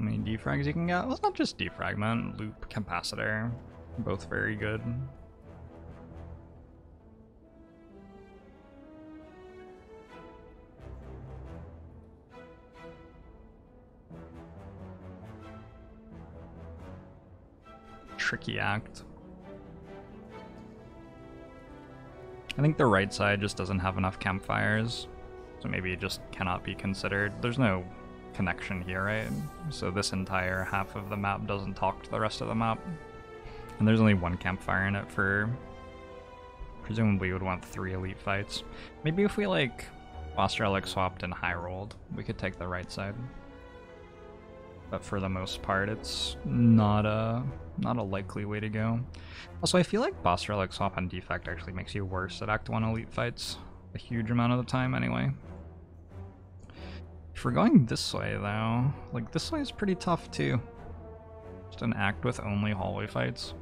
How many defrags you can get? Well, it's not just defragment, loop, capacitor. Both very good. Tricky act. I think the right side just doesn't have enough campfires, so maybe it just cannot be considered. There's no connection here, right? So this entire half of the map doesn't talk to the rest of the map. And there's only one campfire in it for... Presumably we would want three elite fights. Maybe if we, like, boss relic swapped and high rolled, we could take the right side. But for the most part, it's not a not a likely way to go. Also, I feel like boss relic swap and defect actually makes you worse at Act 1 elite fights. A huge amount of the time, anyway. If we're going this way, though, like, this way is pretty tough, too. Just an act with only hallway fights.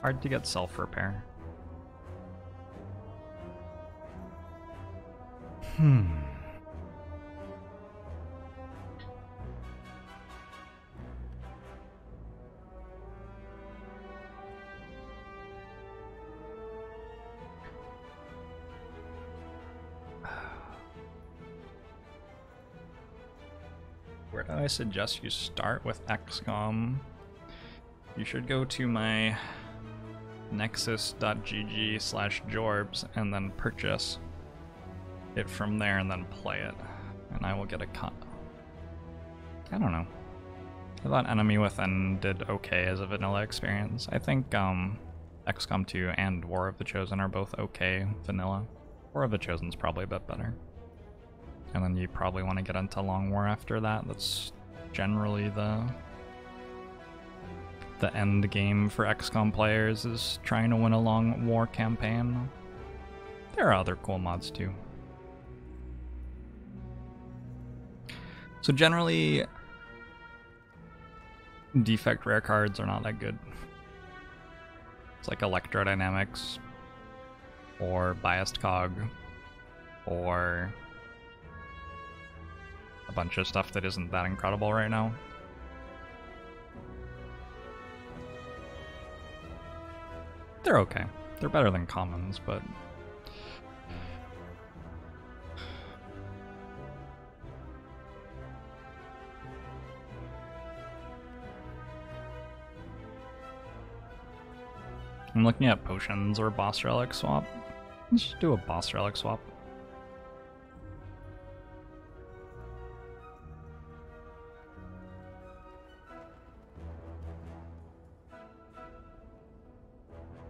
Hard to get self-repair. Hmm. I suggest you start with XCOM? You should go to my nexus.gg slash jorbs and then purchase it from there and then play it. And I will get a cut. I don't know. I thought Enemy Within did okay as a vanilla experience. I think um, XCOM 2 and War of the Chosen are both okay vanilla. War of the Chosen's probably a bit better. And then you probably want to get into Long War after that. That's generally the the end game for XCOM players is trying to win a long war campaign. There are other cool mods too. So generally, defect rare cards are not that good. It's like electrodynamics, or biased cog, or a bunch of stuff that isn't that incredible right now. They're okay. They're better than commons, but... I'm looking at potions or boss relic swap. Let's just do a boss relic swap.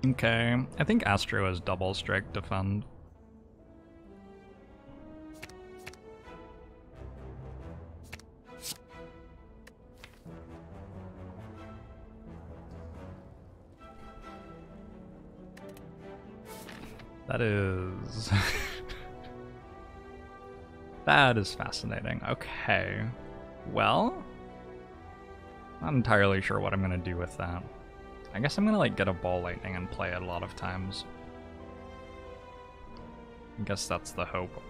Okay, I think Astro has double strike defend. That is... that is fascinating. Okay. Well... Not entirely sure what I'm gonna do with that. I guess I'm gonna like get a ball lightning and play it a lot of times. I guess that's the hope.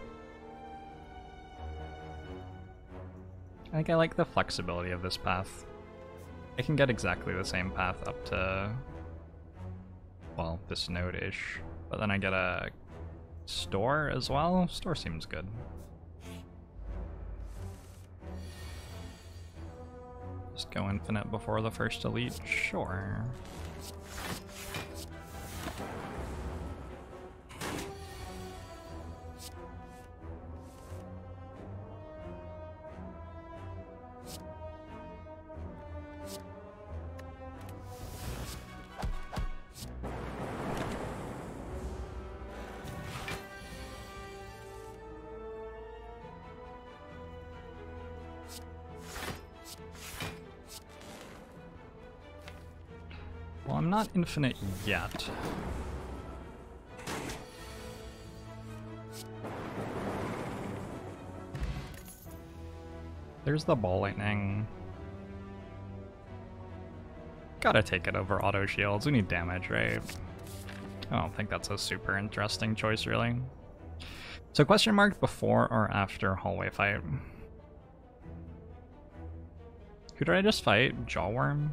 I think I like the flexibility of this path. I can get exactly the same path up to, well, this node-ish, but then I get a store as well. Store seems good. Go infinite before the first elite? Sure. Not infinite yet. There's the ball lightning. Gotta take it over auto shields. We need damage, right? I don't think that's a super interesting choice, really. So question mark before or after hallway fight? Who did I just fight? Jawworm?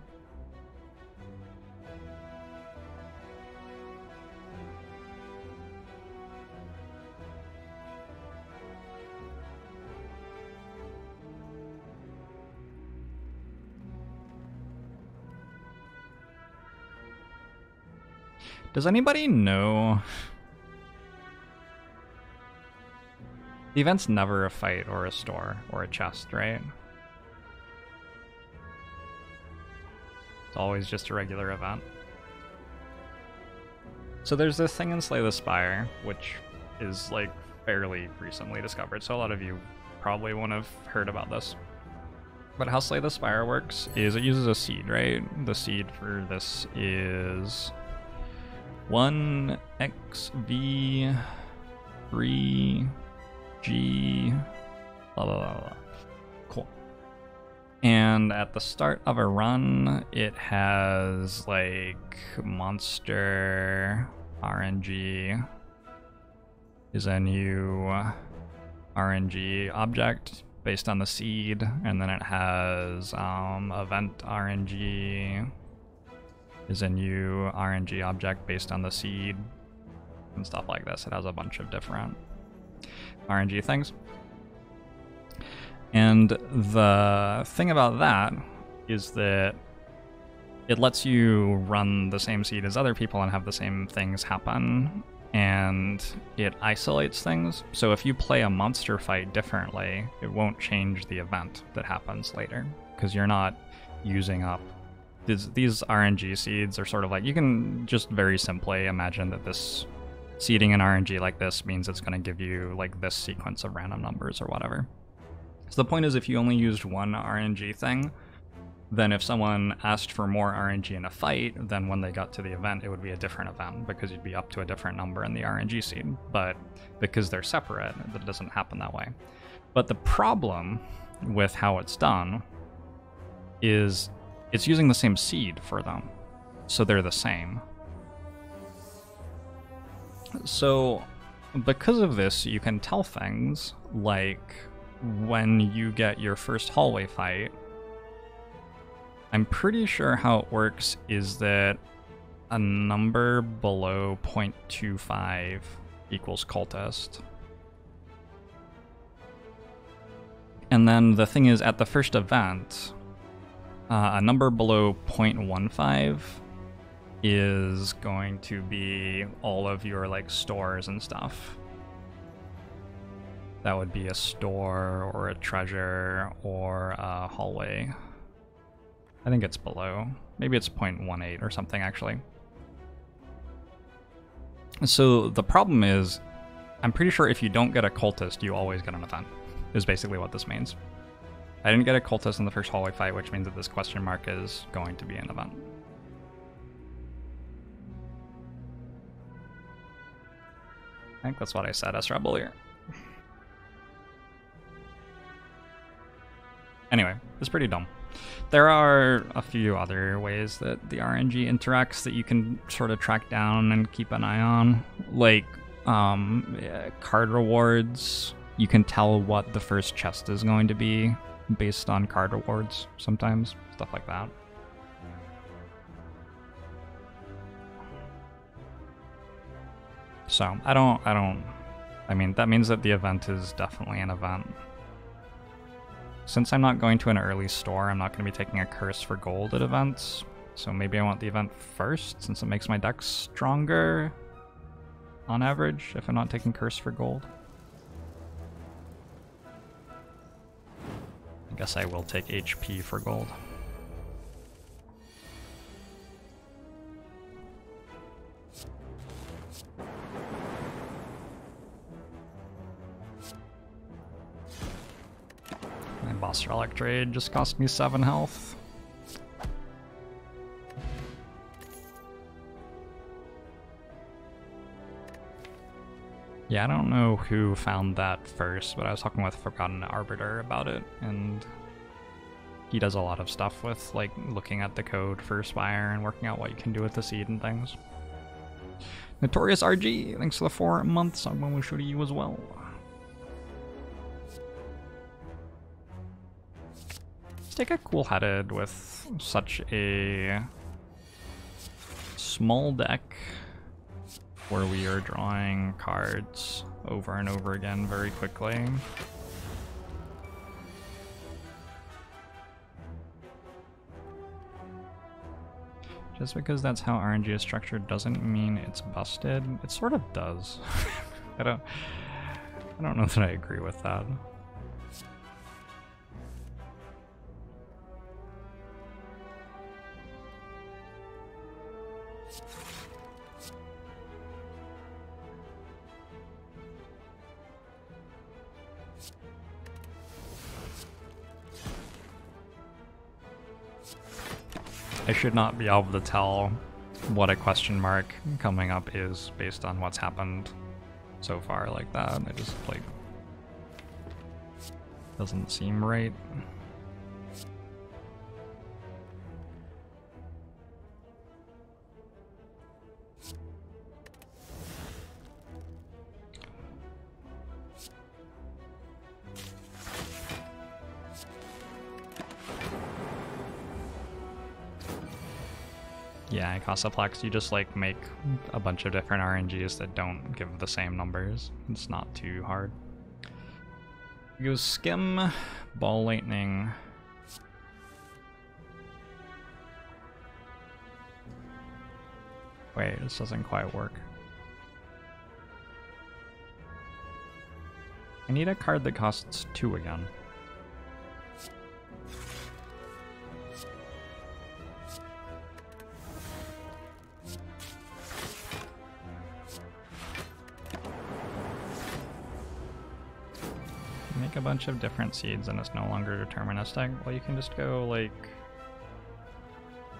Does anybody know? The event's never a fight or a store or a chest, right? It's always just a regular event. So there's this thing in Slay the Spire, which is like fairly recently discovered, so a lot of you probably won't have heard about this. But how Slay the Spire works is it uses a seed, right? The seed for this is 1xv 3g blah blah blah blah. Cool. And at the start of a run, it has like monster RNG is a new RNG object based on the seed, and then it has um, event RNG is a new RNG object based on the seed and stuff like this. It has a bunch of different RNG things. And the thing about that is that it lets you run the same seed as other people and have the same things happen. And it isolates things. So if you play a monster fight differently, it won't change the event that happens later because you're not using up these, these RNG seeds are sort of like, you can just very simply imagine that this seeding an RNG like this means it's going to give you like this sequence of random numbers or whatever. So the point is if you only used one RNG thing, then if someone asked for more RNG in a fight, then when they got to the event, it would be a different event because you'd be up to a different number in the RNG seed. But because they're separate, that doesn't happen that way. But the problem with how it's done is it's using the same seed for them, so they're the same. So, because of this, you can tell things like when you get your first hallway fight. I'm pretty sure how it works is that a number below 0.25 equals cultist. And then the thing is, at the first event, uh, a number below 0.15 is going to be all of your like stores and stuff. That would be a store or a treasure or a hallway. I think it's below. Maybe it's 0.18 or something actually. So the problem is, I'm pretty sure if you don't get a cultist, you always get an event, is basically what this means. I didn't get a cultist in the first hallway fight, which means that this question mark is going to be an event. I think that's what I said as Rebel here. anyway, it's pretty dumb. There are a few other ways that the RNG interacts that you can sort of track down and keep an eye on. Like um, yeah, card rewards, you can tell what the first chest is going to be based on card rewards sometimes, stuff like that. So, I don't, I don't, I mean, that means that the event is definitely an event. Since I'm not going to an early store, I'm not going to be taking a curse for gold at events. So maybe I want the event first, since it makes my deck stronger on average, if I'm not taking curse for gold. Guess I will take HP for gold. My boss relic trade just cost me 7 health. Yeah, I don't know who found that first, but I was talking with Forgotten Arbiter about it, and he does a lot of stuff with like looking at the code for Spire and working out what you can do with the seed and things. Notorious RG, thanks for the four months. I'm going to show you as well. Take a cool headed with such a small deck where we are drawing cards over and over again very quickly. Just because that's how RNG is structured doesn't mean it's busted. It sort of does. I don't I don't know that I agree with that. I should not be able to tell what a question mark coming up is based on what's happened so far like that. It just like doesn't seem right. Yeah, Casaplex, you just like make a bunch of different RNGs that don't give the same numbers. It's not too hard. Go Skim, Ball Lightning. Wait, this doesn't quite work. I need a card that costs two again. Make a bunch of different seeds and it's no longer deterministic, well you can just go like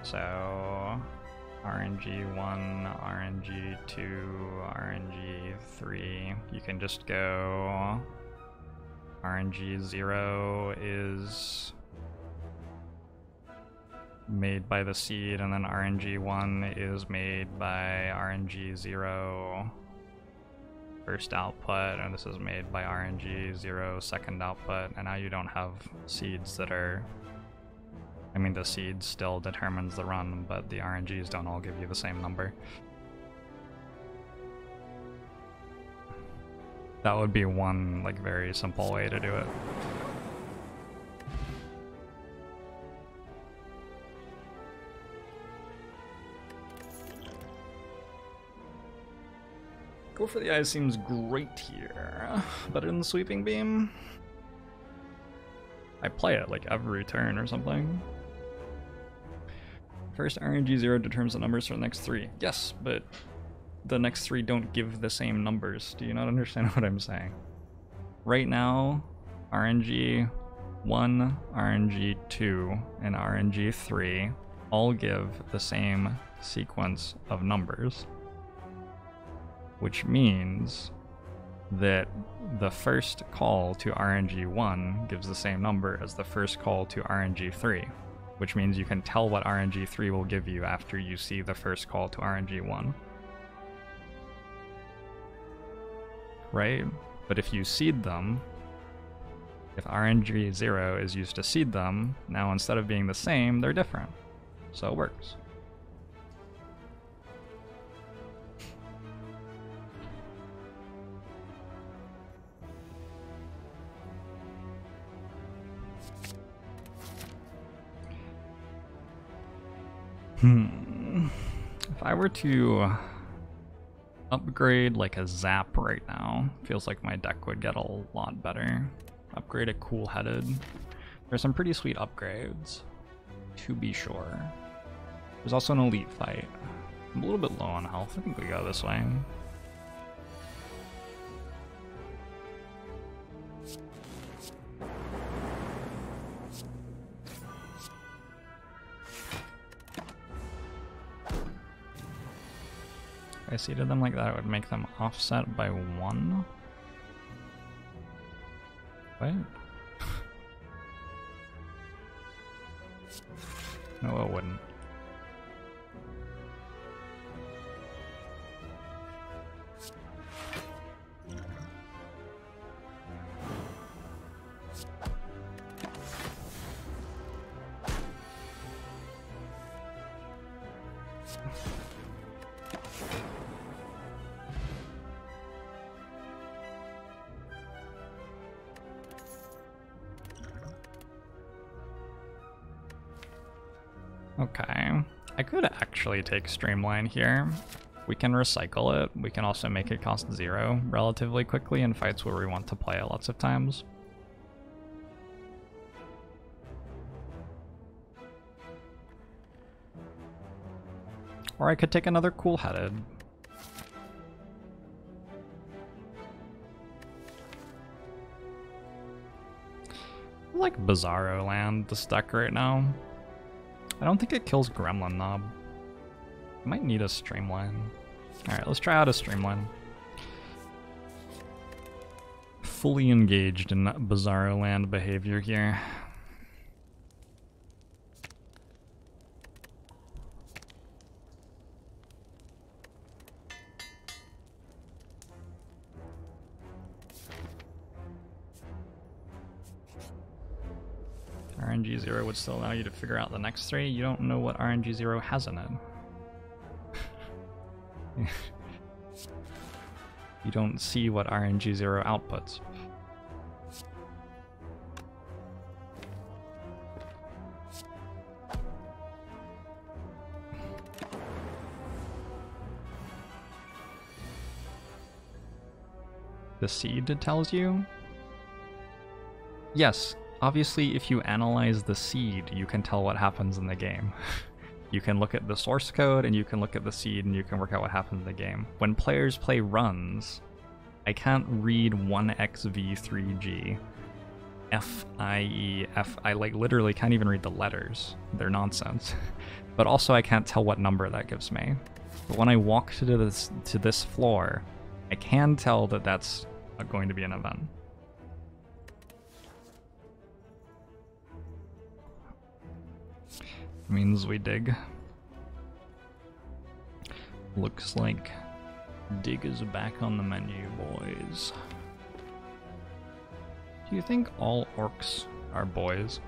so RNG1, RNG2, RNG3. You can just go RNG0 is made by the seed and then RNG1 is made by RNG0 first output, and this is made by RNG, zero second output, and now you don't have seeds that are... I mean, the seed still determines the run, but the RNGs don't all give you the same number. That would be one, like, very simple way to do it. Go for the Eyes seems great here, but in the Sweeping Beam, I play it like every turn or something. First RNG 0 determines the numbers for the next three. Yes, but the next three don't give the same numbers. Do you not understand what I'm saying? Right now, RNG 1, RNG 2, and RNG 3 all give the same sequence of numbers which means that the first call to RNG1 gives the same number as the first call to RNG3, which means you can tell what RNG3 will give you after you see the first call to RNG1. Right? But if you seed them, if RNG0 is used to seed them, now instead of being the same, they're different. So it works. Hmm. If I were to upgrade like a zap right now, feels like my deck would get a lot better. Upgrade a cool headed. There's some pretty sweet upgrades, to be sure. There's also an elite fight. I'm a little bit low on health. I think we go this way. I seeded them like that, it would make them offset by one. What? no, it wouldn't. Actually take Streamline here. We can recycle it. We can also make it cost zero relatively quickly in fights where we want to play it lots of times. Or I could take another cool-headed. like Bizarro land, this deck right now. I don't think it kills Gremlin Nob. Might need a Streamline. Alright, let's try out a Streamline. Fully engaged in Bizarro land behavior here. RNG 0 would still allow you to figure out the next three. You don't know what RNG 0 has in it. you don't see what RNG 0 outputs. The seed tells you? Yes, obviously if you analyze the seed, you can tell what happens in the game. you can look at the source code and you can look at the seed and you can work out what happens in the game. When players play runs, I can't read 1xv3g. F I E F I like literally can't even read the letters. They're nonsense. but also I can't tell what number that gives me. But when I walk to this to this floor, I can tell that that's going to be an event. Means we dig. Looks like dig is back on the menu, boys. Do you think all orcs are boys?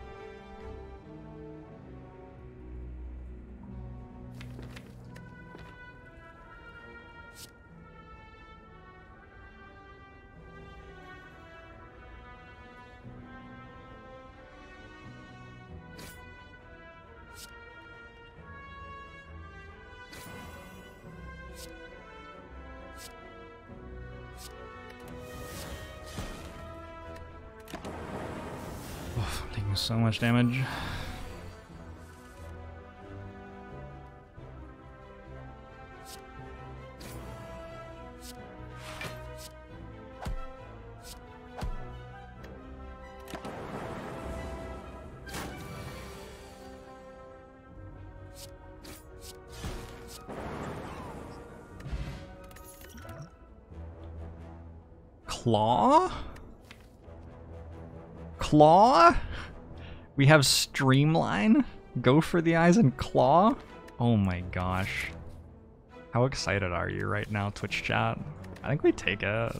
Damage. Claw? Claw? We have Streamline, Go for the Eyes, and Claw. Oh my gosh. How excited are you right now, Twitch chat? I think we take it.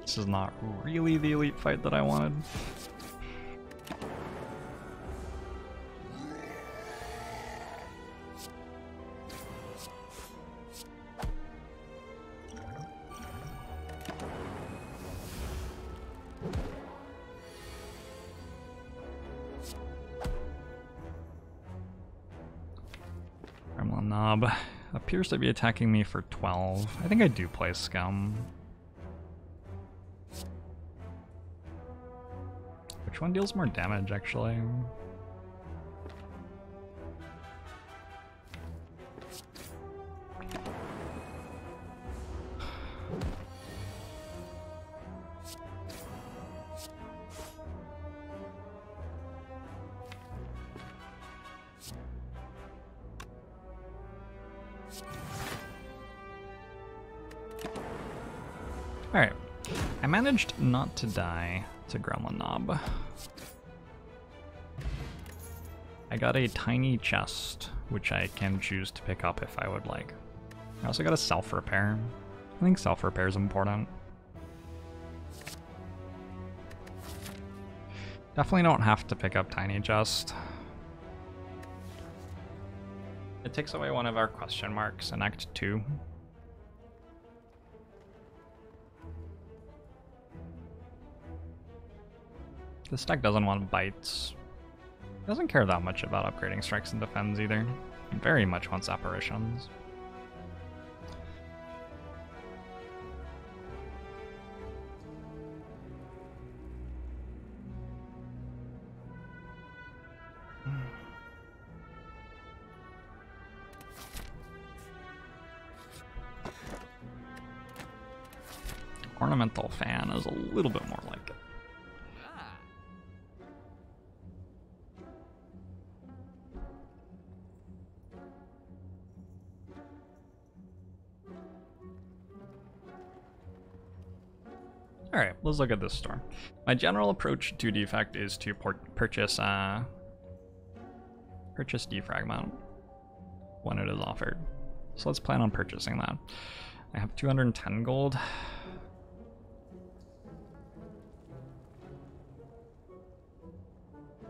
This is not really the elite fight that I wanted. Appears to be attacking me for 12. I think I do play Scum. Which one deals more damage, actually? managed not to die to Gremlin Nob. I got a tiny chest, which I can choose to pick up if I would like. I also got a self-repair. I think self-repair is important. Definitely don't have to pick up Tiny Chest. It takes away one of our question marks in Act 2. This deck doesn't want bites. It doesn't care that much about upgrading strikes and defends either. It very much wants apparitions. Ornamental fan is a little bit let's look at this store. My general approach to defect is to purchase uh, purchase defragment when it is offered. So let's plan on purchasing that. I have 210 gold.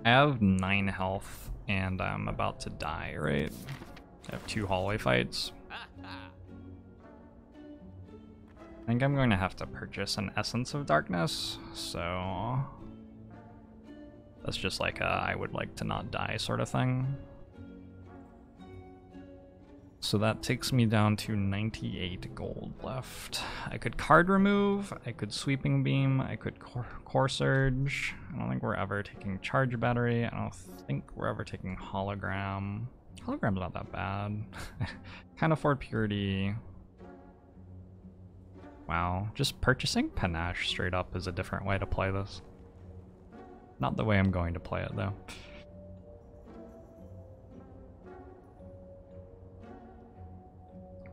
I have 9 health and I'm about to die, right? I have two hallway fights. I think I'm going to have to purchase an Essence of Darkness, so... That's just like a I would like to not die sort of thing. So that takes me down to 98 gold left. I could card remove, I could sweeping beam, I could core, core surge. I don't think we're ever taking charge battery. I don't think we're ever taking hologram. Hologram's not that bad. Can't afford purity. Wow, just purchasing panache straight up is a different way to play this. Not the way I'm going to play it though.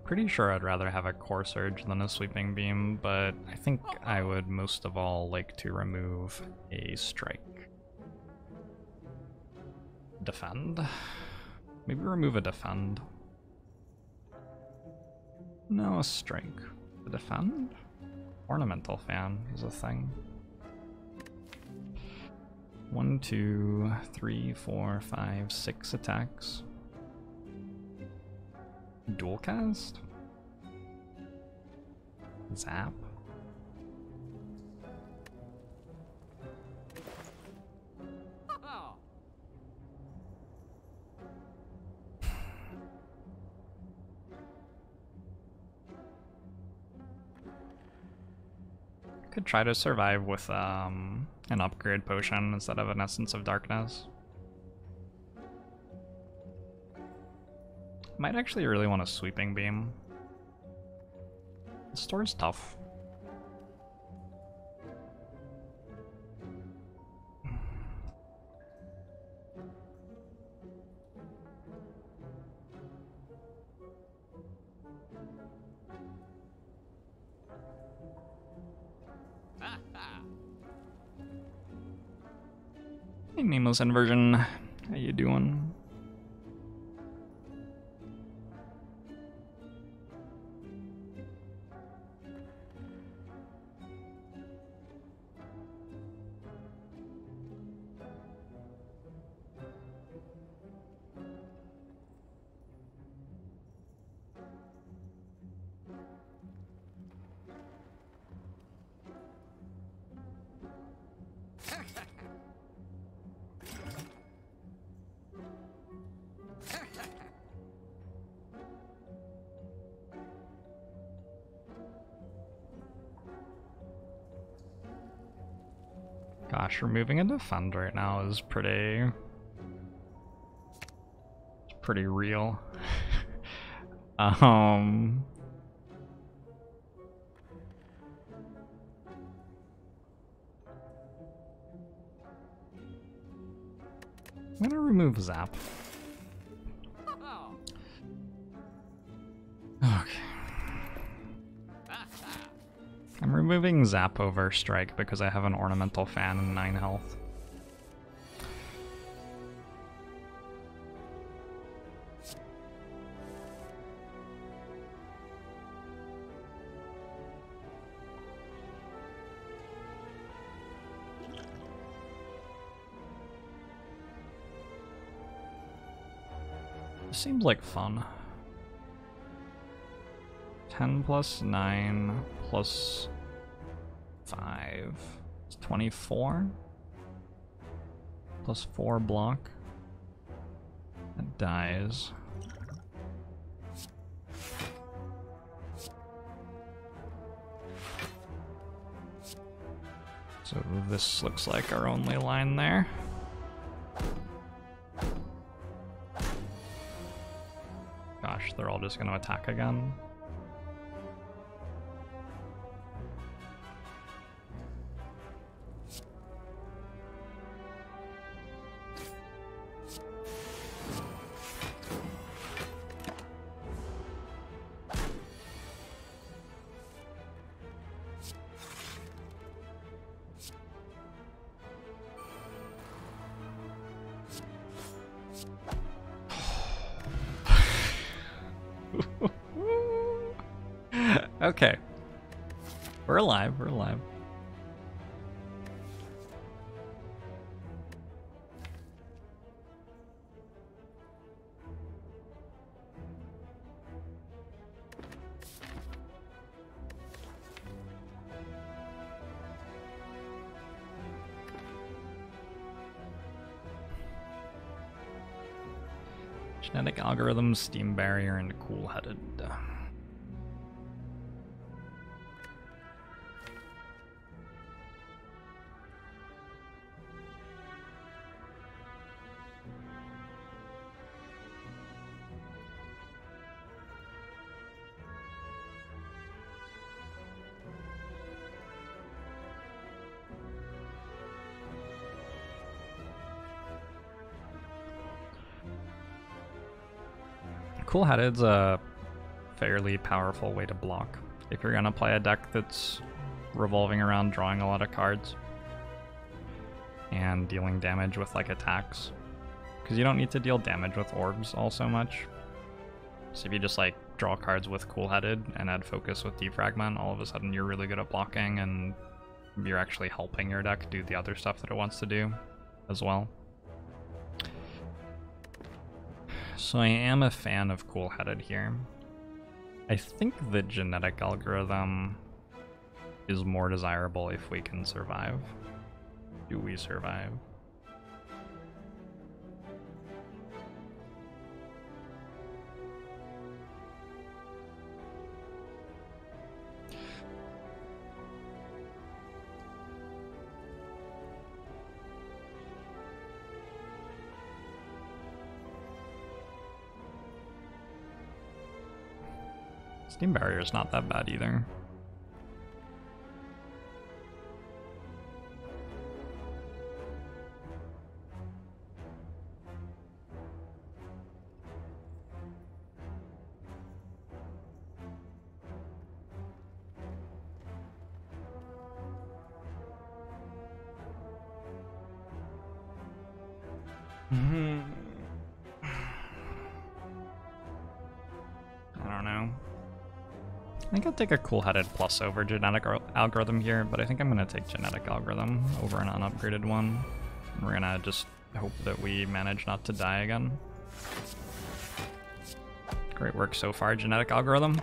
Pretty sure I'd rather have a core surge than a sweeping beam, but I think I would most of all like to remove a strike. Defend? Maybe remove a defend. No, a strike. A defend? Ornamental fan is a thing. One, two, three, four, five, six attacks. Dual cast? Zap? Could try to survive with um, an upgrade potion instead of an Essence of Darkness. Might actually really want a sweeping beam. The store's tough. Nameless Inversion. How you doing? Gosh, removing a defend right now is pretty... pretty real. um... I'm gonna remove Zap. removing Zap over Strike because I have an Ornamental Fan and 9 health. Seems like fun. 10 plus 9 plus 5. It's 24. Plus 4 block. That dies. So this looks like our only line there. Gosh, they're all just going to attack again. Algorithms, steam barrier, and cool-headed. Uh, Cool Headed's a fairly powerful way to block. If you're gonna play a deck that's revolving around drawing a lot of cards and dealing damage with like attacks. Because you don't need to deal damage with orbs all so much. So if you just like draw cards with Cool Headed and add focus with Defragment, all of a sudden you're really good at blocking and you're actually helping your deck do the other stuff that it wants to do as well. So I am a fan of Cool Headed here. I think the genetic algorithm is more desirable if we can survive. Do we survive? Steam barrier is not that bad either. Take a cool-headed plus over genetic algorithm here, but I think I'm going to take genetic algorithm over an unupgraded one. We're going to just hope that we manage not to die again. Great work so far, genetic algorithm.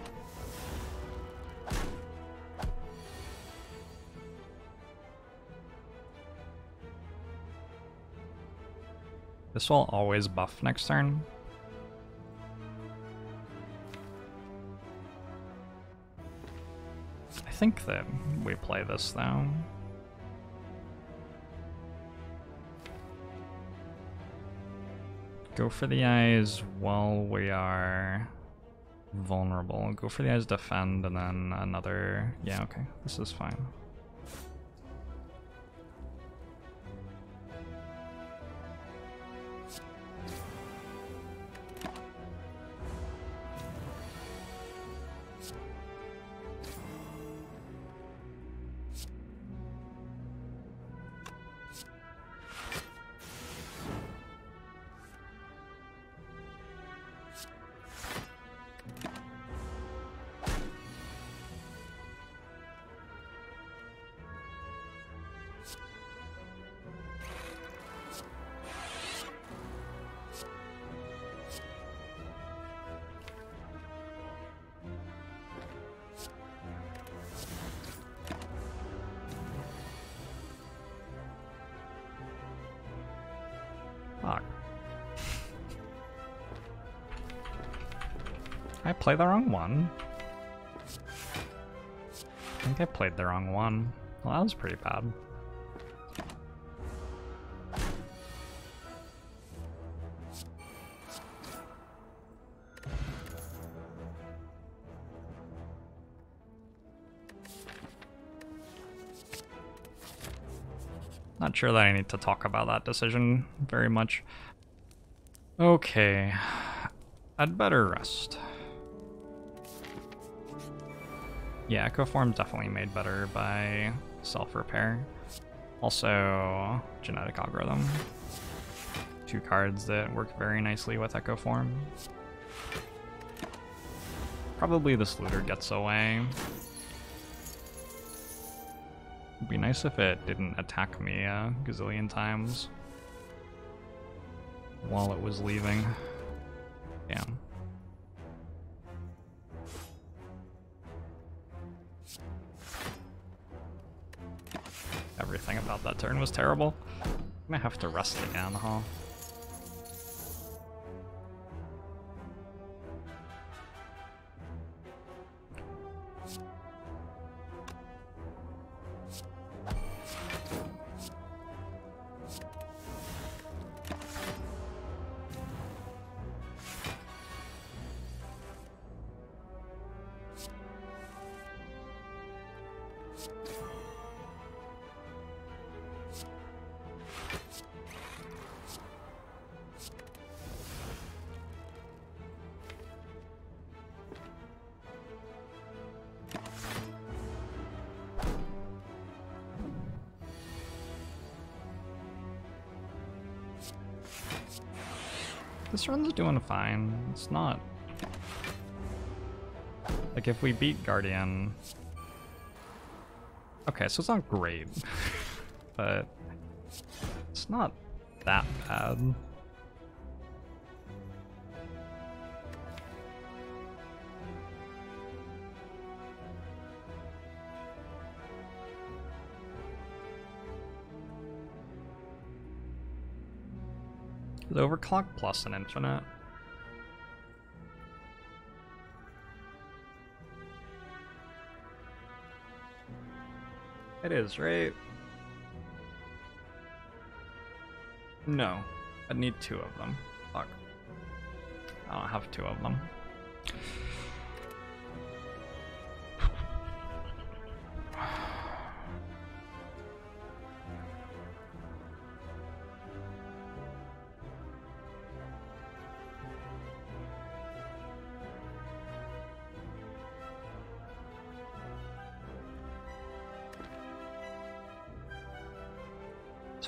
This will always buff next turn, think that we play this though. Go for the eyes while we are vulnerable. Go for the eyes defend and then another... Yeah, okay. This is fine. I play the wrong one? I think I played the wrong one. Well, that was pretty bad. Not sure that I need to talk about that decision very much. Okay. I'd better rest. Yeah, Echo Form definitely made better by self-repair. Also, genetic algorithm. Two cards that work very nicely with Echo Form. Probably this looter gets away. It'd be nice if it didn't attack me a gazillion times while it was leaving. Turn was terrible. I'm gonna have to rest again, huh? Doing fine. It's not... Like, if we beat Guardian... Okay, so it's not great. but... It's not that bad. Overclock plus an infinite? It is, right? No. I need two of them. Fuck. I don't have two of them.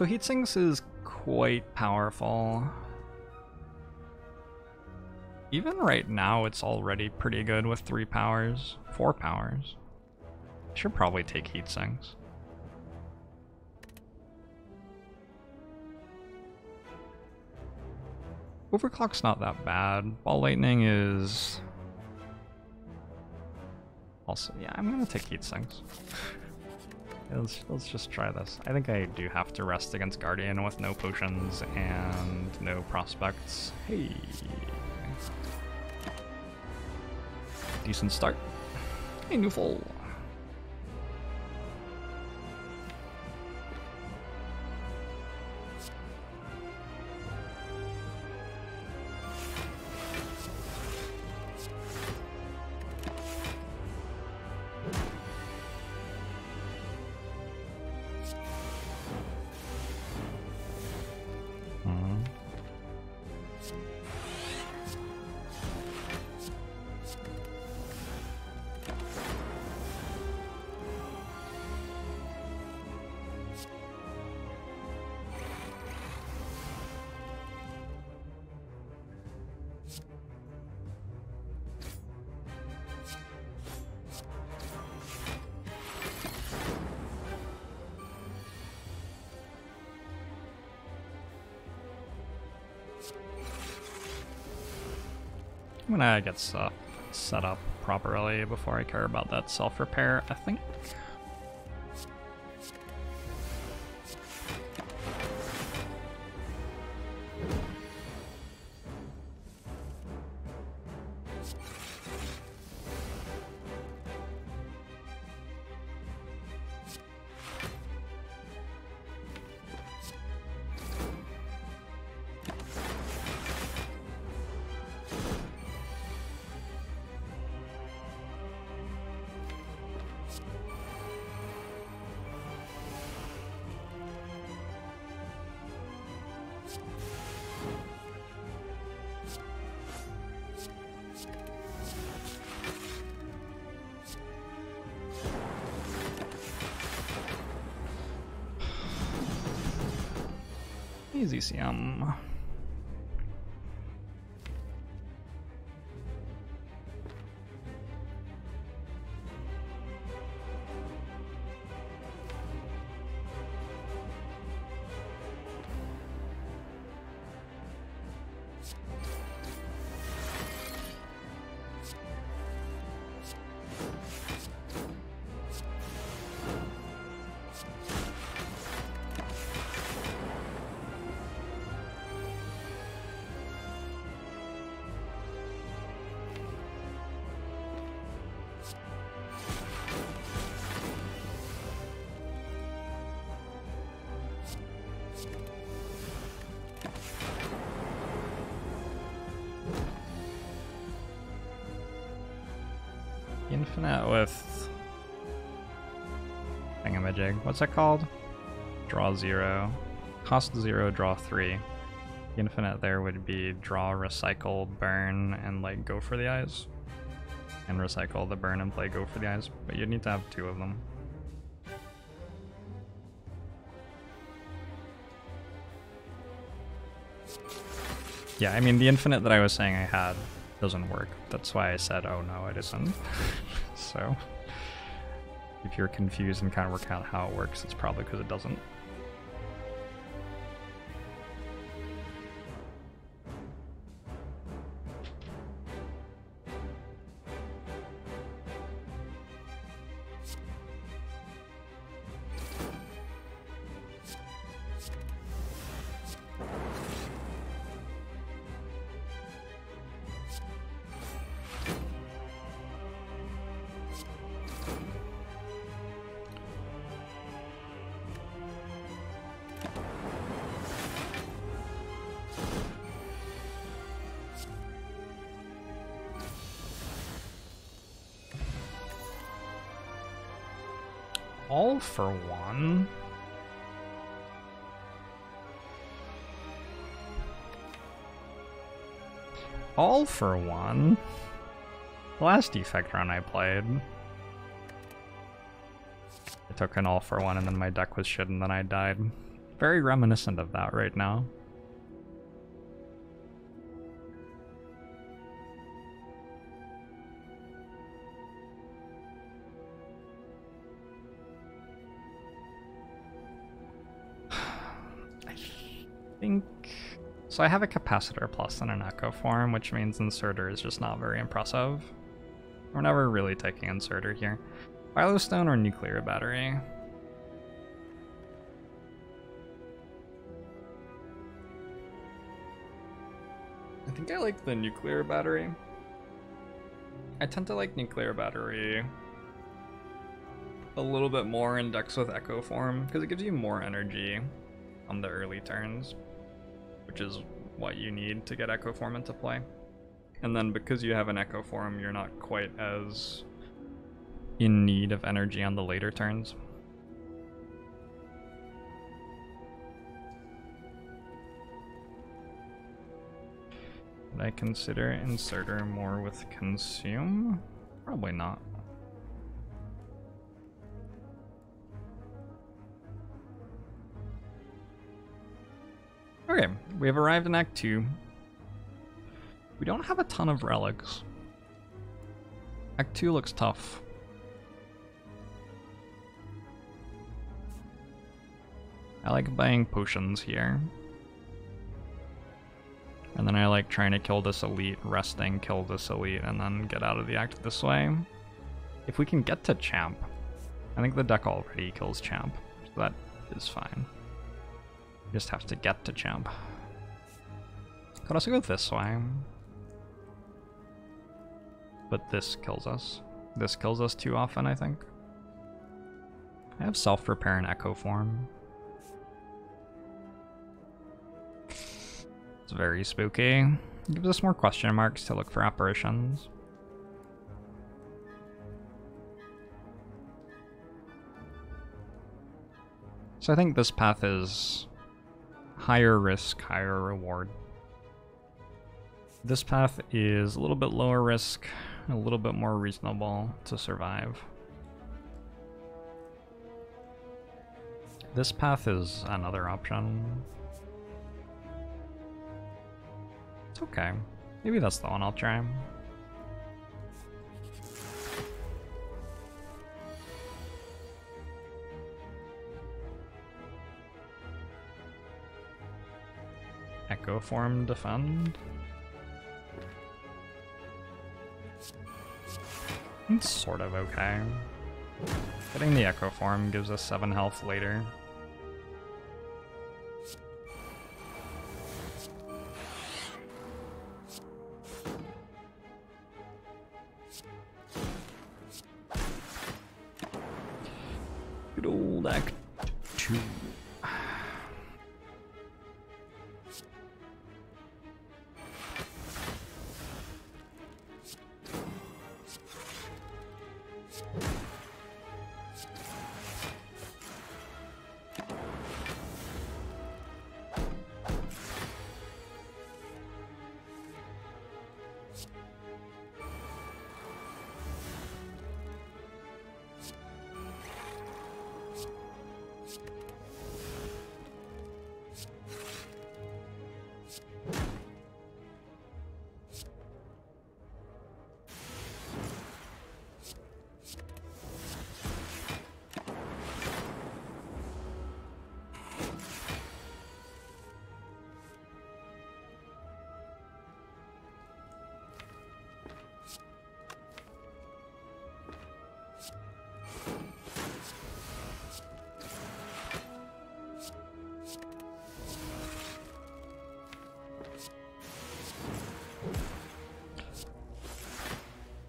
So Heatsinks is quite powerful. Even right now, it's already pretty good with three powers, four powers. Should probably take Heatsinks. Overclock's not that bad. Ball Lightning is... Also, yeah, I'm gonna take Heatsinks. Let's, let's just try this. I think I do have to rest against Guardian with no potions and no prospects. Hey. Decent start. Hey, new gonna get stuff set up properly before I care about that self-repair, I think. Infinite with thingamajig. What's that called? Draw zero. Cost zero, draw three. Infinite there would be draw, recycle, burn, and like go for the eyes. And recycle the burn and play go for the eyes. But you'd need to have two of them. Yeah, I mean the infinite that I was saying I had doesn't work. That's why I said, oh no, it isn't. so, if you're confused and kind of work out how it works, it's probably because it doesn't. For one. The last defect run I played. I took an all for one and then my deck was shit and then I died. Very reminiscent of that right now. So I have a capacitor plus and an echo form, which means inserter is just not very impressive. We're never really taking inserter here. Philostone or nuclear battery? I think I like the nuclear battery. I tend to like nuclear battery a little bit more in decks with echo form because it gives you more energy on the early turns which is what you need to get Echo Form into play. And then because you have an Echo Form, you're not quite as in need of energy on the later turns. Would I consider Inserter more with Consume? Probably not. We have arrived in Act 2. We don't have a ton of relics. Act 2 looks tough. I like buying potions here. And then I like trying to kill this elite, resting, kill this elite, and then get out of the act this way. If we can get to champ, I think the deck already kills champ, so that is fine. We Just have to get to champ. Could also go this way. but this kills us. This kills us too often, I think. I have self-repair and echo form. It's very spooky. gives us more question marks to look for apparitions. So I think this path is higher risk, higher reward. This path is a little bit lower risk, a little bit more reasonable to survive. This path is another option. It's okay. Maybe that's the one I'll try. Echo form defend. It's sort of okay. Getting the Echo form gives us 7 health later.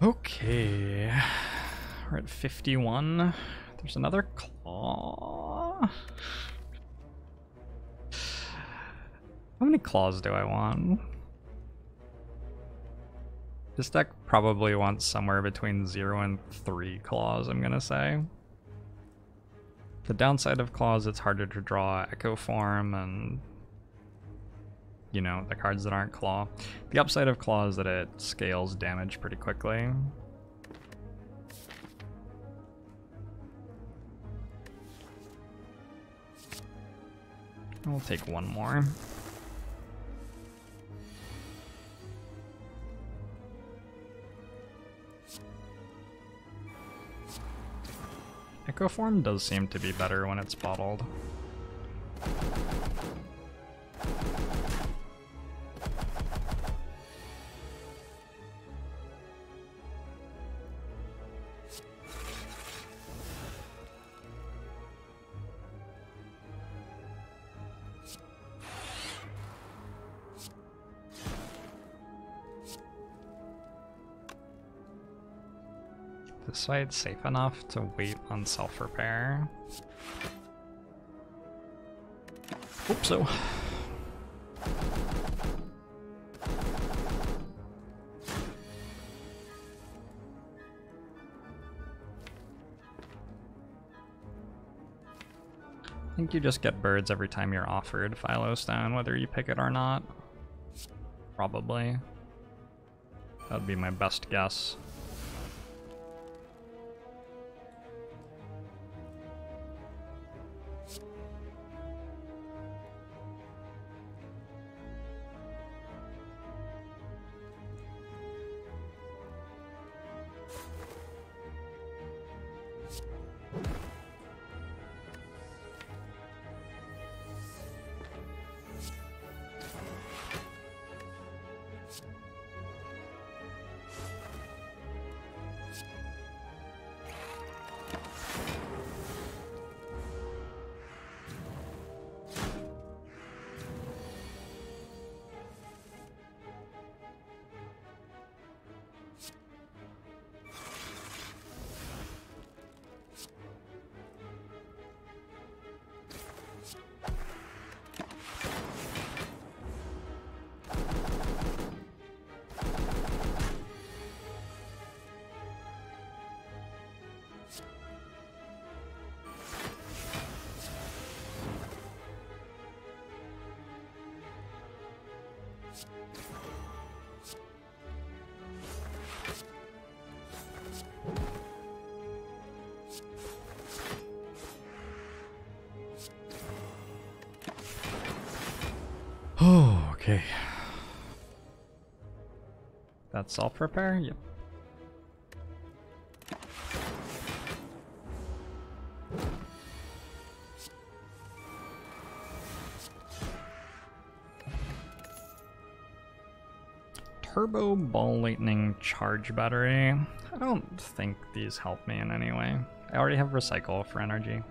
Okay. We're at 51. There's another claw. How many claws do I want? This deck probably wants somewhere between 0 and 3 claws, I'm gonna say. The downside of claws, it's harder to draw Echo Form and you know, the cards that aren't claw. The upside of claw is that it scales damage pretty quickly. We'll take one more. Echo form does seem to be better when it's bottled. Site safe enough to wait on self-repair. Hope so. I think you just get birds every time you're offered Philo Stone, whether you pick it or not. Probably. That would be my best guess. That's self-repair? Yep. Turbo Ball Lightning Charge Battery. I don't think these help me in any way. I already have Recycle for energy.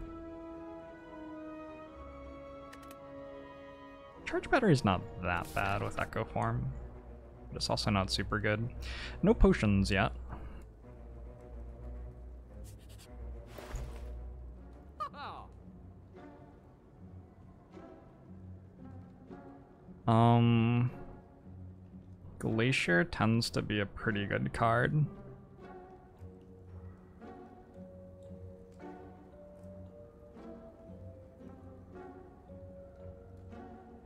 Charge Battery is not that bad with Echo Form, but it's also not super good. No potions yet. Um, Glacier tends to be a pretty good card.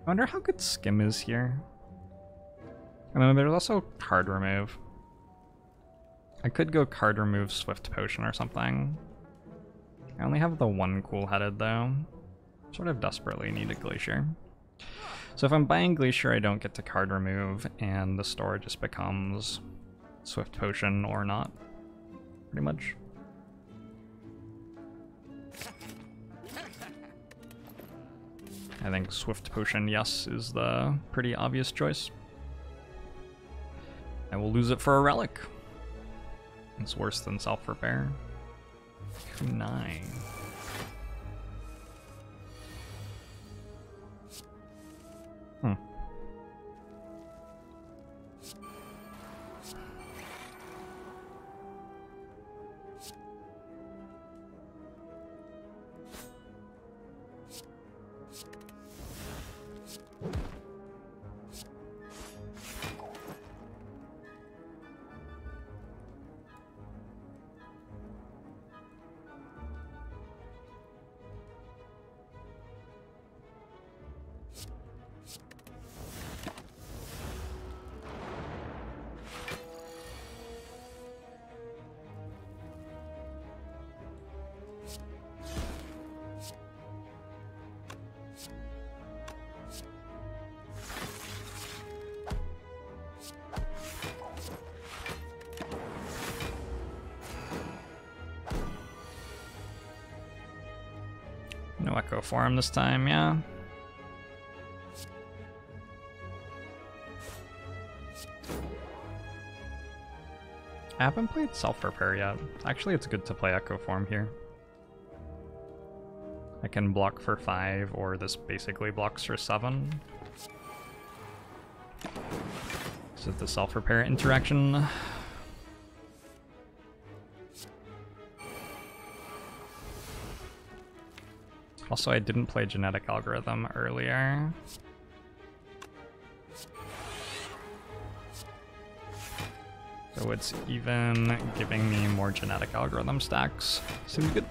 I wonder how good Skim is here. And then there's also card remove. I could go card remove Swift Potion or something. I only have the one cool-headed though. Sort of desperately need a Glacier. So if I'm buying Glacier, I don't get to card remove, and the store just becomes Swift Potion or not, pretty much. I think Swift Potion, yes, is the pretty obvious choice. I will lose it for a relic. It's worse than self-repair. Kunai. No Echo Form this time, yeah. I haven't played Self-Repair yet. Actually, it's good to play Echo Form here. I can block for 5, or this basically blocks for 7. This is the Self-Repair interaction. Also, I didn't play Genetic Algorithm earlier. So it's even giving me more Genetic Algorithm stacks. Seems good.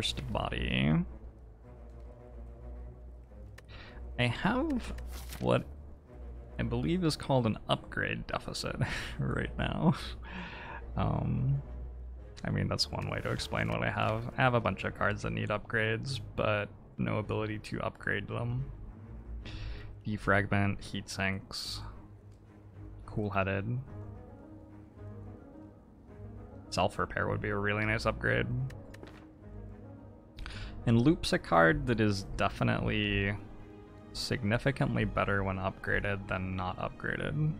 Reinforced body. I have what I believe is called an upgrade deficit right now. Um, I mean, that's one way to explain what I have. I have a bunch of cards that need upgrades, but no ability to upgrade them. Defragment, heat sinks, cool-headed. Self-repair would be a really nice upgrade. And Loop's a card that is definitely significantly better when upgraded than not upgraded.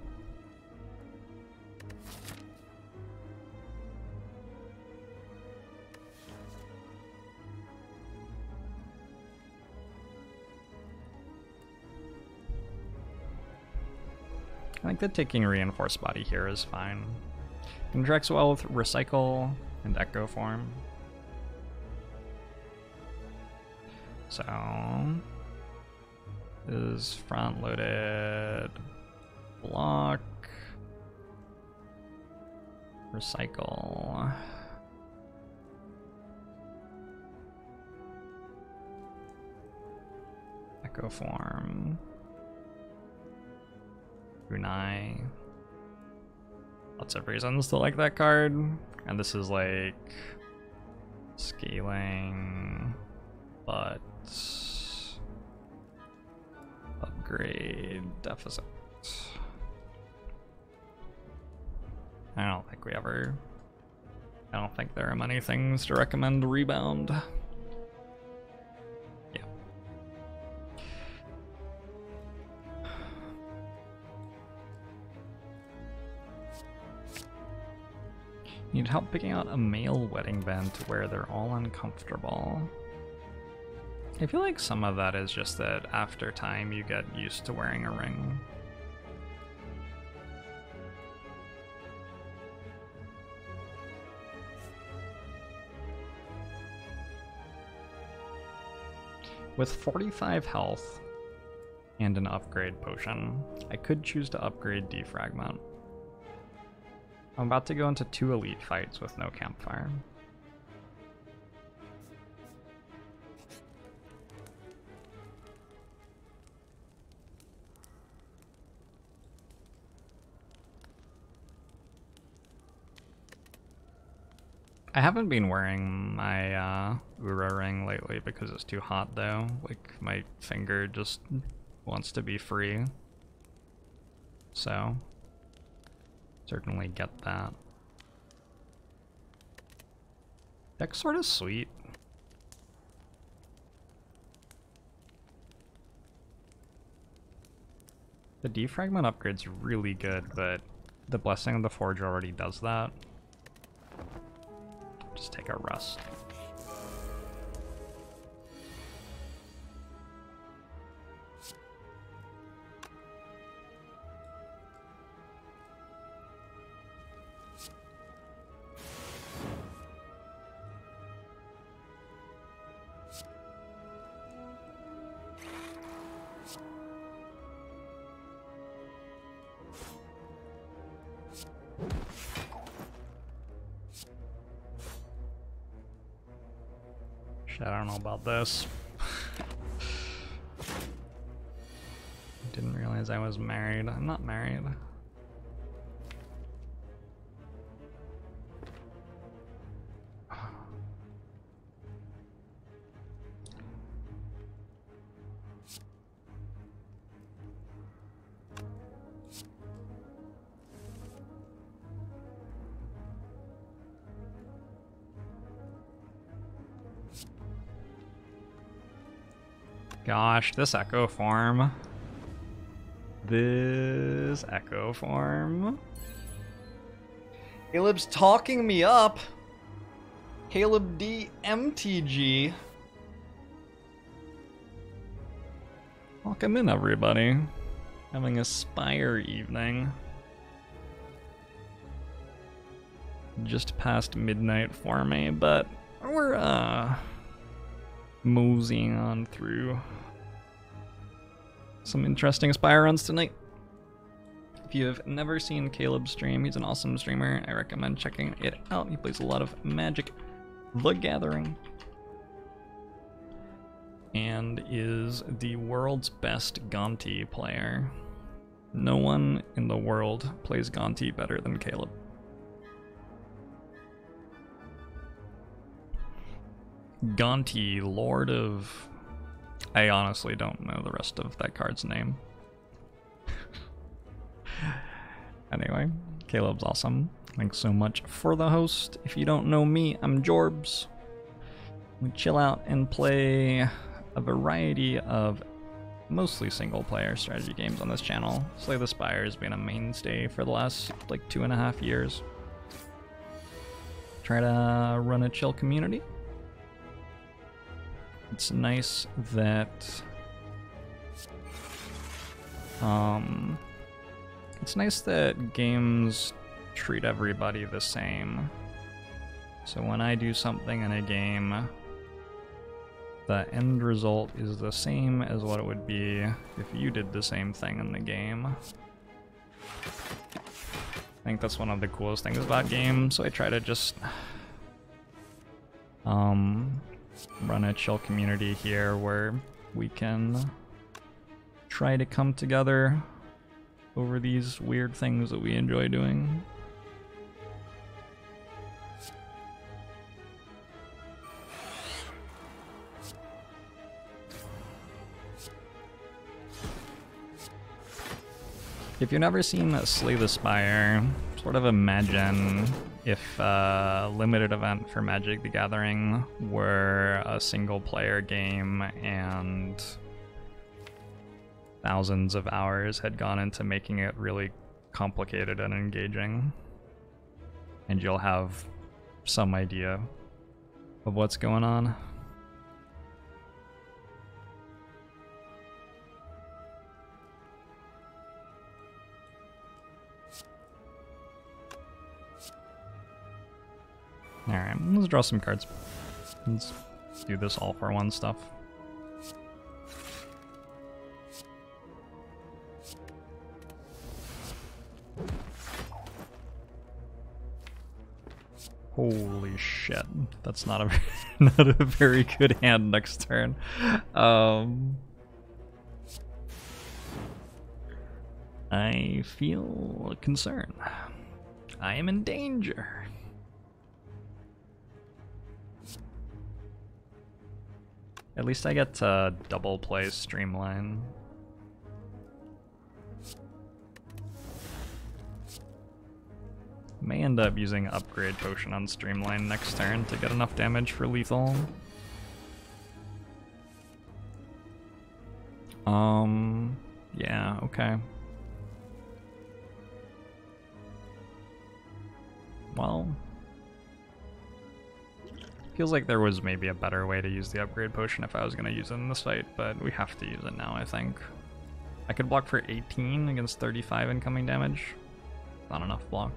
I think that taking reinforced body here is fine. Interacts well with recycle and echo form. So is front loaded block. Recycle. Echo form. Kunai lots of reasons to like that card. And this is like scaling but upgrade deficit. I don't think we ever. I don't think there are many things to recommend rebound. Yeah. Need help picking out a male wedding band to where they're all uncomfortable. I feel like some of that is just that after time you get used to wearing a ring. With 45 health and an upgrade potion, I could choose to upgrade Defragment. I'm about to go into two elite fights with no campfire. I haven't been wearing my uh, Oura ring lately because it's too hot though. Like my finger just wants to be free. So, certainly get that. Deck's sort of sweet. The defragment upgrade's really good, but the Blessing of the Forge already does that just take a rest. Gosh, this echo form. This echo form. Caleb's talking me up. Caleb D MTG. Welcome in, everybody. Having a Spire evening. Just past midnight for me, but we're, uh, moseying on through some interesting Spire runs tonight. If you have never seen Caleb stream, he's an awesome streamer. I recommend checking it out. He plays a lot of Magic the Gathering and is the world's best Gonti player. No one in the world plays Gonti better than Caleb. Gonti, Lord of I honestly don't know the rest of that card's name. anyway, Caleb's awesome. Thanks so much for the host. If you don't know me, I'm Jorbs. we chill out and play a variety of mostly single player strategy games on this channel. Slay the Spire has been a mainstay for the last like two and a half years. Try to run a chill community. It's nice that um it's nice that games treat everybody the same. So when I do something in a game, the end result is the same as what it would be if you did the same thing in the game. I think that's one of the coolest things about games, so I try to just um, run a chill community here where we can try to come together over these weird things that we enjoy doing. If you've never seen Slay the Spire, sort of imagine if a limited event for Magic the Gathering were a single player game and thousands of hours had gone into making it really complicated and engaging. And you'll have some idea of what's going on. Alright, let's draw some cards. Let's do this all for one stuff. Holy shit. That's not a not a very good hand next turn. Um I feel concern. I am in danger. At least I get to double play Streamline. May end up using Upgrade Potion on Streamline next turn to get enough damage for lethal. Um, yeah, okay. Well, feels like there was maybe a better way to use the upgrade potion if I was going to use it in this fight, but we have to use it now, I think. I could block for 18 against 35 incoming damage. Not enough block.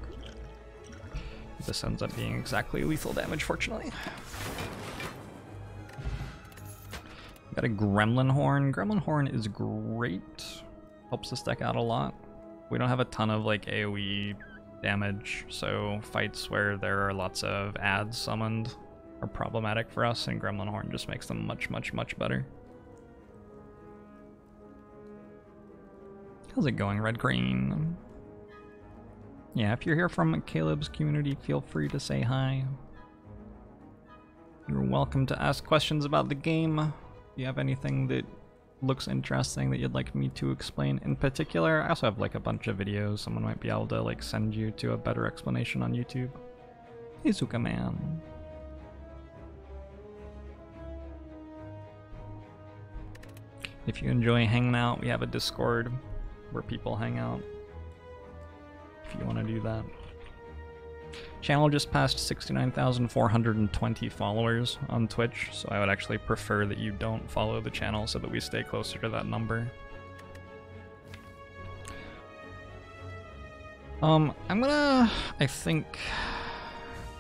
This ends up being exactly lethal damage, fortunately. Got a Gremlin Horn. Gremlin Horn is great. Helps this deck out a lot. We don't have a ton of like AoE damage, so fights where there are lots of ads summoned are problematic for us, and Gremlin Horn just makes them much, much, much better. How's it going, Red Green? Yeah, if you're here from Caleb's community, feel free to say hi. You're welcome to ask questions about the game. If you have anything that looks interesting that you'd like me to explain in particular, I also have like a bunch of videos. Someone might be able to like send you to a better explanation on YouTube. Hey, Zuka Man. If you enjoy hanging out, we have a Discord where people hang out. If you want to do that. Channel just passed 69,420 followers on Twitch, so I would actually prefer that you don't follow the channel so that we stay closer to that number. Um, I'm gonna, I think,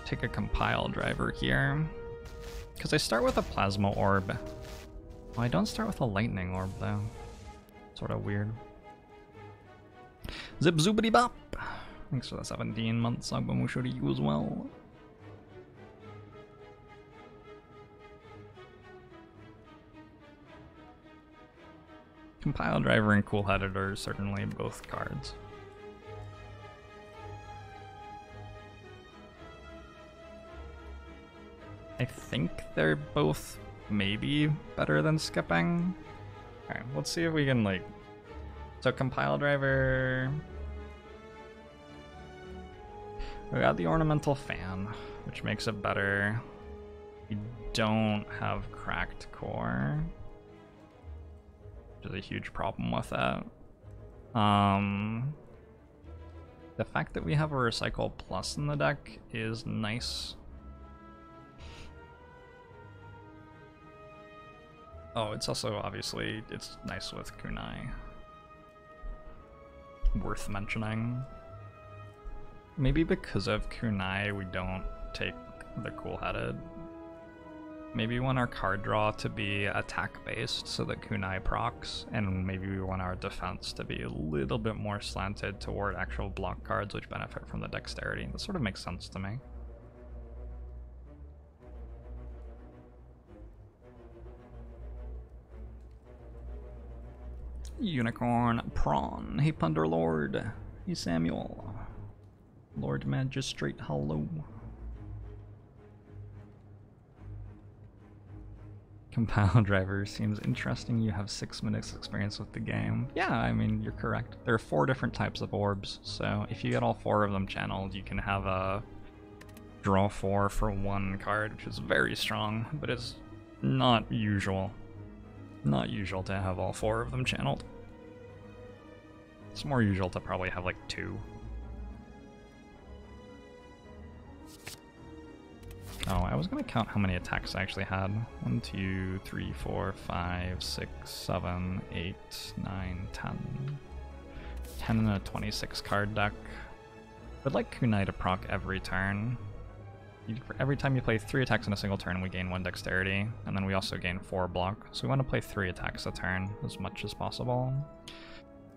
take a compile driver here. Because I start with a plasma orb. Oh, I don't start with a lightning orb, though. Sort of weird. Zip zoobity bop! Thanks for the 17 months, Agbamusho to you as well. Compile driver and cool editor certainly both cards. I think they're both maybe better than skipping. Alright, let's see if we can like... So compile driver... We got the ornamental fan, which makes it better. We don't have cracked core. Which is a huge problem with that. Um, the fact that we have a Recycle Plus in the deck is nice. Oh, it's also obviously, it's nice with Kunai. Worth mentioning. Maybe because of Kunai we don't take the Cool-Headed. Maybe we want our card draw to be attack based so that Kunai procs, and maybe we want our defense to be a little bit more slanted toward actual block cards which benefit from the dexterity. That sort of makes sense to me. Unicorn Prawn. Hey Punderlord. Hey Samuel. Lord Magistrate, hello. Compile driver seems interesting. You have six minutes experience with the game. Yeah, I mean, you're correct. There are four different types of orbs, so if you get all four of them channeled, you can have a draw four for one card, which is very strong, but it's not usual. Not usual to have all four of them channeled. It's more usual to probably have like two. Oh, I was gonna count how many attacks I actually had. One, two, three, four, five, six, seven, eight, nine, ten. Ten in a 26 card deck. I'd like Kunai to proc every turn. Every time you play three attacks in a single turn, we gain one dexterity, and then we also gain four block. So we want to play three attacks a turn as much as possible.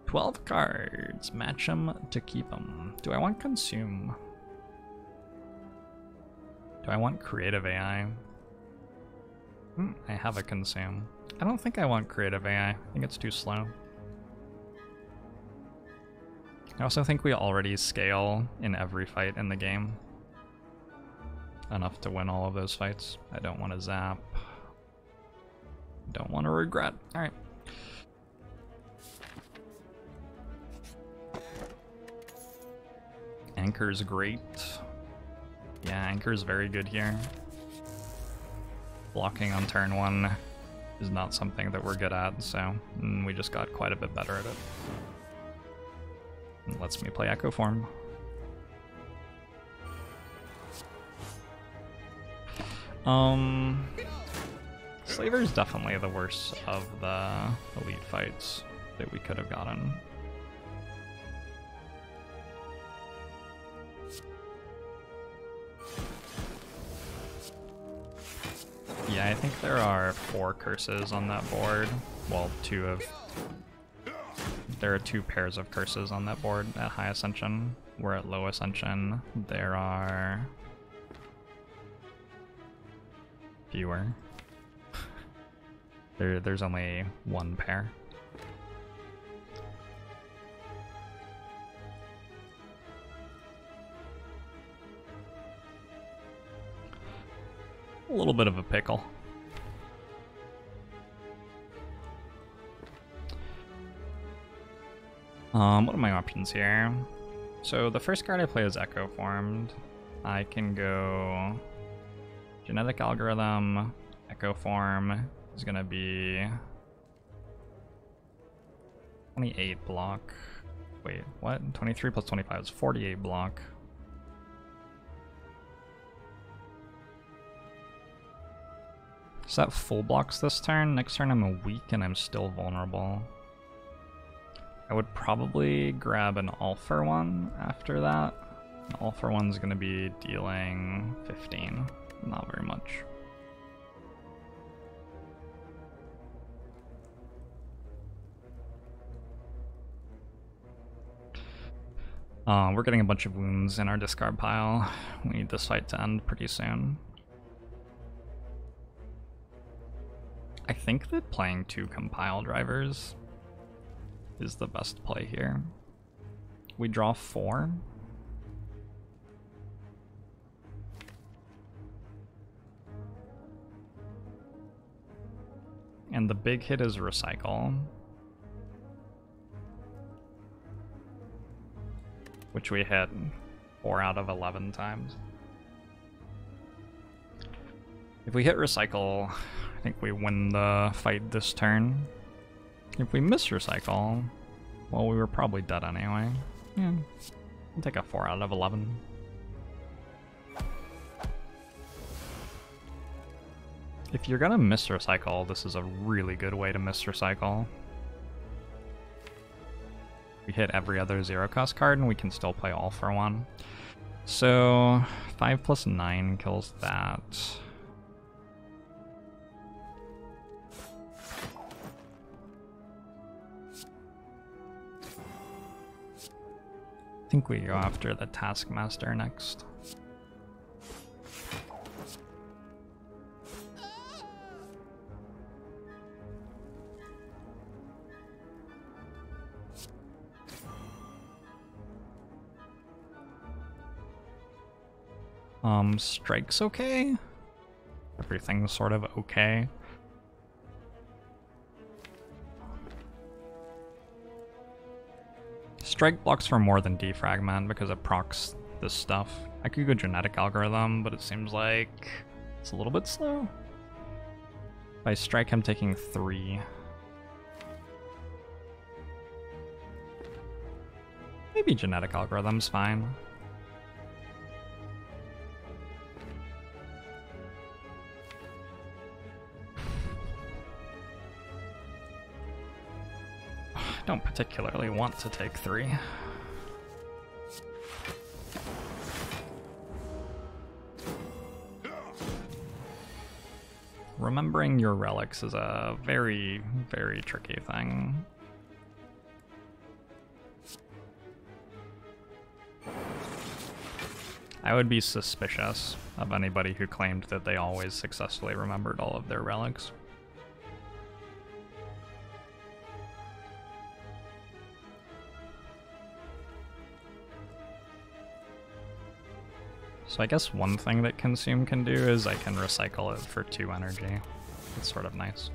12 cards. Match them to keep them. Do I want consume? Do I want creative AI? Hmm, I have a consume. I don't think I want creative AI. I think it's too slow. I also think we already scale in every fight in the game. Enough to win all of those fights. I don't want to zap. Don't want to regret. Alright. Anchor's great. Yeah, Anchor's very good here. Blocking on turn one is not something that we're good at, so mm, we just got quite a bit better at. It lets me play Echo Form. Um, Slaver is definitely the worst of the elite fights that we could have gotten. Yeah, I think there are four curses on that board. Well, two of... There are two pairs of curses on that board at High Ascension. We're at Low Ascension. There are... Fewer. there, there's only one pair. a little bit of a pickle. Um, what are my options here? So the first card I play is Echo Formed. I can go Genetic Algorithm, Echo Form is gonna be 28 block. Wait, what? 23 plus 25 is 48 block. Is that full blocks this turn. Next turn I'm a weak and I'm still vulnerable. I would probably grab an all for one after that. An all for one's gonna be dealing 15. Not very much. Uh, we're getting a bunch of wounds in our discard pile. We need this fight to end pretty soon. I think that playing two compile drivers is the best play here. We draw four. And the big hit is recycle. Which we hit 4 out of 11 times. If we hit recycle, I think we win the fight this turn. If we miss recycle, well, we were probably dead anyway. Yeah, I'll take a 4 out of 11. If you're gonna miss recycle, this is a really good way to miss recycle. We hit every other zero cost card and we can still play all for one. So 5 plus 9 kills that. I think we go after the Taskmaster next. Um, strike's okay. Everything's sort of okay. Strike blocks for more than defragment because it procs this stuff. I could go genetic algorithm, but it seems like it's a little bit slow. I strike, I'm taking three. Maybe genetic algorithm's fine. Particularly want to take three. Remembering your relics is a very, very tricky thing. I would be suspicious of anybody who claimed that they always successfully remembered all of their relics. So I guess one thing that Consume can do is I can recycle it for 2 energy. It's sort of nice.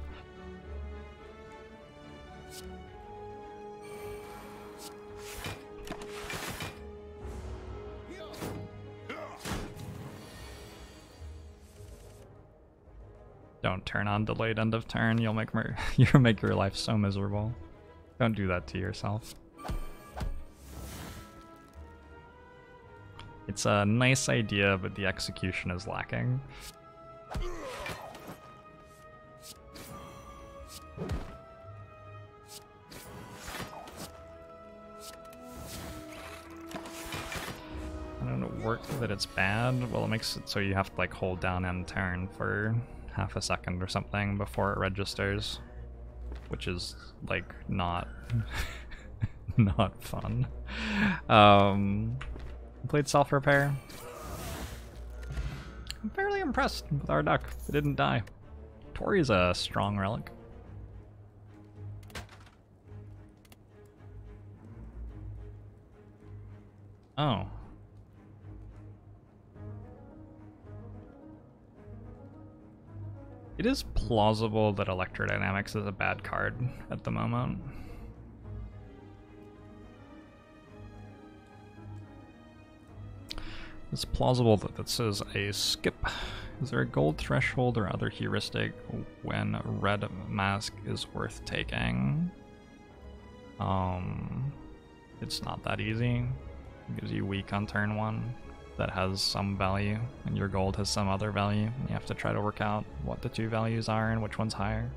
Don't turn on delayed end of turn, you'll make you'll make your life so miserable. Don't do that to yourself. It's a nice idea, but the execution is lacking. I don't know, work that it's bad. Well, it makes it so you have to like hold down and turn for half a second or something before it registers, which is like not not fun. Um, Complete self-repair. I'm fairly impressed with our duck. It didn't die. Torii's a strong relic. Oh. It is plausible that Electrodynamics is a bad card at the moment. It's plausible that this is a skip. Is there a gold threshold or other heuristic when red mask is worth taking? Um, it's not that easy. It gives you weak on turn one that has some value, and your gold has some other value. You have to try to work out what the two values are and which one's higher.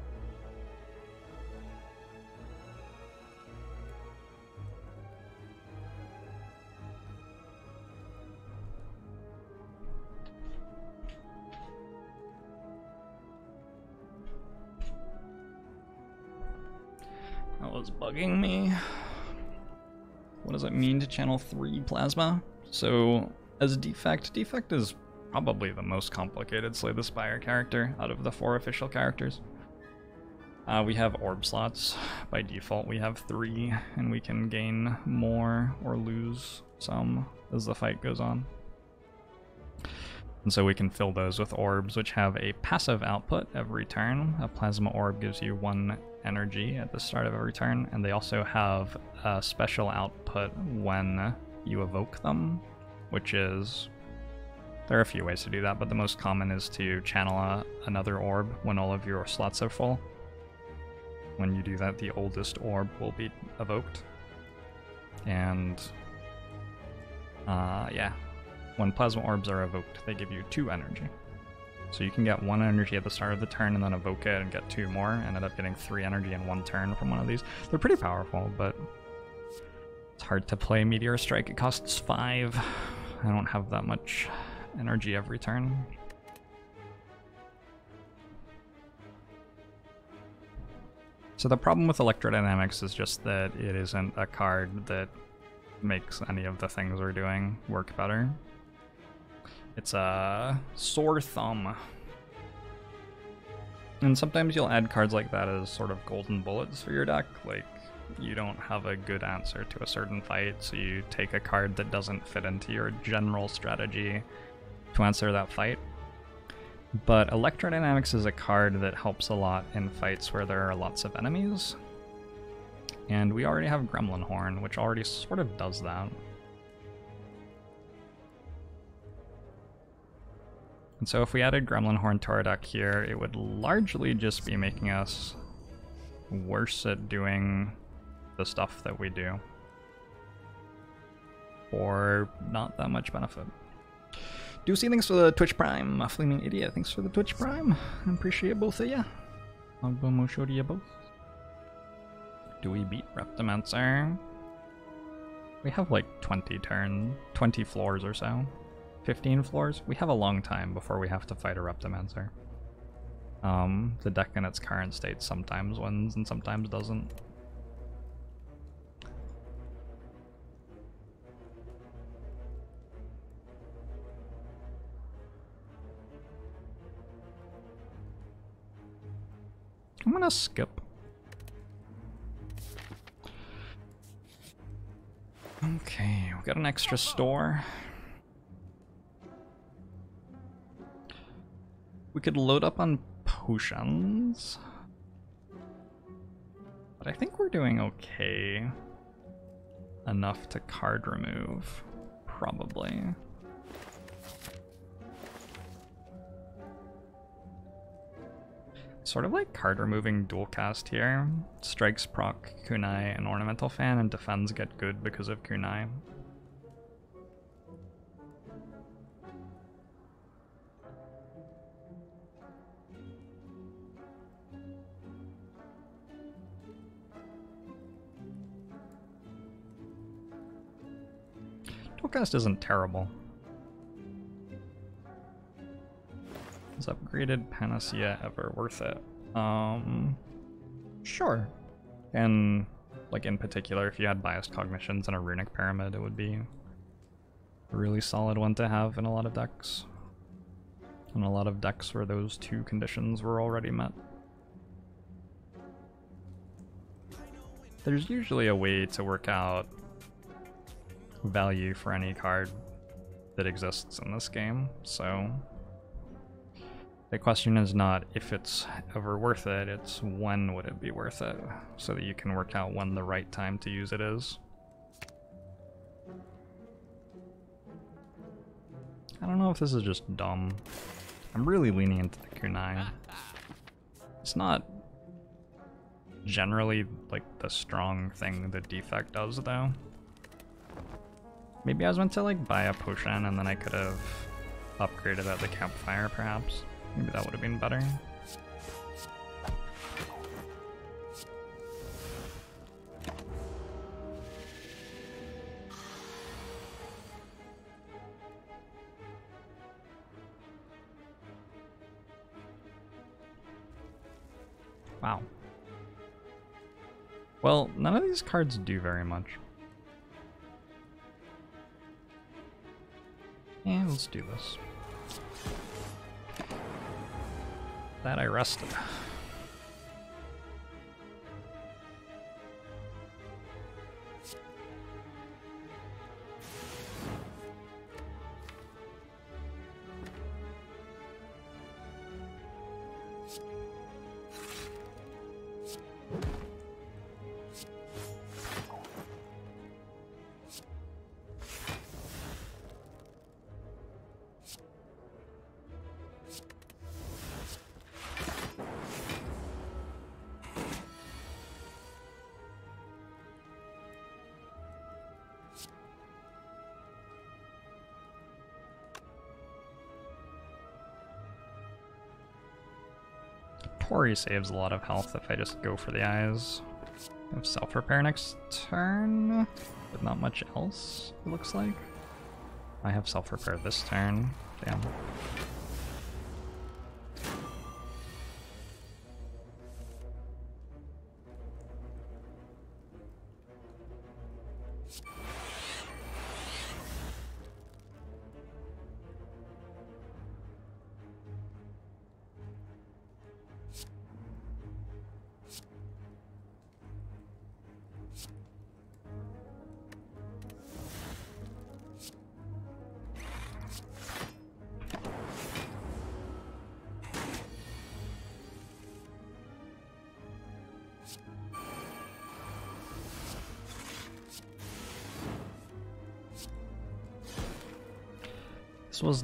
Was bugging me. What does it mean to channel 3 plasma? So, as defect, defect is probably the most complicated Slay the Spire character out of the four official characters. Uh, we have orb slots. By default, we have three, and we can gain more or lose some as the fight goes on. And so we can fill those with orbs, which have a passive output every turn. A plasma orb gives you one energy at the start of every turn, and they also have a special output when you evoke them, which is There are a few ways to do that, but the most common is to channel a, another orb when all of your slots are full. When you do that, the oldest orb will be evoked. And, uh, yeah, when plasma orbs are evoked, they give you two energy. So you can get one energy at the start of the turn and then evoke it and get two more, and end up getting three energy in one turn from one of these. They're pretty powerful, but it's hard to play Meteor Strike. It costs five. I don't have that much energy every turn. So the problem with Electrodynamics is just that it isn't a card that makes any of the things we're doing work better. It's a sore thumb. And sometimes you'll add cards like that as sort of golden bullets for your deck, like you don't have a good answer to a certain fight, so you take a card that doesn't fit into your general strategy to answer that fight. But Electrodynamics is a card that helps a lot in fights where there are lots of enemies. And we already have Gremlin Horn, which already sort of does that. And so if we added Gremlin Horn to here, it would largely just be making us worse at doing the stuff that we do. Or not that much benefit. Do see thanks for the Twitch Prime. A Flaming Idiot, thanks for the Twitch Prime. I appreciate both of you. I'll show to you both. Do we beat Reptomancer? We have like 20 turn, 20 floors or so. 15 floors? We have a long time before we have to fight a Reptimancer. Um, the deck in its current state sometimes wins and sometimes doesn't. I'm gonna skip. Okay, we got an extra store. We could load up on potions. But I think we're doing okay. Enough to card remove, probably. Sort of like card removing dual cast here. Strikes proc Kunai and Ornamental Fan, and defends get good because of Kunai. Dual cast isn't terrible. Is upgraded Panacea ever worth it? Um, sure. And, like, in particular, if you had Biased Cognitions and a Runic Pyramid, it would be a really solid one to have in a lot of decks. In a lot of decks where those two conditions were already met. There's usually a way to work out value for any card that exists in this game, so the question is not if it's ever worth it, it's when would it be worth it, so that you can work out when the right time to use it is. I don't know if this is just dumb. I'm really leaning into the kunai. It's not generally like the strong thing the defect does though. Maybe I was meant to like buy a potion and then I could have upgraded at the campfire perhaps. Maybe that would have been better. Wow. Well, none of these cards do very much. And let's do this. That I rested. Torii saves a lot of health if I just go for the eyes. I have self-repair next turn, but not much else, it looks like. I have self-repair this turn. Damn.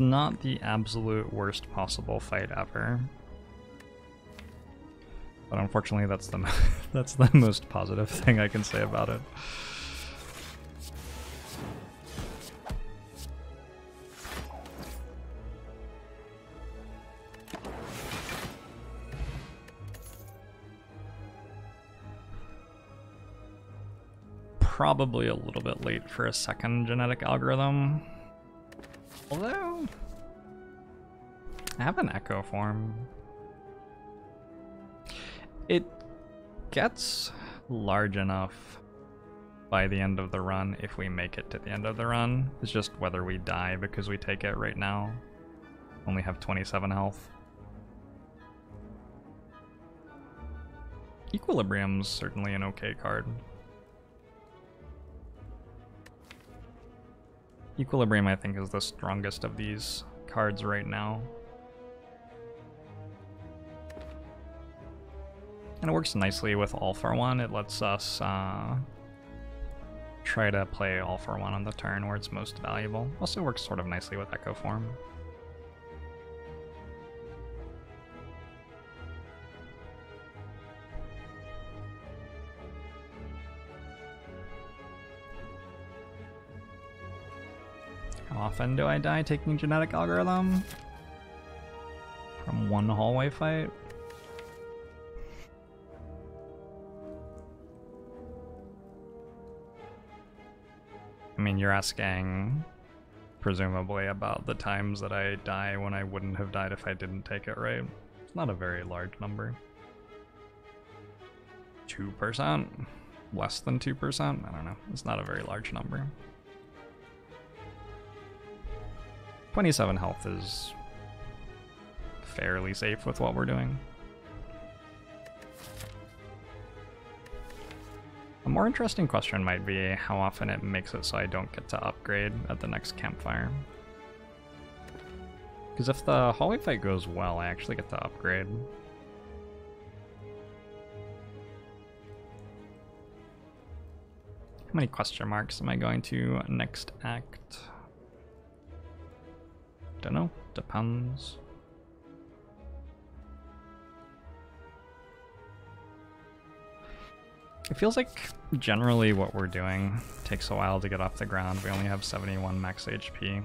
Not the absolute worst possible fight ever. But unfortunately that's the that's the most positive thing I can say about it. Probably a little bit late for a second genetic algorithm. Have an echo form. It gets large enough by the end of the run if we make it to the end of the run. It's just whether we die because we take it right now. Only have 27 health. Equilibrium's certainly an okay card. Equilibrium, I think, is the strongest of these cards right now. And it works nicely with All for One. It lets us uh, try to play All for One on the turn where it's most valuable. Also works sort of nicely with Echo Form. How often do I die taking genetic algorithm? From one hallway fight? You're asking, presumably, about the times that I die when I wouldn't have died if I didn't take it, right? It's not a very large number. 2%? Less than 2%? I don't know. It's not a very large number. 27 health is fairly safe with what we're doing. A more interesting question might be how often it makes it so I don't get to upgrade at the next campfire. Because if the hallway fight goes well, I actually get to upgrade. How many question marks am I going to next act? Don't know. Depends. It feels like generally what we're doing takes a while to get off the ground. We only have 71 max HP.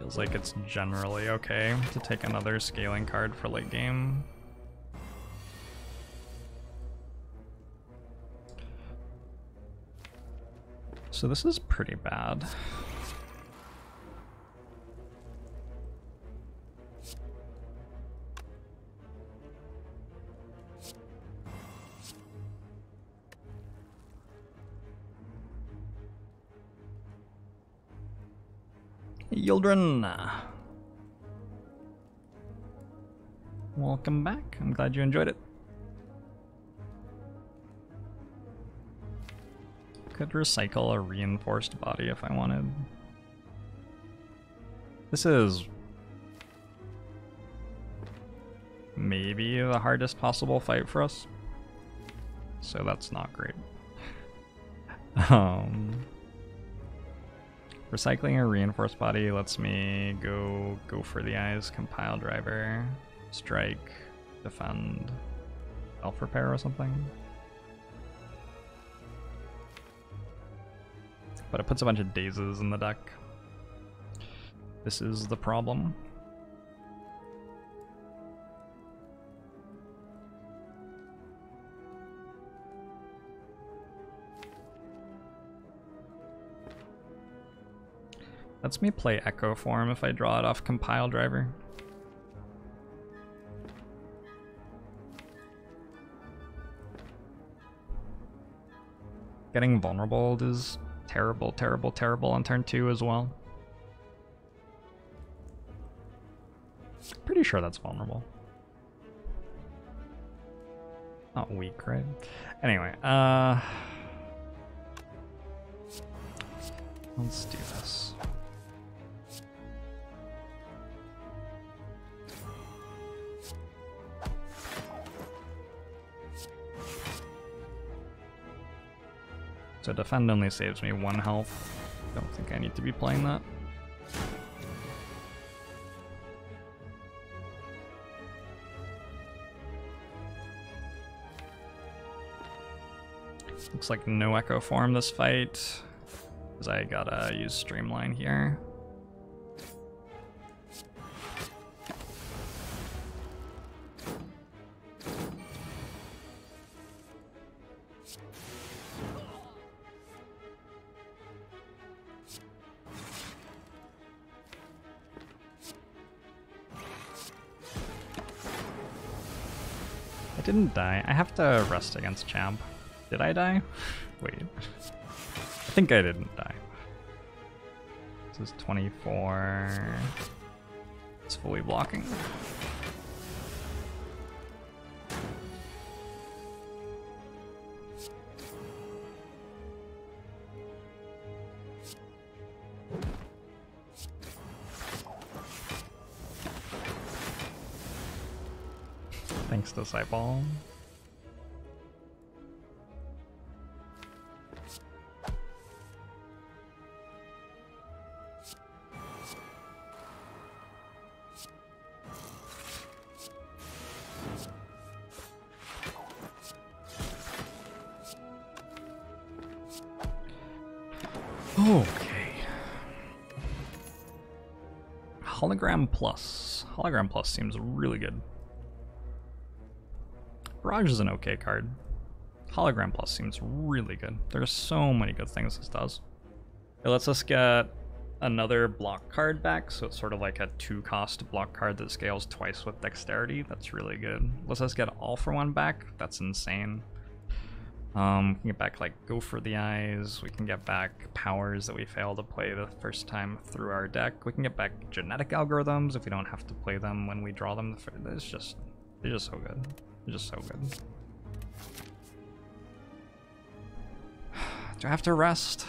Feels like it's generally okay to take another scaling card for late game. So this is pretty bad. Yildren. Welcome back. I'm glad you enjoyed it. Could recycle a reinforced body if I wanted. This is maybe the hardest possible fight for us. So that's not great. um, recycling a reinforced body lets me go go for the eyes, compile driver, strike, defend, self repair or something. But it puts a bunch of dazes in the deck. This is the problem. Lets me play Echo Form if I draw it off Compile Driver. Getting vulnerable is terrible, terrible, terrible on turn two as well. Pretty sure that's vulnerable. Not weak, right? Anyway, uh... Let's do this. So defend only saves me one health. Don't think I need to be playing that. Looks like no Echo Form this fight, because I gotta use Streamline here. Against Champ. Did I die? Wait. I think I didn't die. This is 24. It's fully blocking. Thanks, Disciple. Plus seems really good. Barrage is an okay card. Hologram Plus seems really good. There's so many good things this does. It lets us get another block card back, so it's sort of like a two-cost block card that scales twice with dexterity. That's really good. Lets us get all for one back. That's insane. Um, we can get back like Go for the Eyes. We can get back powers that we failed to play the first time through our deck. We can get back genetic algorithms if we don't have to play them when we draw them. It's just, they're just so good. They're just so good. Do I have to rest?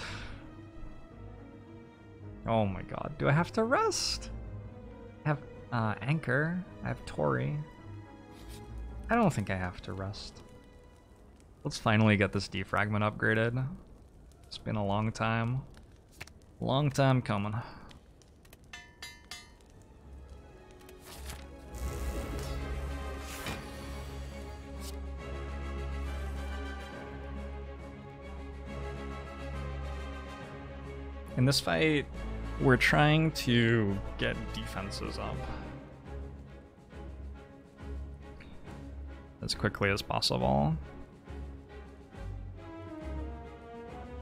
Oh my god, do I have to rest? I have uh, Anchor, I have Torii. I don't think I have to rest. Let's finally get this defragment upgraded. It's been a long time. Long time coming. In this fight, we're trying to get defenses up as quickly as possible.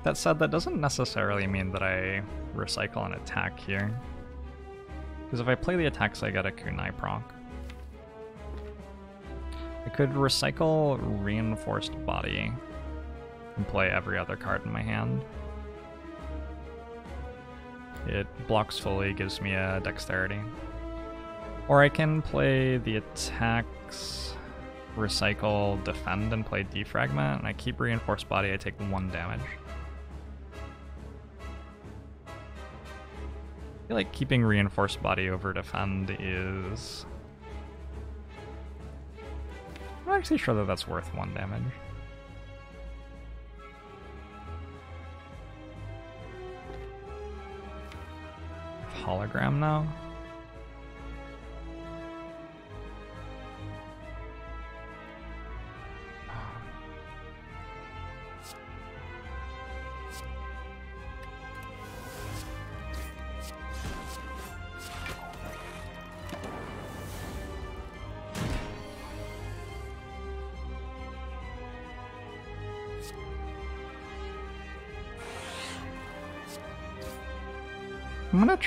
That said, that doesn't necessarily mean that I recycle an attack here. Because if I play the attacks, I get a kunai proc. I could recycle Reinforced Body and play every other card in my hand. It blocks fully, gives me a dexterity. Or I can play the attacks, recycle, defend, and play defragment, and I keep reinforced body, I take one damage. Feel like keeping reinforced body over defend is... I'm not actually sure that that's worth one damage. hologram now?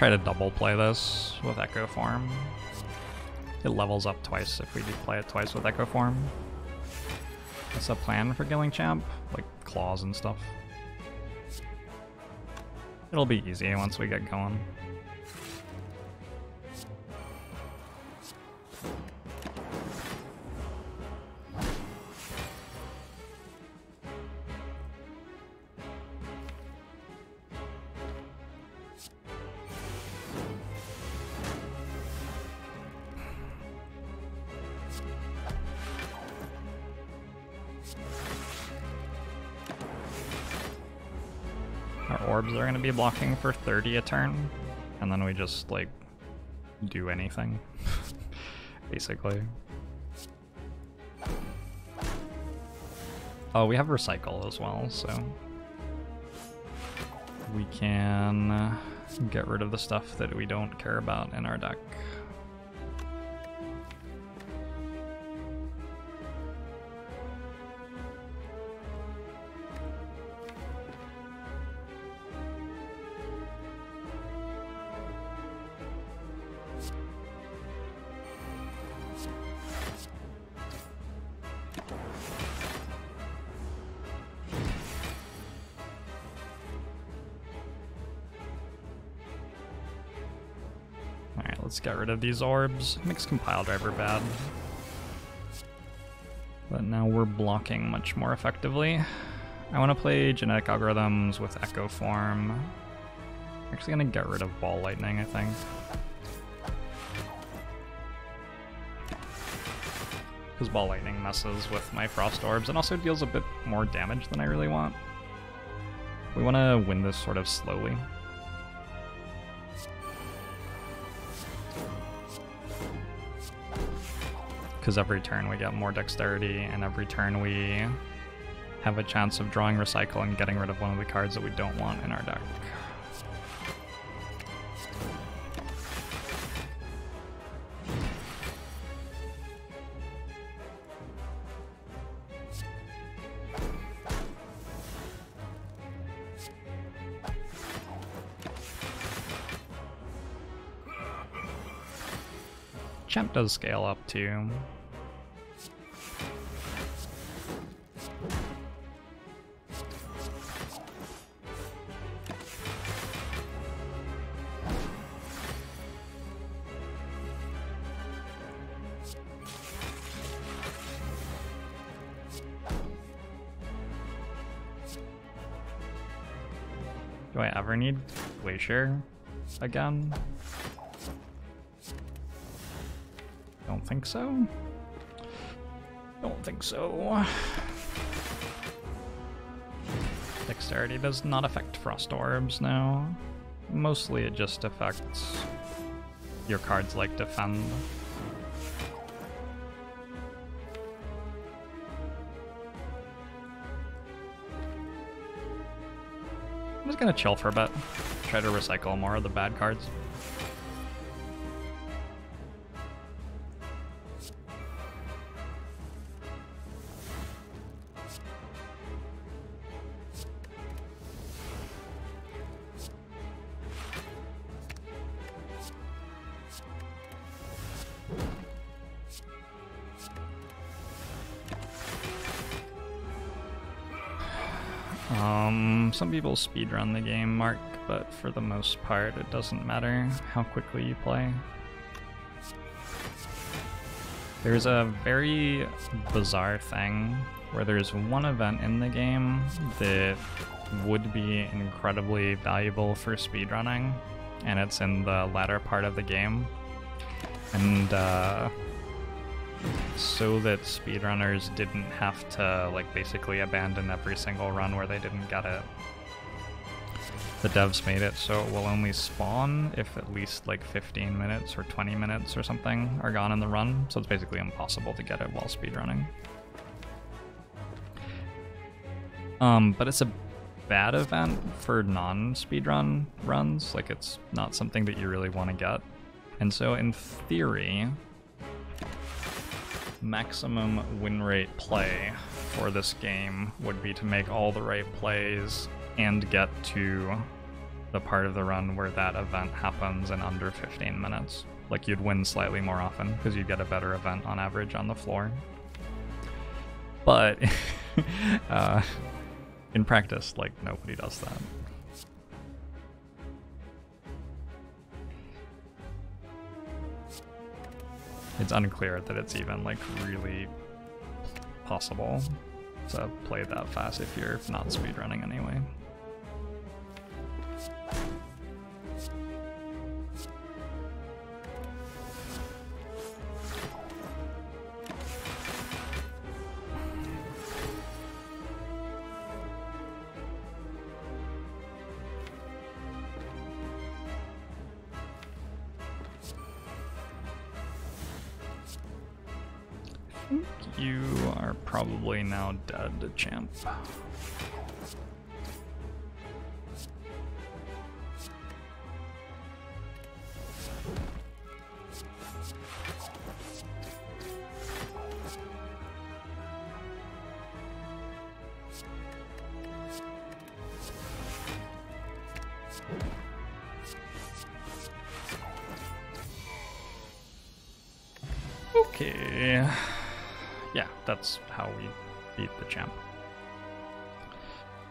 Try to double play this with Echo Form. It levels up twice if we do play it twice with Echo Form. That's a plan for killing Champ, like claws and stuff. It'll be easy once we get going. To be blocking for 30 a turn, and then we just, like, do anything, basically. Oh, we have recycle as well, so we can get rid of the stuff that we don't care about in our deck. These orbs. Makes compile driver bad. But now we're blocking much more effectively. I want to play genetic algorithms with echo form. I'm actually gonna get rid of ball lightning, I think. Because ball lightning messes with my frost orbs and also deals a bit more damage than I really want. We want to win this sort of slowly. Because every turn we get more dexterity, and every turn we have a chance of drawing recycle and getting rid of one of the cards that we don't want in our deck. Champ does scale up too. Glacier again? Don't think so. Don't think so. Dexterity does not affect Frost Orbs now. Mostly it just affects your cards like Defend. Gonna chill for a bit. Try to recycle more of the bad cards. People speedrun the game, Mark, but for the most part, it doesn't matter how quickly you play. There's a very bizarre thing where there's one event in the game that would be incredibly valuable for speedrunning, and it's in the latter part of the game. And, uh, so that speedrunners didn't have to like basically abandon every single run where they didn't get it. The devs made it so it will only spawn if at least like 15 minutes or 20 minutes or something are gone in the run, so it's basically impossible to get it while speedrunning. Um, but it's a bad event for non-speedrun runs, like it's not something that you really want to get. And so in theory, maximum win rate play for this game would be to make all the right plays and get to the part of the run where that event happens in under 15 minutes. Like you'd win slightly more often because you get a better event on average on the floor. But uh, in practice, like nobody does that. It's unclear that it's even like really possible to play that fast if you're not speedrunning anyway. Probably now dead, champ.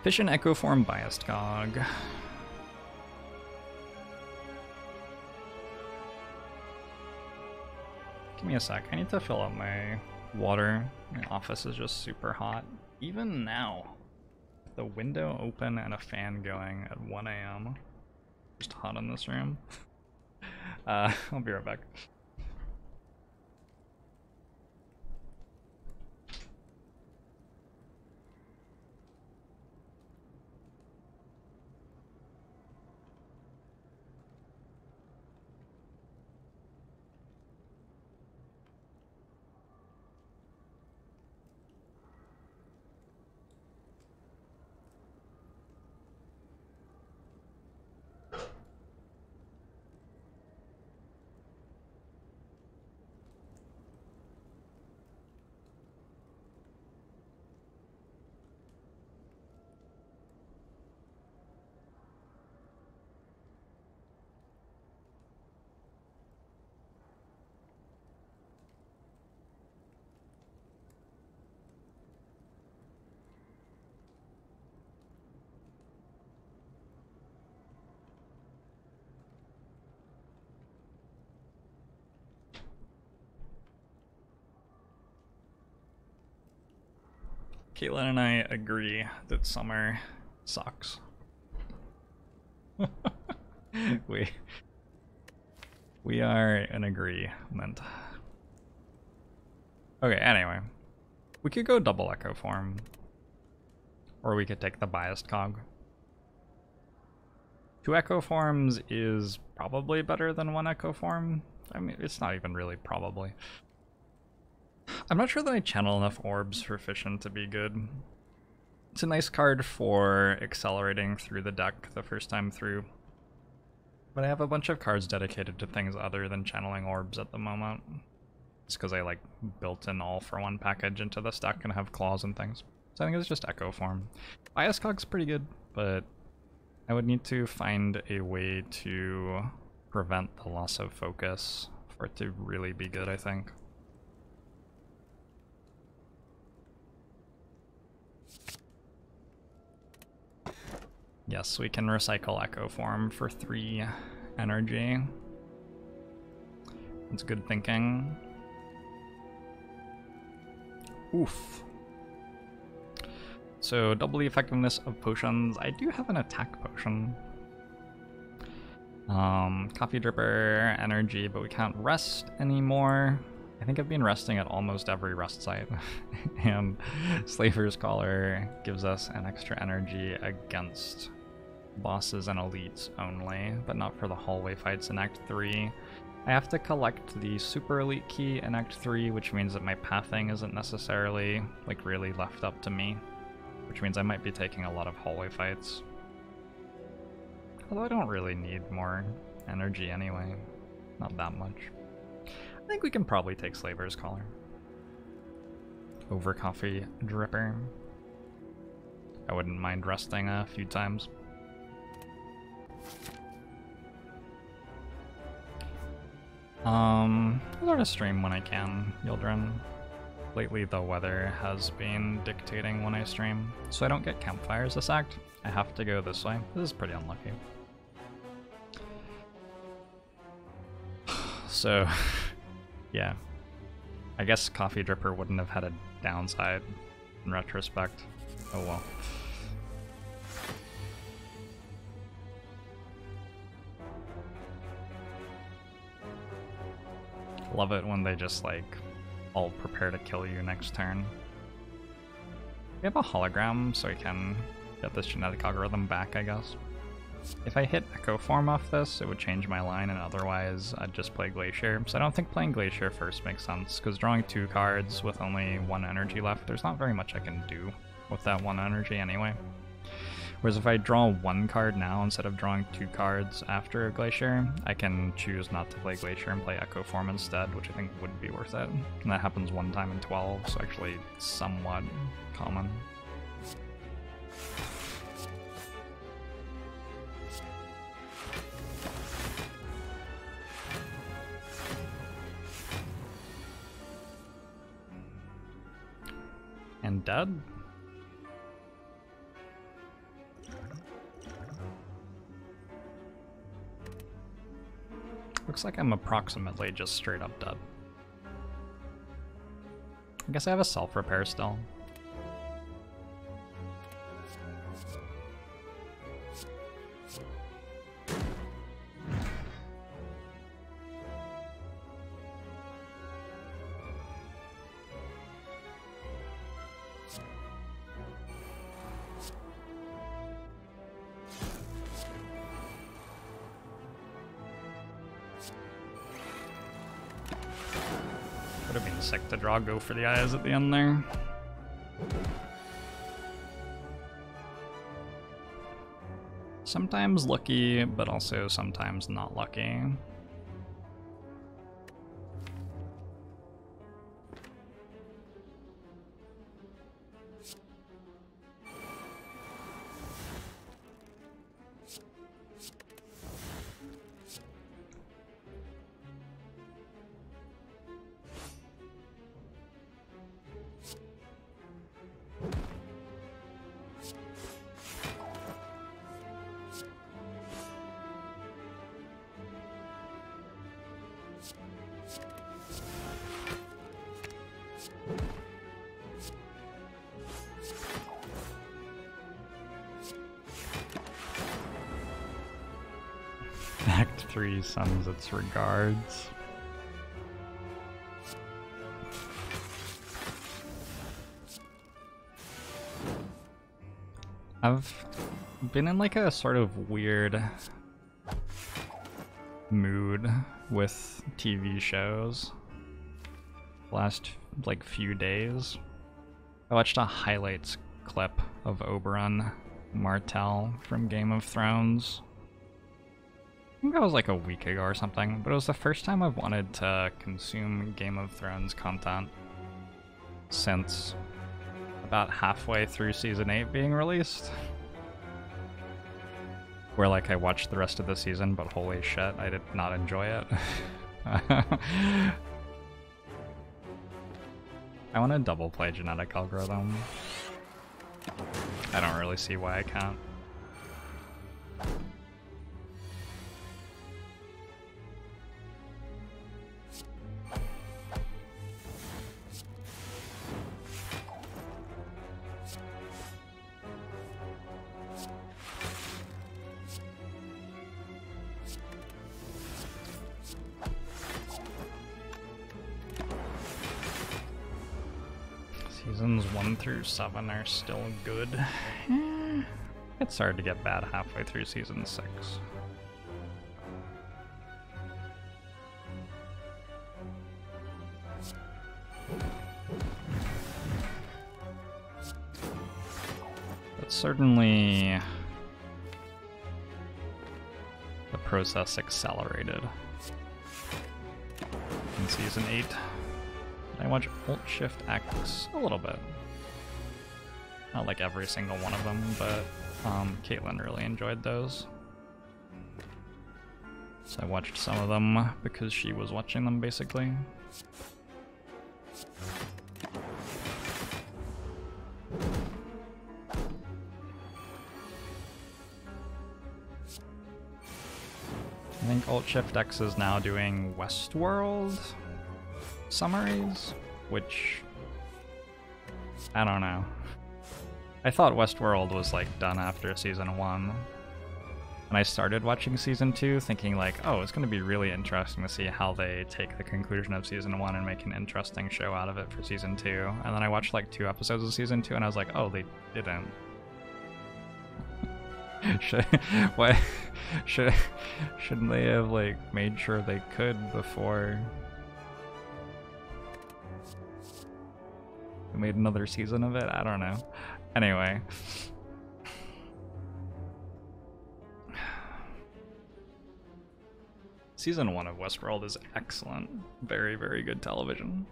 Fission Echo Form Biased Cog. Give me a sec. I need to fill up my water. My office is just super hot. Even now, the window open and a fan going at 1 a.m. Just hot in this room. Uh, I'll be right back. Caitlin and I agree that summer sucks. we we are in agreement. Okay, anyway. We could go double echo form. Or we could take the biased cog. Two echo forms is probably better than one echo form. I mean, it's not even really probably. I'm not sure that I channel enough orbs for Fission to be good. It's a nice card for accelerating through the deck the first time through. But I have a bunch of cards dedicated to things other than channeling orbs at the moment. It's because I like built in all for one package into the stack and have claws and things. So I think it's just Echo form. Bias Cog's pretty good, but I would need to find a way to prevent the loss of focus for it to really be good, I think. Yes, we can recycle Echo Form for three energy. That's good thinking. Oof. So, double the effectiveness of potions. I do have an attack potion. Um, coffee dripper, energy, but we can't rest anymore. I think I've been resting at almost every rest site. and Slaver's Collar gives us an extra energy against bosses and elites only, but not for the hallway fights in Act 3. I have to collect the super elite key in Act 3, which means that my pathing isn't necessarily, like, really left up to me. Which means I might be taking a lot of hallway fights. Although I don't really need more energy anyway. Not that much. I think we can probably take Slaver's Collar. Over Coffee Dripper. I wouldn't mind resting a few times. Um, I'll sort to stream when I can, Yildren. Lately, the weather has been dictating when I stream, so I don't get campfires this act. I have to go this way. This is pretty unlucky. so, yeah. I guess Coffee Dripper wouldn't have had a downside in retrospect. Oh well. Love it when they just like all prepare to kill you next turn. We have a hologram, so I can get this genetic algorithm back, I guess. If I hit Echo Form off this, it would change my line, and otherwise I'd just play Glacier. So I don't think playing Glacier first makes sense, because drawing two cards with only one energy left, there's not very much I can do with that one energy anyway. Whereas if I draw one card now instead of drawing two cards after Glacier, I can choose not to play Glacier and play Echo Form instead, which I think would be worth it. And that happens one time in 12, so actually somewhat common. And dead? Looks like I'm approximately just straight up dead. I guess I have a self-repair still. Been sick to draw go for the eyes at the end there. Sometimes lucky, but also sometimes not lucky. Regards. I've been in like a sort of weird mood with TV shows last like few days. I watched a highlights clip of Oberyn Martell from Game of Thrones. I think that was like a week ago or something, but it was the first time I've wanted to consume Game of Thrones content since about halfway through season 8 being released. Where like I watched the rest of the season, but holy shit, I did not enjoy it. I want to double play genetic algorithm. I don't really see why I can't. Through 7 are still good. Eh, it's hard to get bad halfway through season 6. But certainly the process accelerated in season 8. I watch Alt Shift X a little bit. Not like every single one of them, but um, Caitlin really enjoyed those. So I watched some of them because she was watching them, basically. I think Alt Shift X is now doing Westworld summaries, which I don't know. I thought Westworld was like done after season one. And I started watching season two thinking like, oh, it's gonna be really interesting to see how they take the conclusion of season one and make an interesting show out of it for season two. And then I watched like two episodes of season two and I was like, oh, they didn't. should why should shouldn't they have like made sure they could before they made another season of it? I don't know. Anyway. Season 1 of Westworld is excellent. Very, very good television.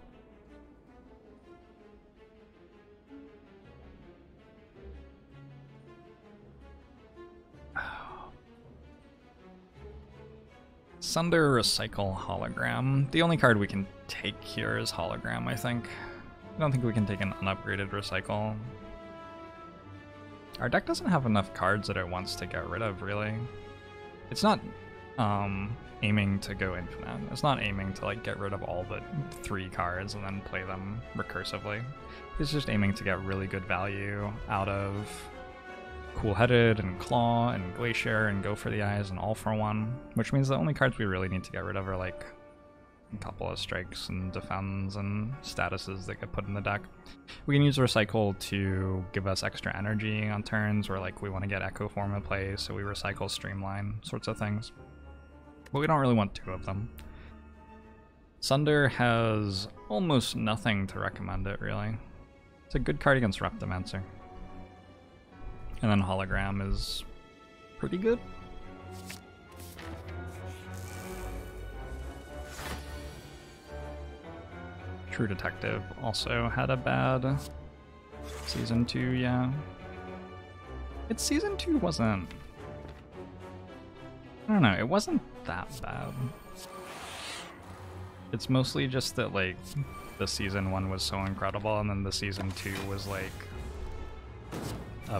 Sunder Recycle Hologram. The only card we can take here is Hologram, I think. I don't think we can take an unupgraded Recycle. Our deck doesn't have enough cards that it wants to get rid of, really. It's not um, aiming to go infinite. It's not aiming to like get rid of all but three cards and then play them recursively. It's just aiming to get really good value out of Cool-Headed and Claw and Glacier and Go for the Eyes and All for One, which means the only cards we really need to get rid of are like a couple of strikes and defends and statuses that get put in the deck. We can use Recycle to give us extra energy on turns where like we want to get Echo Form in play, so we recycle Streamline, sorts of things. But we don't really want two of them. Sunder has almost nothing to recommend it, really. It's a good card against Reptomancer. And then Hologram is pretty good. True Detective also had a bad season two, yeah. Its season two wasn't. I don't know, it wasn't that bad. It's mostly just that, like, the season one was so incredible, and then the season two was like a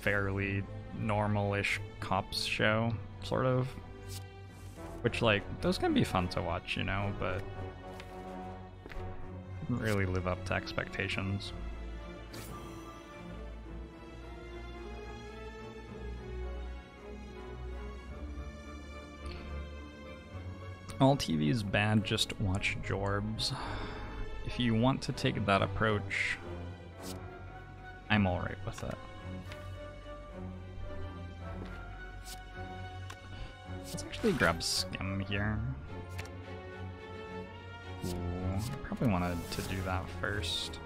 fairly normal-ish cops show, sort of. Which, like, those can be fun to watch, you know, but really live up to expectations. All TV is bad, just watch Jorbs. If you want to take that approach, I'm alright with it. Let's actually grab Skim here. I probably wanted to do that first.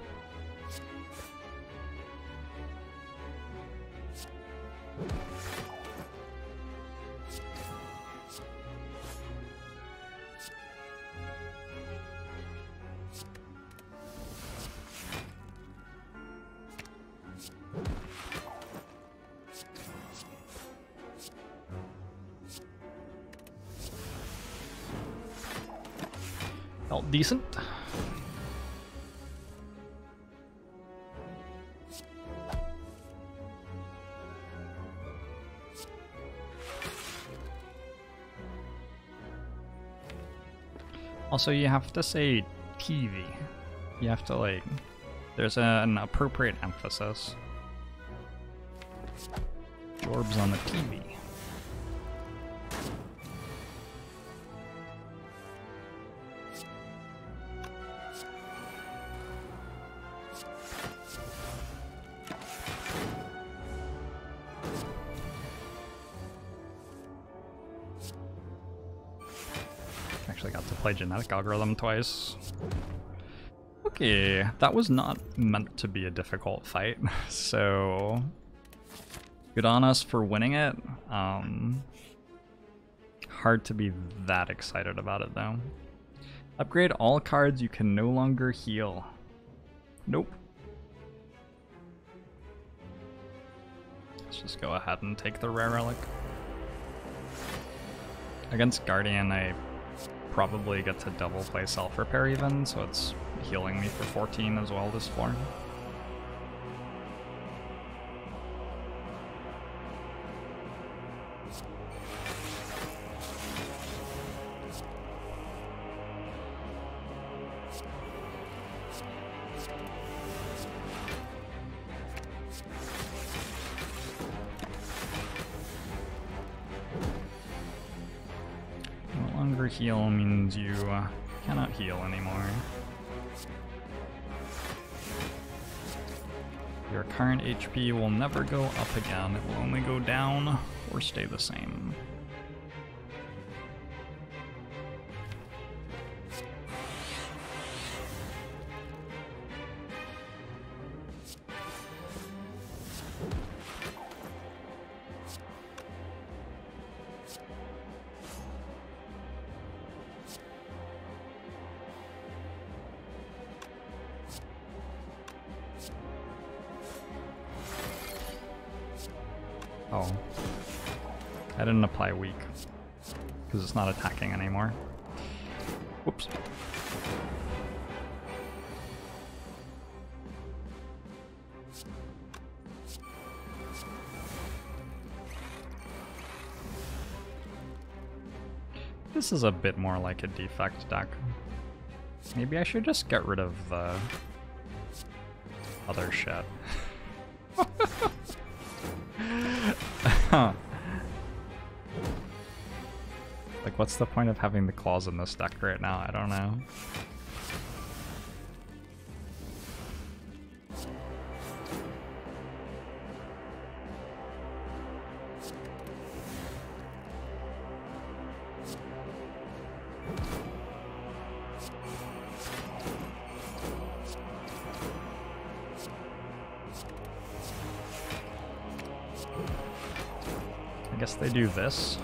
Decent. Also, you have to say TV. You have to, like, there's an appropriate emphasis. Jorbs on the TV. Genetic algorithm twice. Okay, that was not meant to be a difficult fight, so good on us for winning it. Um, hard to be that excited about it though. Upgrade all cards you can no longer heal. Nope. Let's just go ahead and take the rare relic. Against Guardian, I probably get to double play self repair even, so it's healing me for 14 as well this floor. HP will never go up again, it will only go down or stay the same. Not attacking anymore. Whoops. This is a bit more like a defect deck. Maybe I should just get rid of the other shit. Like, what's the point of having the claws in this deck right now? I don't know. I guess they do this.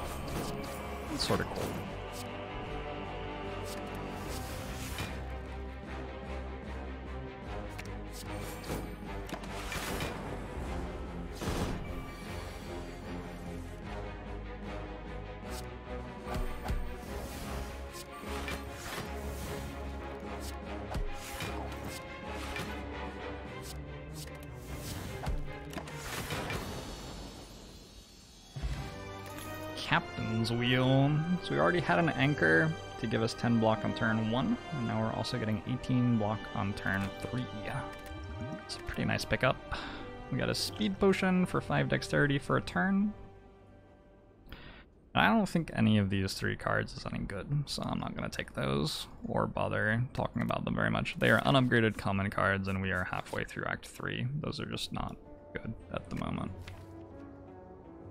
So we already had an anchor to give us 10 block on turn 1, and now we're also getting 18 block on turn 3. It's a pretty nice pickup. We got a speed potion for 5 dexterity for a turn. I don't think any of these three cards is any good, so I'm not going to take those or bother talking about them very much. They are unupgraded common cards, and we are halfway through Act 3. Those are just not good at the moment.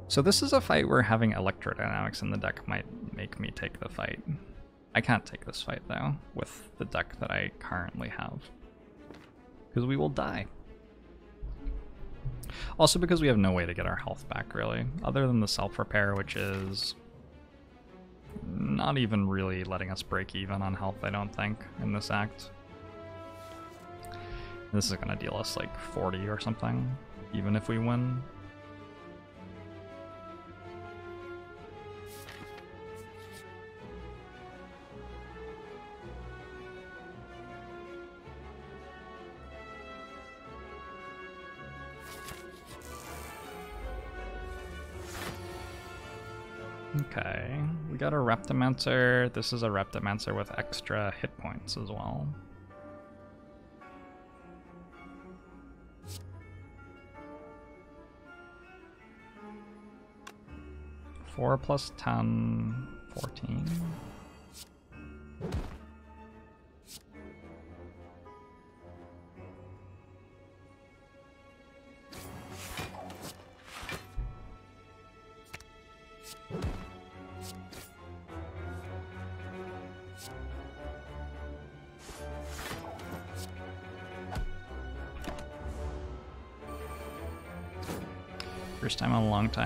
So this is a fight where having electrodynamics in the deck might make me take the fight. I can't take this fight though, with the deck that I currently have. Because we will die. Also because we have no way to get our health back really, other than the self-repair, which is not even really letting us break even on health, I don't think, in this act. This is gonna deal us like 40 or something, even if we win. Got a Reptomancer. This is a Reptomancer with extra hit points as well. Four plus ten, fourteen.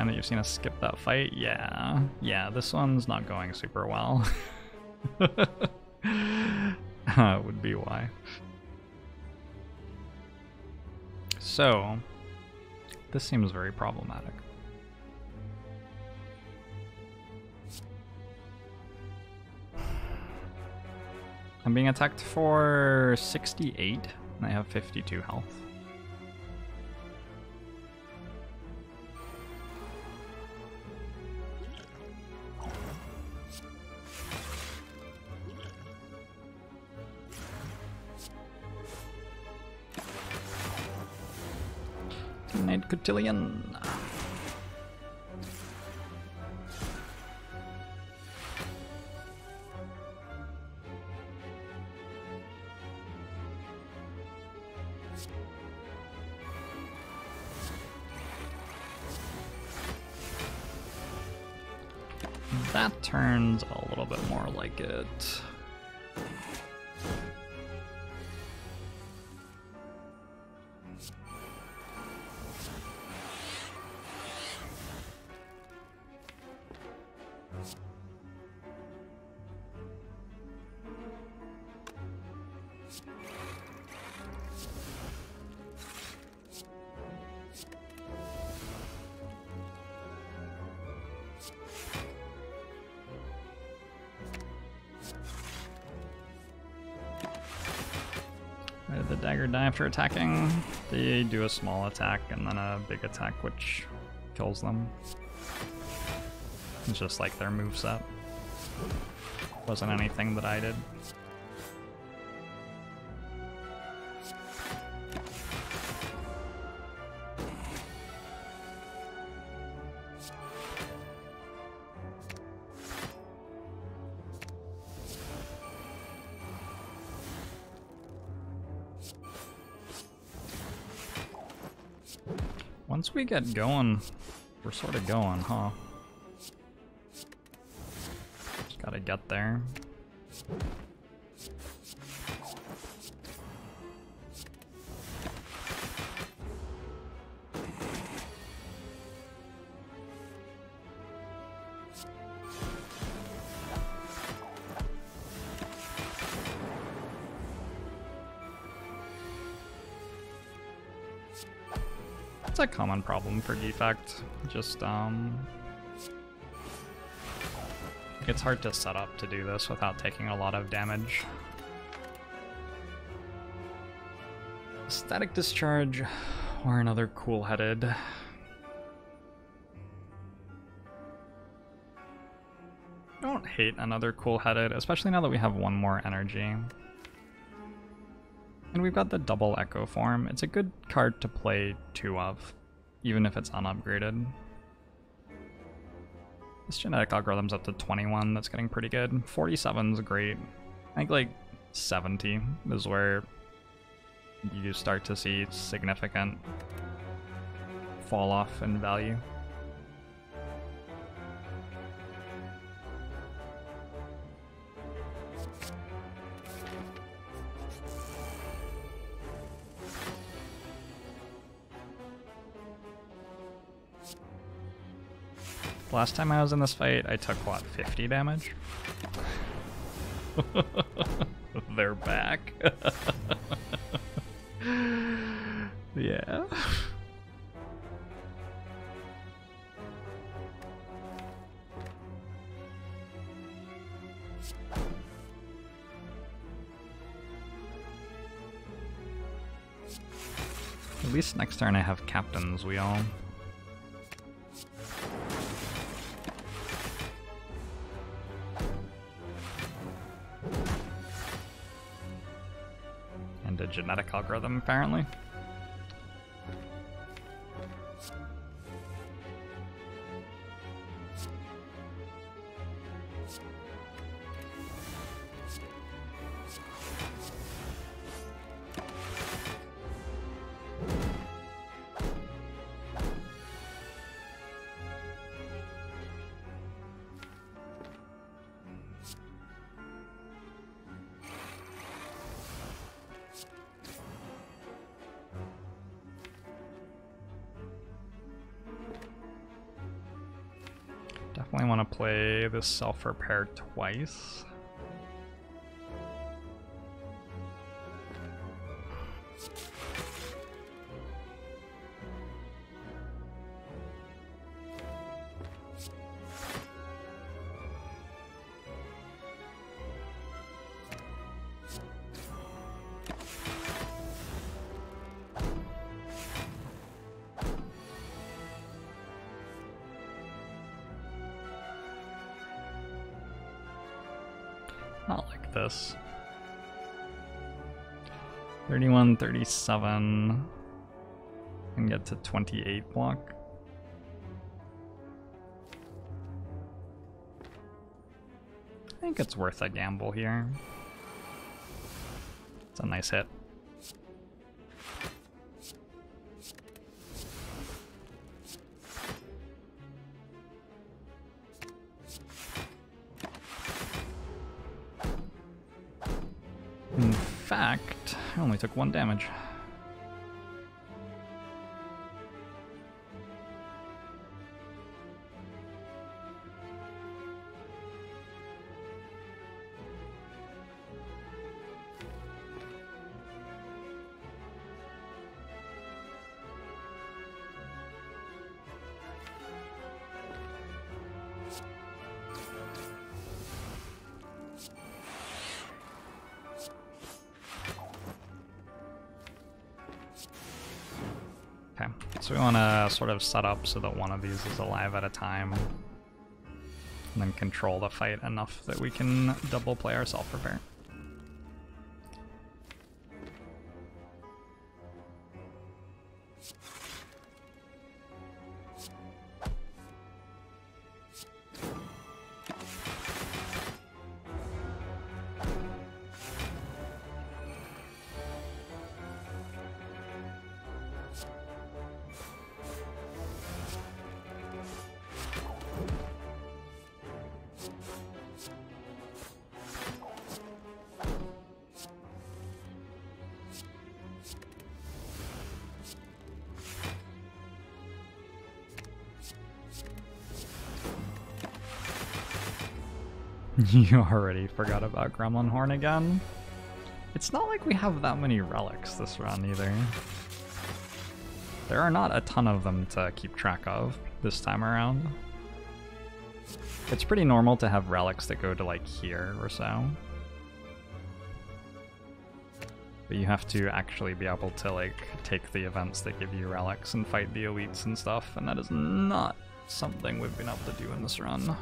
time that you've seen us skip that fight. Yeah, yeah, this one's not going super well. uh, would be why. So, this seems very problematic. I'm being attacked for 68, and I have 52 health. Cotillion. That turns a little bit more like it. After attacking? They do a small attack and then a big attack which kills them. It's just like their moveset. Wasn't anything that I did. We get going, we're sort of going, huh? Just gotta get there. Common problem for defect. Just um it's hard to set up to do this without taking a lot of damage. Static discharge or another cool headed. Don't hate another cool headed, especially now that we have one more energy. And we've got the double echo form. It's a good card to play two of, even if it's unupgraded. This genetic algorithm's up to 21, that's getting pretty good. 47's great. I think like 70 is where you start to see significant fall off in value. Last time I was in this fight, I took, what, 50 damage? They're back. yeah. At least next turn I have Captain's Wheel. And algorithm, apparently. Definitely want to play this self-repair twice. 31, 37. And get to 28 block. I think it's worth a gamble here. It's a nice hit. Took one damage. Sort of set up so that one of these is alive at a time. And then control the fight enough that we can double play our self-repair. you already forgot about Gremlin Horn again? It's not like we have that many relics this run either. There are not a ton of them to keep track of this time around. It's pretty normal to have relics that go to like here or so. But you have to actually be able to like take the events that give you relics and fight the elites and stuff, and that is not something we've been able to do in this run.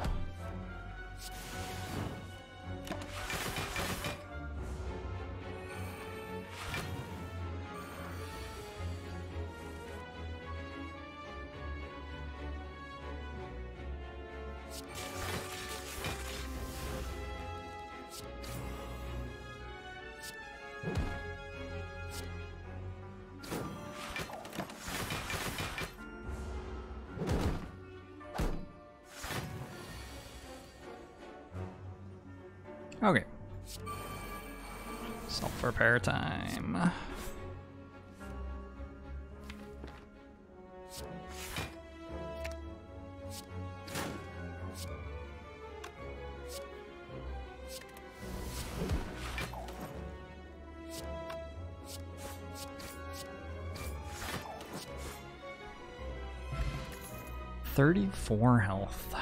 Thirty-four health.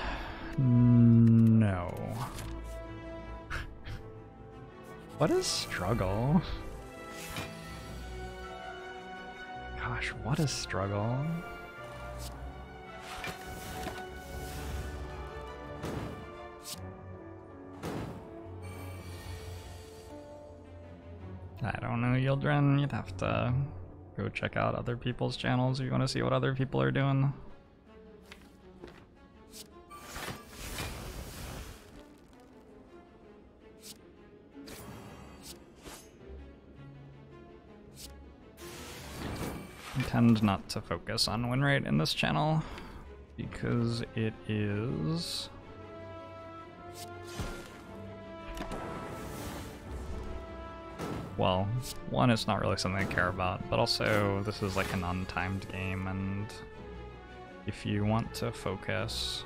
No. What a struggle. Gosh, what a struggle. I don't know, Yildren. You'd have to go check out other people's channels if you want to see what other people are doing. Not to focus on win rate in this channel because it is well, one, it's not really something I care about, but also this is like an untimed game, and if you want to focus.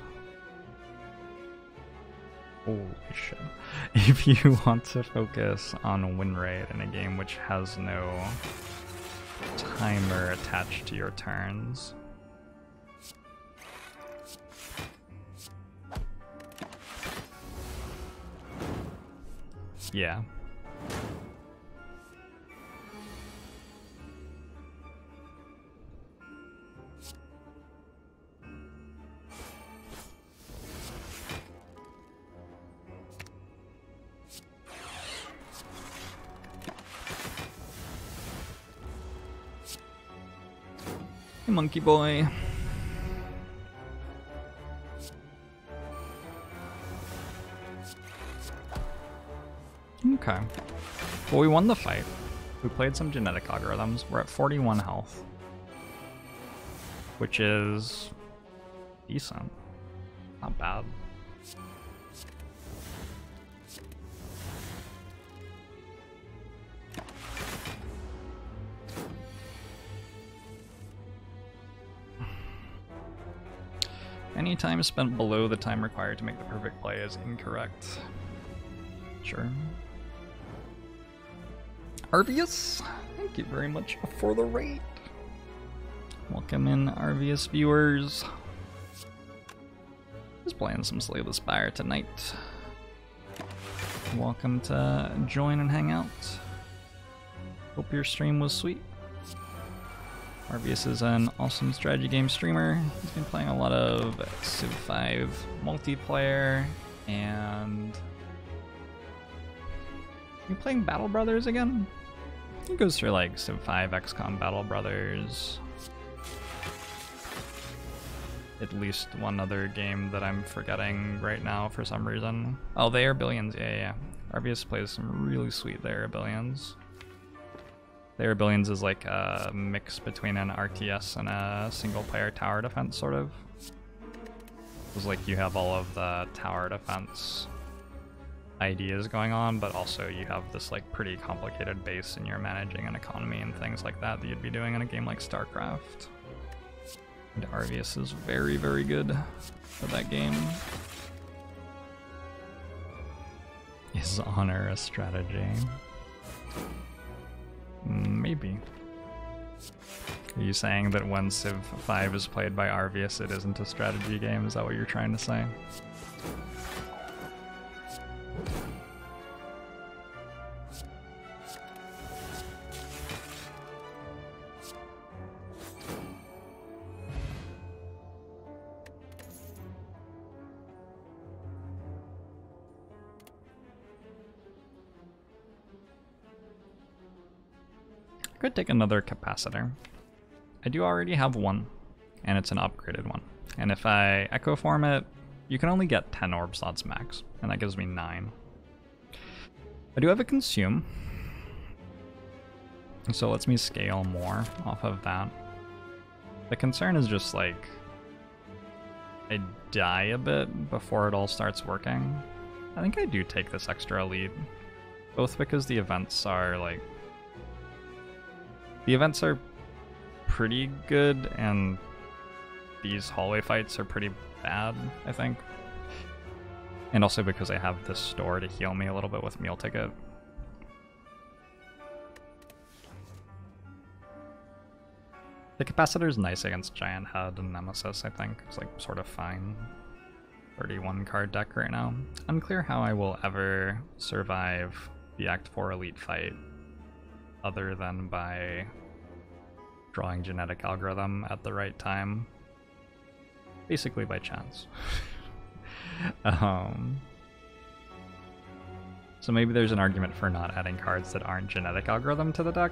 Holy shit. If you want to focus on win rate in a game which has no timer attached to your turns. Yeah. Monkey boy. Okay. Well, we won the fight. We played some genetic algorithms. We're at 41 health. Which is decent. Not bad. Any time spent below the time required to make the perfect play is incorrect. Sure. Arvius, thank you very much for the rate. Welcome in, Arvius viewers. Just playing some Slay the Spire tonight. Welcome to join and hang out. Hope your stream was sweet. Arvius is an awesome strategy game streamer. He's been playing a lot of Civ 5 multiplayer and. You playing Battle Brothers again? He goes through like Civ 5, XCOM, Battle Brothers. At least one other game that I'm forgetting right now for some reason. Oh, They Are Billions, yeah, yeah. Arvius plays some really sweet They Are Billions. Are Billions is like a mix between an RTS and a single player tower defense, sort of. It's like you have all of the tower defense ideas going on, but also you have this like pretty complicated base and you're managing an economy and things like that that you'd be doing in a game like StarCraft. And Arvius is very, very good at that game. Is honor a strategy? Maybe. Are you saying that when Civ 5 is played by Arvius, it isn't a strategy game? Is that what you're trying to say? Could take another capacitor. I do already have one, and it's an upgraded one. And if I echo form it, you can only get 10 orb slots max, and that gives me 9. I do have a consume, so it lets me scale more off of that. The concern is just like, I die a bit before it all starts working. I think I do take this extra elite, both because the events are like the events are pretty good, and these hallway fights are pretty bad, I think. And also because I have this store to heal me a little bit with meal ticket. The capacitor is nice against Giant Head and Nemesis, I think. It's like sort of fine. 31 card deck right now. Unclear how I will ever survive the Act 4 Elite fight other than by drawing genetic algorithm at the right time. Basically by chance. um, so maybe there's an argument for not adding cards that aren't genetic algorithm to the deck.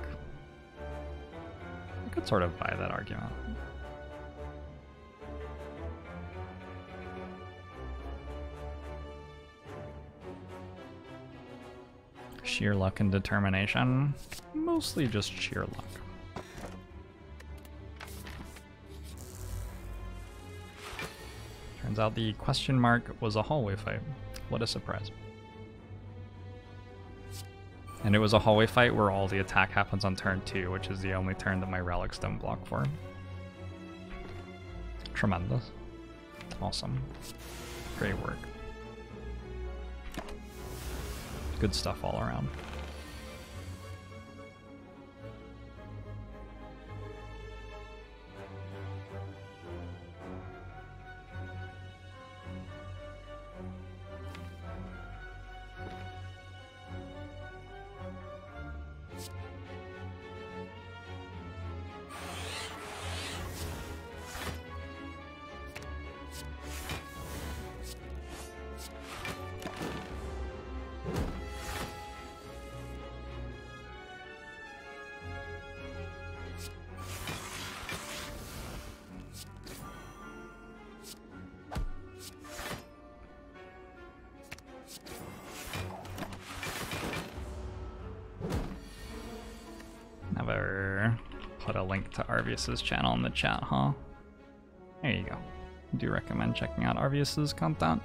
I could sort of buy that argument. Sheer luck and determination. Mostly just sheer luck. Turns out the question mark was a hallway fight. What a surprise. And it was a hallway fight where all the attack happens on turn 2, which is the only turn that my relics don't block for. Tremendous. Awesome. Great work. Good stuff all around. Arvius's channel in the chat, huh? There you go. I do recommend checking out Arvius's content.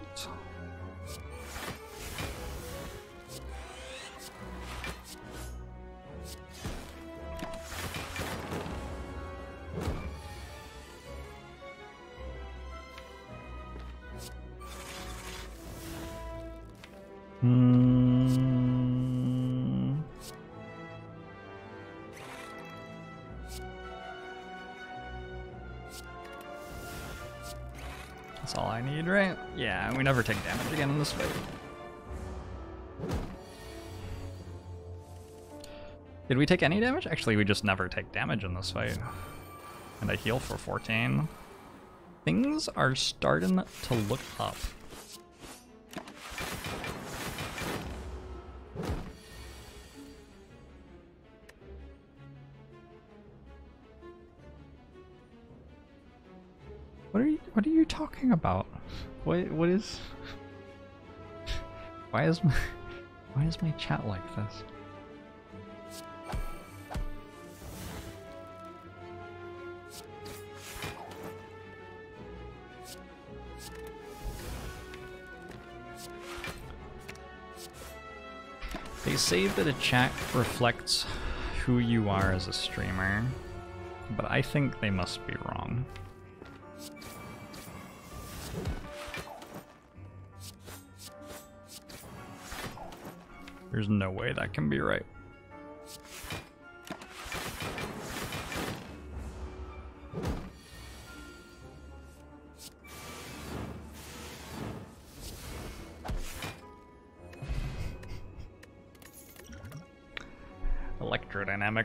We take any damage? Actually, we just never take damage in this fight. And I heal for 14. Things are starting to look up. What are you what are you talking about? What what is Why is my why is my chat like this? Say that a chat reflects who you are as a streamer, but I think they must be wrong. There's no way that can be right.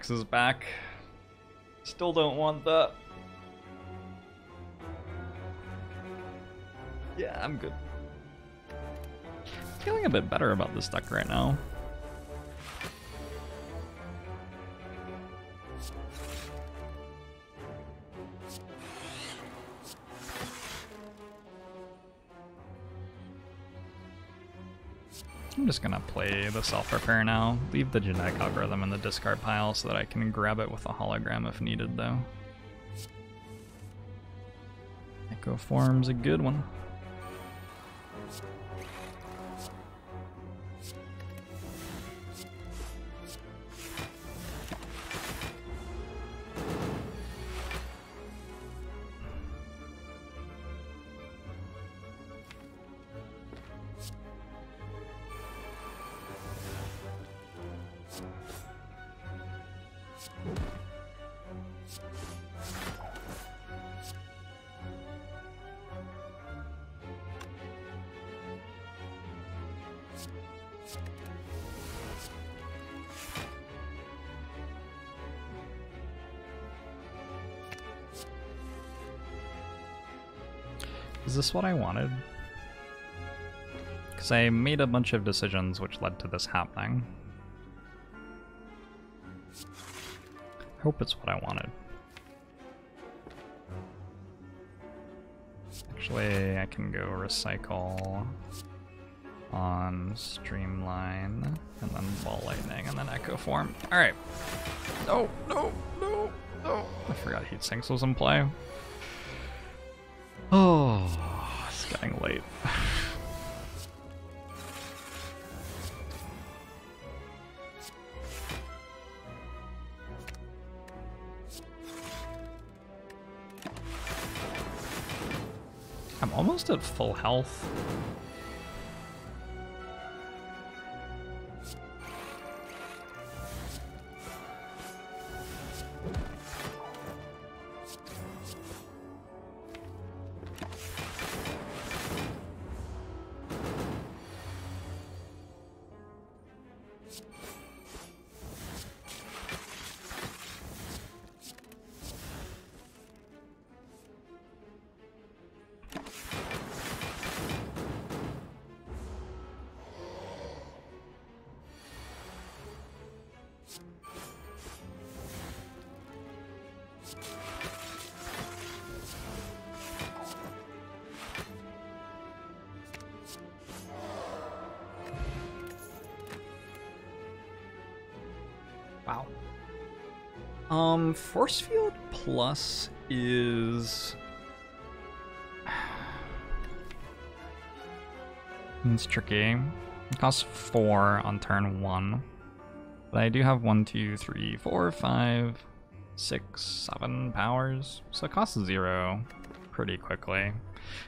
Is back. Still don't want that. Yeah, I'm good. Feeling a bit better about this deck right now. Play the self-repair now. Leave the genetic algorithm in the discard pile so that I can grab it with a hologram if needed though. Echo form's a good one. This what I wanted? Because I made a bunch of decisions which led to this happening. I hope it's what I wanted. Actually, I can go recycle on Streamline, and then Ball Lightning, and then Echo Form. Alright. No, no, no, no. I forgot Heat Sinks was in play. Oh, late. I'm almost at full health. Plus is... it's tricky. It costs 4 on turn 1. But I do have one, two, three, four, five, six, seven powers. So it costs 0 pretty quickly.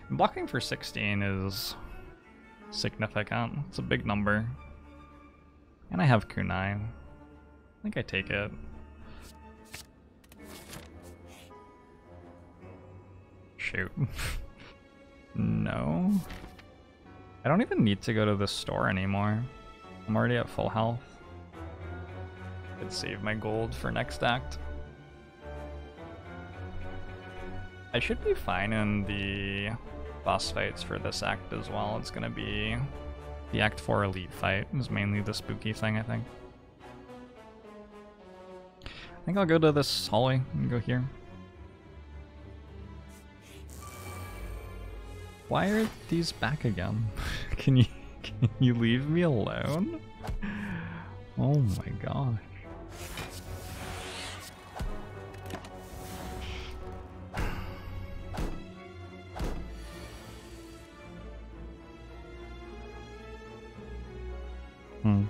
And blocking for 16 is significant. It's a big number. And I have kunai. I think I take it. Shoot. no. I don't even need to go to the store anymore. I'm already at full health. I could save my gold for next act. I should be fine in the boss fights for this act as well. It's gonna be the Act 4 Elite fight is mainly the spooky thing, I think. I think I'll go to this hallway and go here. Why are these back again? can you can you leave me alone? Oh my gosh. Hmm.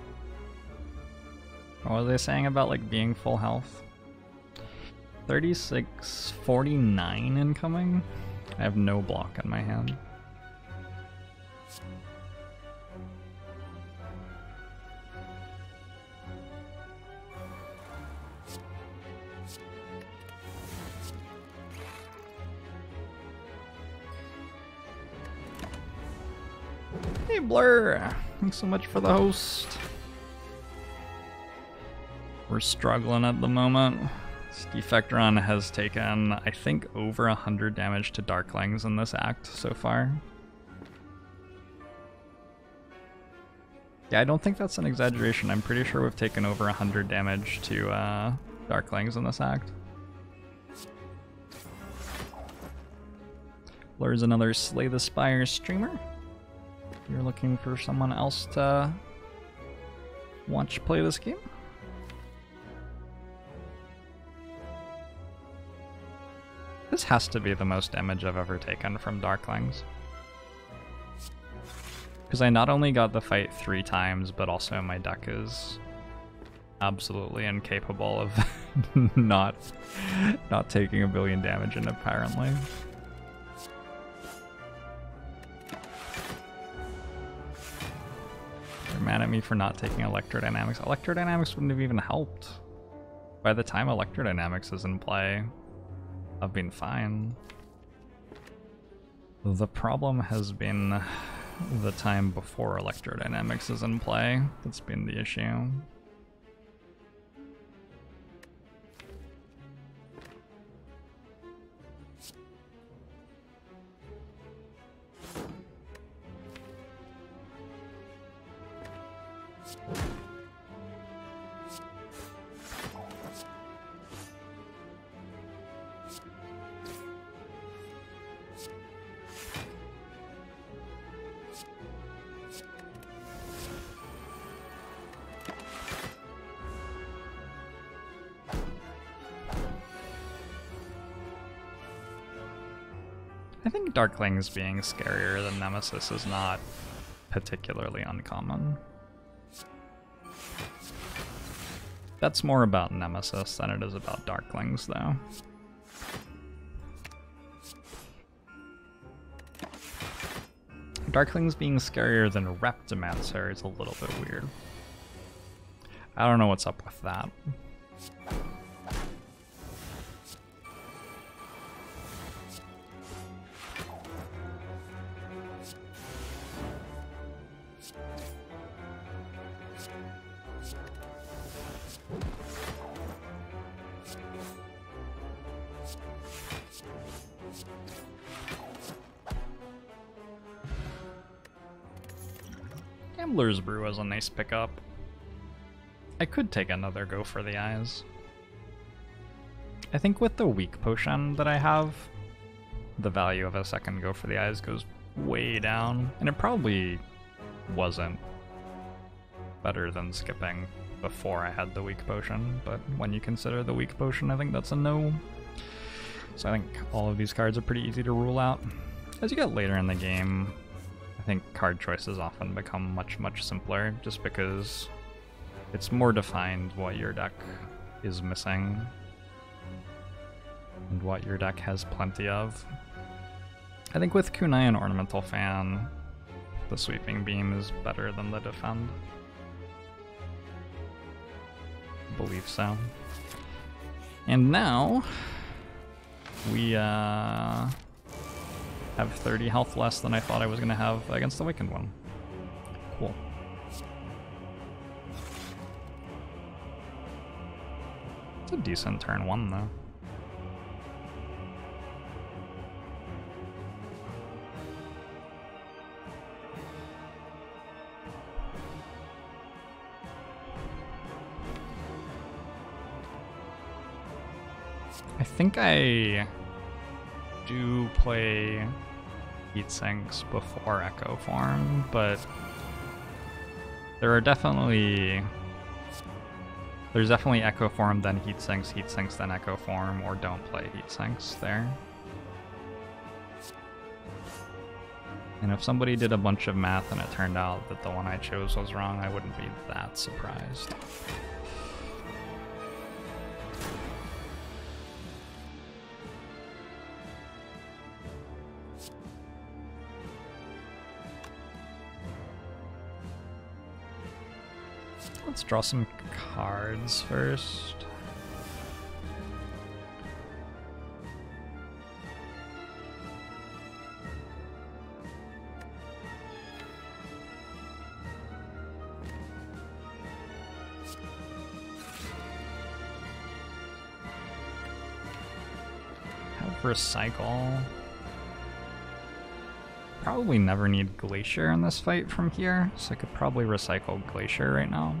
What was they saying about like being full health? 36, 49 incoming? I have no block in my hand. Thanks so much for the host. We're struggling at the moment. Defectron has taken, I think, over 100 damage to Darklings in this act so far. Yeah, I don't think that's an exaggeration. I'm pretty sure we've taken over 100 damage to uh, Darklings in this act. There's another Slay the Spire streamer. You're looking for someone else to watch play this game? This has to be the most damage I've ever taken from Darklings. Because I not only got the fight three times, but also my deck is absolutely incapable of not not taking a billion damage in apparently. They're mad at me for not taking Electrodynamics. Electrodynamics wouldn't have even helped. By the time Electrodynamics is in play, I've been fine. The problem has been the time before Electrodynamics is in play. That's been the issue. Think Darklings being scarier than Nemesis is not particularly uncommon. That's more about Nemesis than it is about Darklings, though. Darklings being scarier than Reptomancer is a little bit weird. I don't know what's up with that. Gambler's Brew was a nice pickup. I could take another go for the eyes. I think with the weak potion that I have, the value of a second go for the eyes goes way down, and it probably wasn't better than skipping before I had the weak potion, but when you consider the weak potion, I think that's a no. So I think all of these cards are pretty easy to rule out. As you get later in the game, think card choices often become much, much simpler just because it's more defined what your deck is missing and what your deck has plenty of. I think with Kunai and Ornamental Fan, the Sweeping Beam is better than the Defend. believe so. And now, we uh, have 30 health less than I thought I was going to have against the Awakened one. Cool. It's a decent turn one, though. I think I do play heat sinks before Echo Form, but there are definitely there's definitely Echo Form, then heat sinks, heat sinks, then Echo Form, or don't play heat sinks there. And if somebody did a bunch of math and it turned out that the one I chose was wrong, I wouldn't be that surprised. Let's draw some cards first. Have recycle. Probably never need Glacier in this fight from here, so I could probably recycle Glacier right now.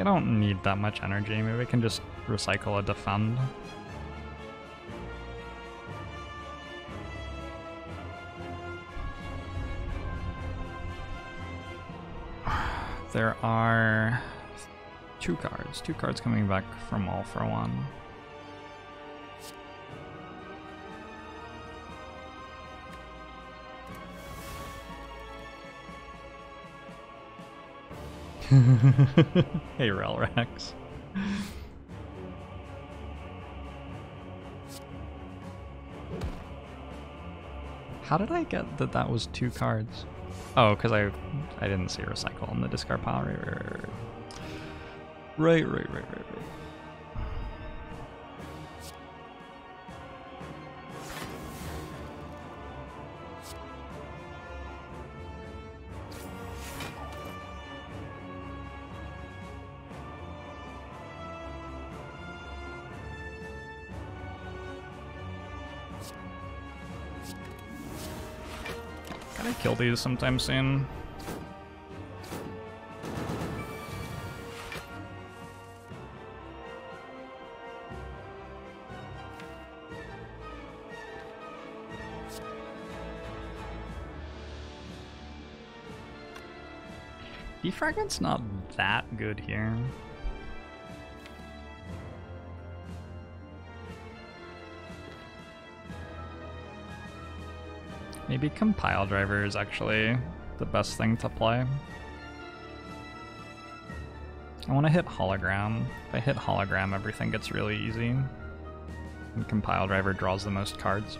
I don't need that much energy, maybe I can just recycle a defend. There are two cards. Two cards coming back from all for one. hey, Relrax. How did I get that that was two cards? Oh, because I I didn't see recycle in the discard pile. Right, right, right, right, right, right, right. Kill these sometime soon? Defragment's not that good here. Maybe compile driver is actually the best thing to play. I want to hit hologram. If I hit hologram, everything gets really easy. And compile driver draws the most cards.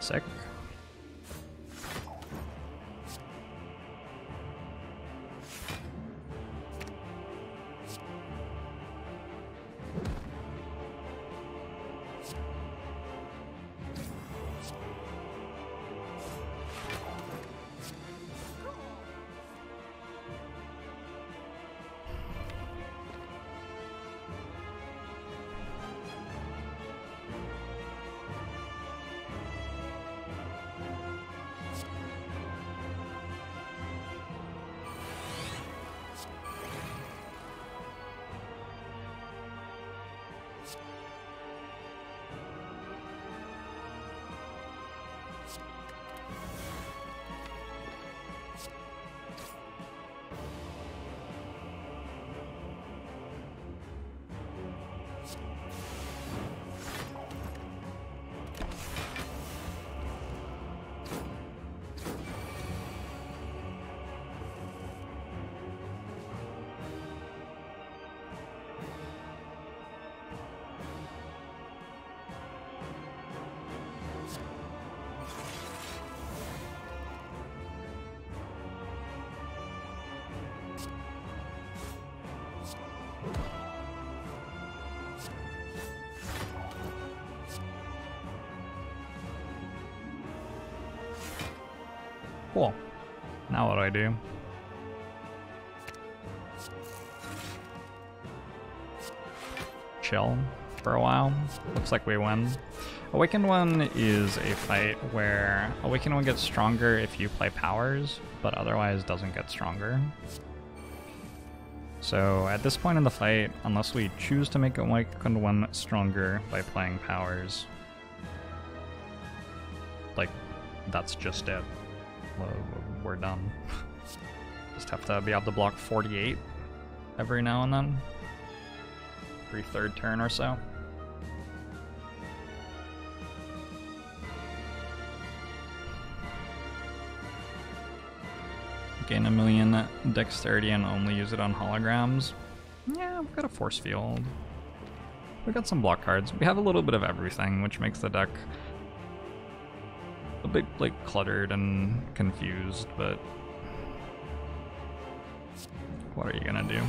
Sick. Do Chill for a while. Looks like we win. Awakened One is a fight where Awakened One gets stronger if you play powers, but otherwise doesn't get stronger. So at this point in the fight, unless we choose to make Awakened One stronger by playing powers, like, that's just it. We're done. Have to be able to block 48 every now and then. Every third turn or so. Gain a million dexterity and only use it on holograms. Yeah, we've got a force field. We got some block cards. We have a little bit of everything, which makes the deck a bit like cluttered and confused, but what are you gonna do?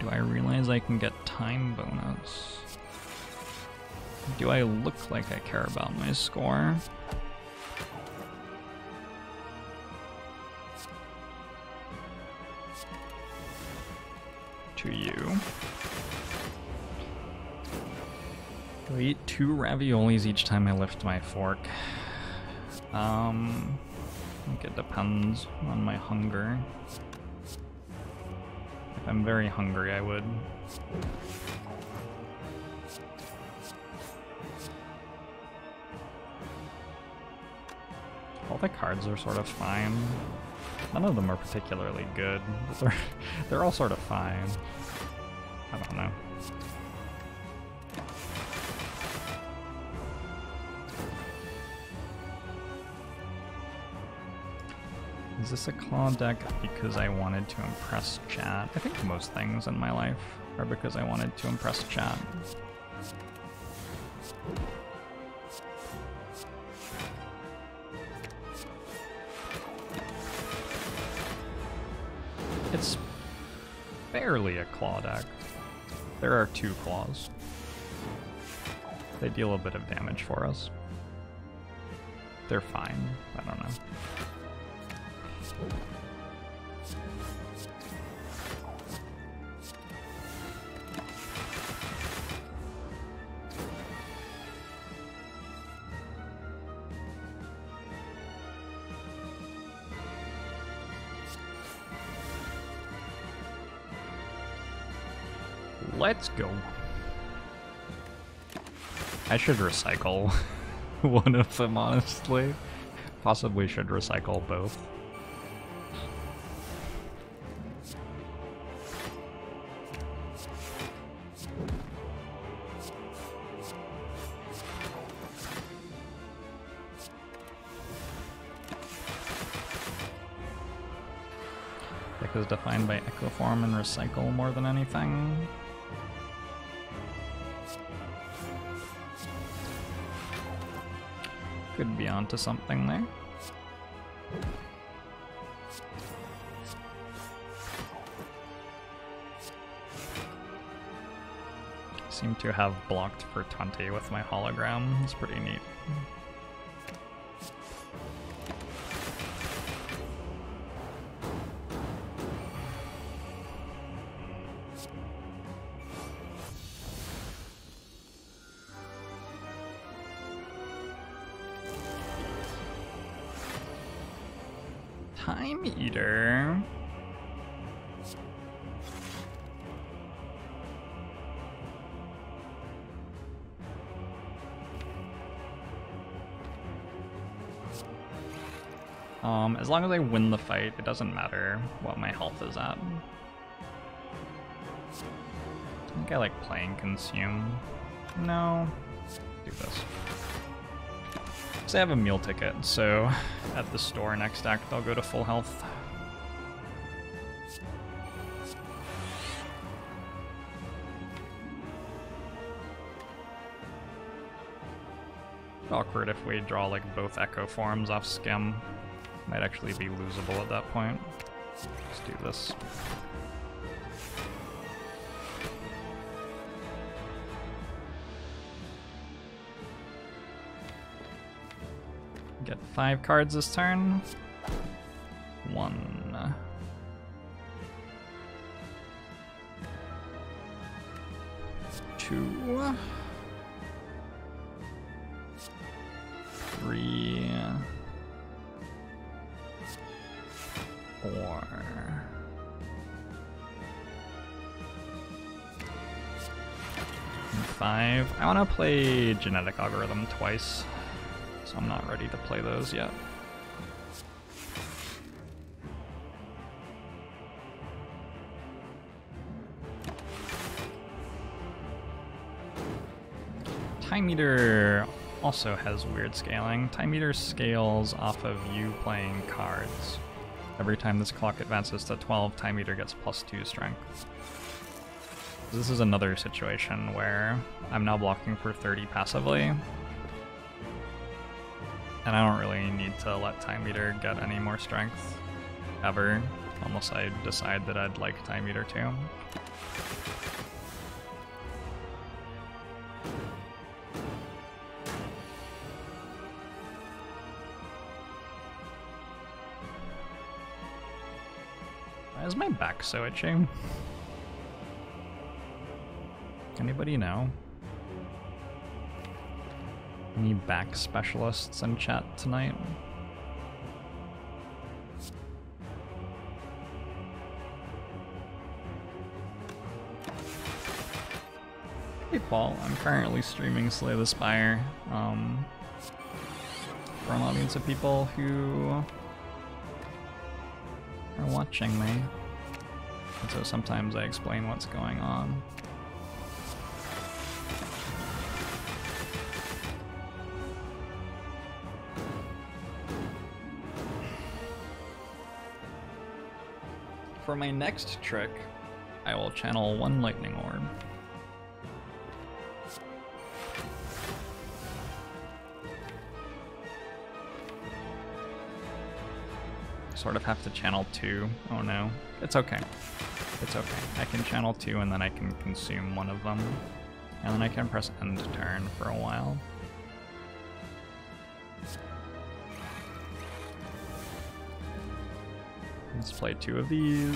Do I realize I can get time bonus? Do I look like I care about my score? Raviolis each time I lift my fork? Um, I think it depends on my hunger. If I'm very hungry, I would. All the cards are sort of fine. None of them are particularly good, they're, they're all sort of fine. This a claw deck because I wanted to impress chat? I think most things in my life are because I wanted to impress chat. It's barely a claw deck. There are two claws. They deal a bit of damage for us. They're fine. I don't know. Let's go. I should recycle one of them, honestly. Possibly should recycle both. Deck is defined by Echo Form and Recycle more than anything. Could be onto something there. Seem to have blocked for 20 with my hologram. It's pretty neat. Long as I win the fight, it doesn't matter what my health is at. I think I like playing Consume. No. Do this. I have a meal ticket, so at the store next act I'll go to full health. awkward if we draw like both echo forms off skim. Might actually be losable at that point. Let's do this. Get five cards this turn. One. I want to play Genetic Algorithm twice so I'm not ready to play those yet. Time Eater also has weird scaling. Time Eater scales off of you playing cards. Every time this clock advances to 12, Time Eater gets plus 2 strength. This is another situation where I'm now blocking for 30 passively, and I don't really need to let Time Eater get any more strength, ever, unless I decide that I'd like Time Eater too. Why is my back so itchy? Anybody know? Any back specialists in chat tonight? Hey Paul, I'm currently streaming Slay the Spire um, for an audience of people who are watching me. And so sometimes I explain what's going on. My next trick, I will channel one lightning orb. Sort of have to channel two. Oh no. It's okay. It's okay. I can channel two and then I can consume one of them. And then I can press end turn for a while. Let's play two of these.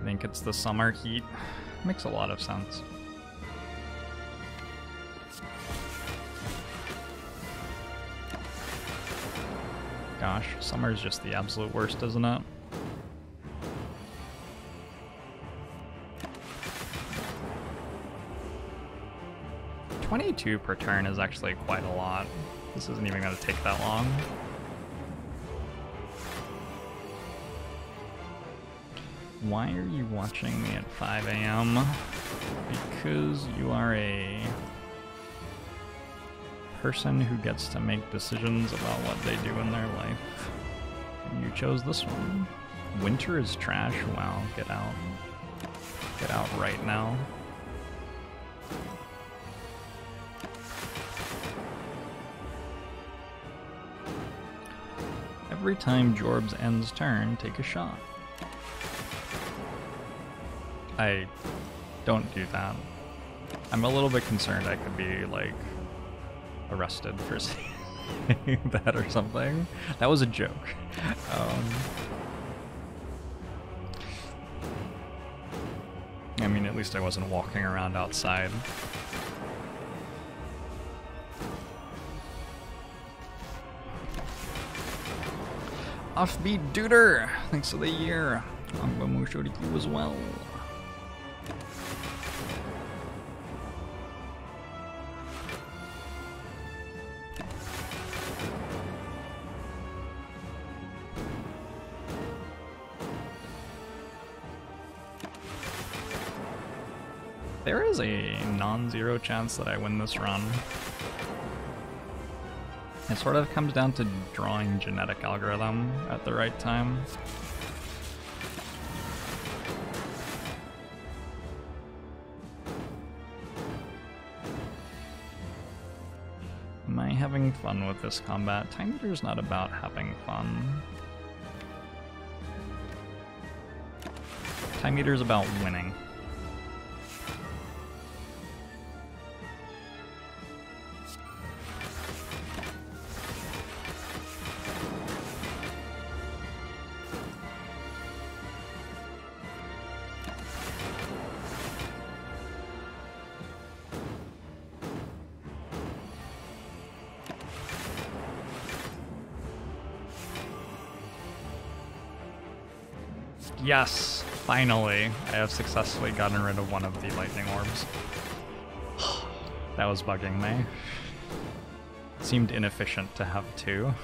I think it's the summer heat. Makes a lot of sense. Gosh, summer is just the absolute worst, isn't it? 22 per turn is actually quite a lot. This isn't even going to take that long. Why are you watching me at 5 a.m.? Because you are a person who gets to make decisions about what they do in their life. And you chose this one. Winter is trash? Wow, get out. Get out right now. Every time Jorbs ends turn, take a shot. I don't do that. I'm a little bit concerned I could be, like, arrested for saying that or something. That was a joke. Um, I mean, at least I wasn't walking around outside. Offbeat Duder, thanks for the year. Angbamu showed you as well. There is a non-zero chance that I win this run. It sort of comes down to drawing genetic algorithm at the right time. Am I having fun with this combat? Time Eater's not about having fun. Time Eater's about winning. Yes, finally, I have successfully gotten rid of one of the lightning orbs. that was bugging me. It seemed inefficient to have two.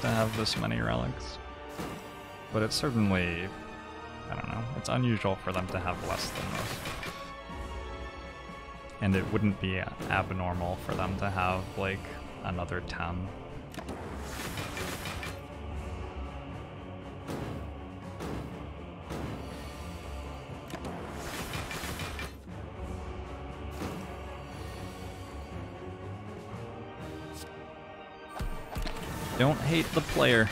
To have this many relics. But it's certainly, I don't know, it's unusual for them to have less than this. And it wouldn't be abnormal for them to have, like, another 10. Hate the player,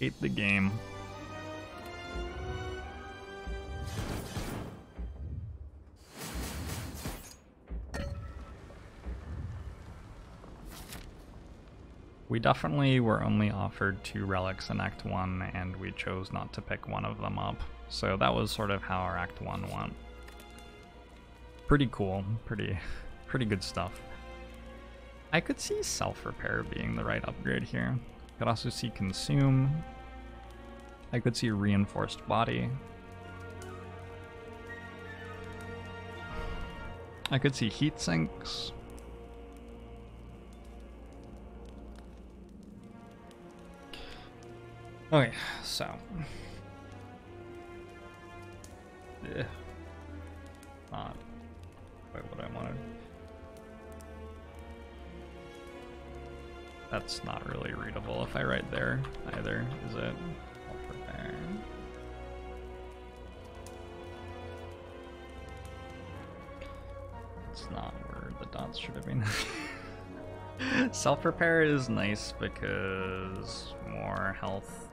hate the game. We definitely were only offered two relics in Act 1, and we chose not to pick one of them up. So that was sort of how our Act 1 went. Pretty cool, pretty, pretty good stuff. I could see self-repair being the right upgrade here. Could also see consume. I could see reinforced body. I could see heat sinks. Okay, so. Yeah. Not quite what I wanted. That's not really readable if I write there either, is it? It's not where the dots should have been. Self-repair is nice because more health.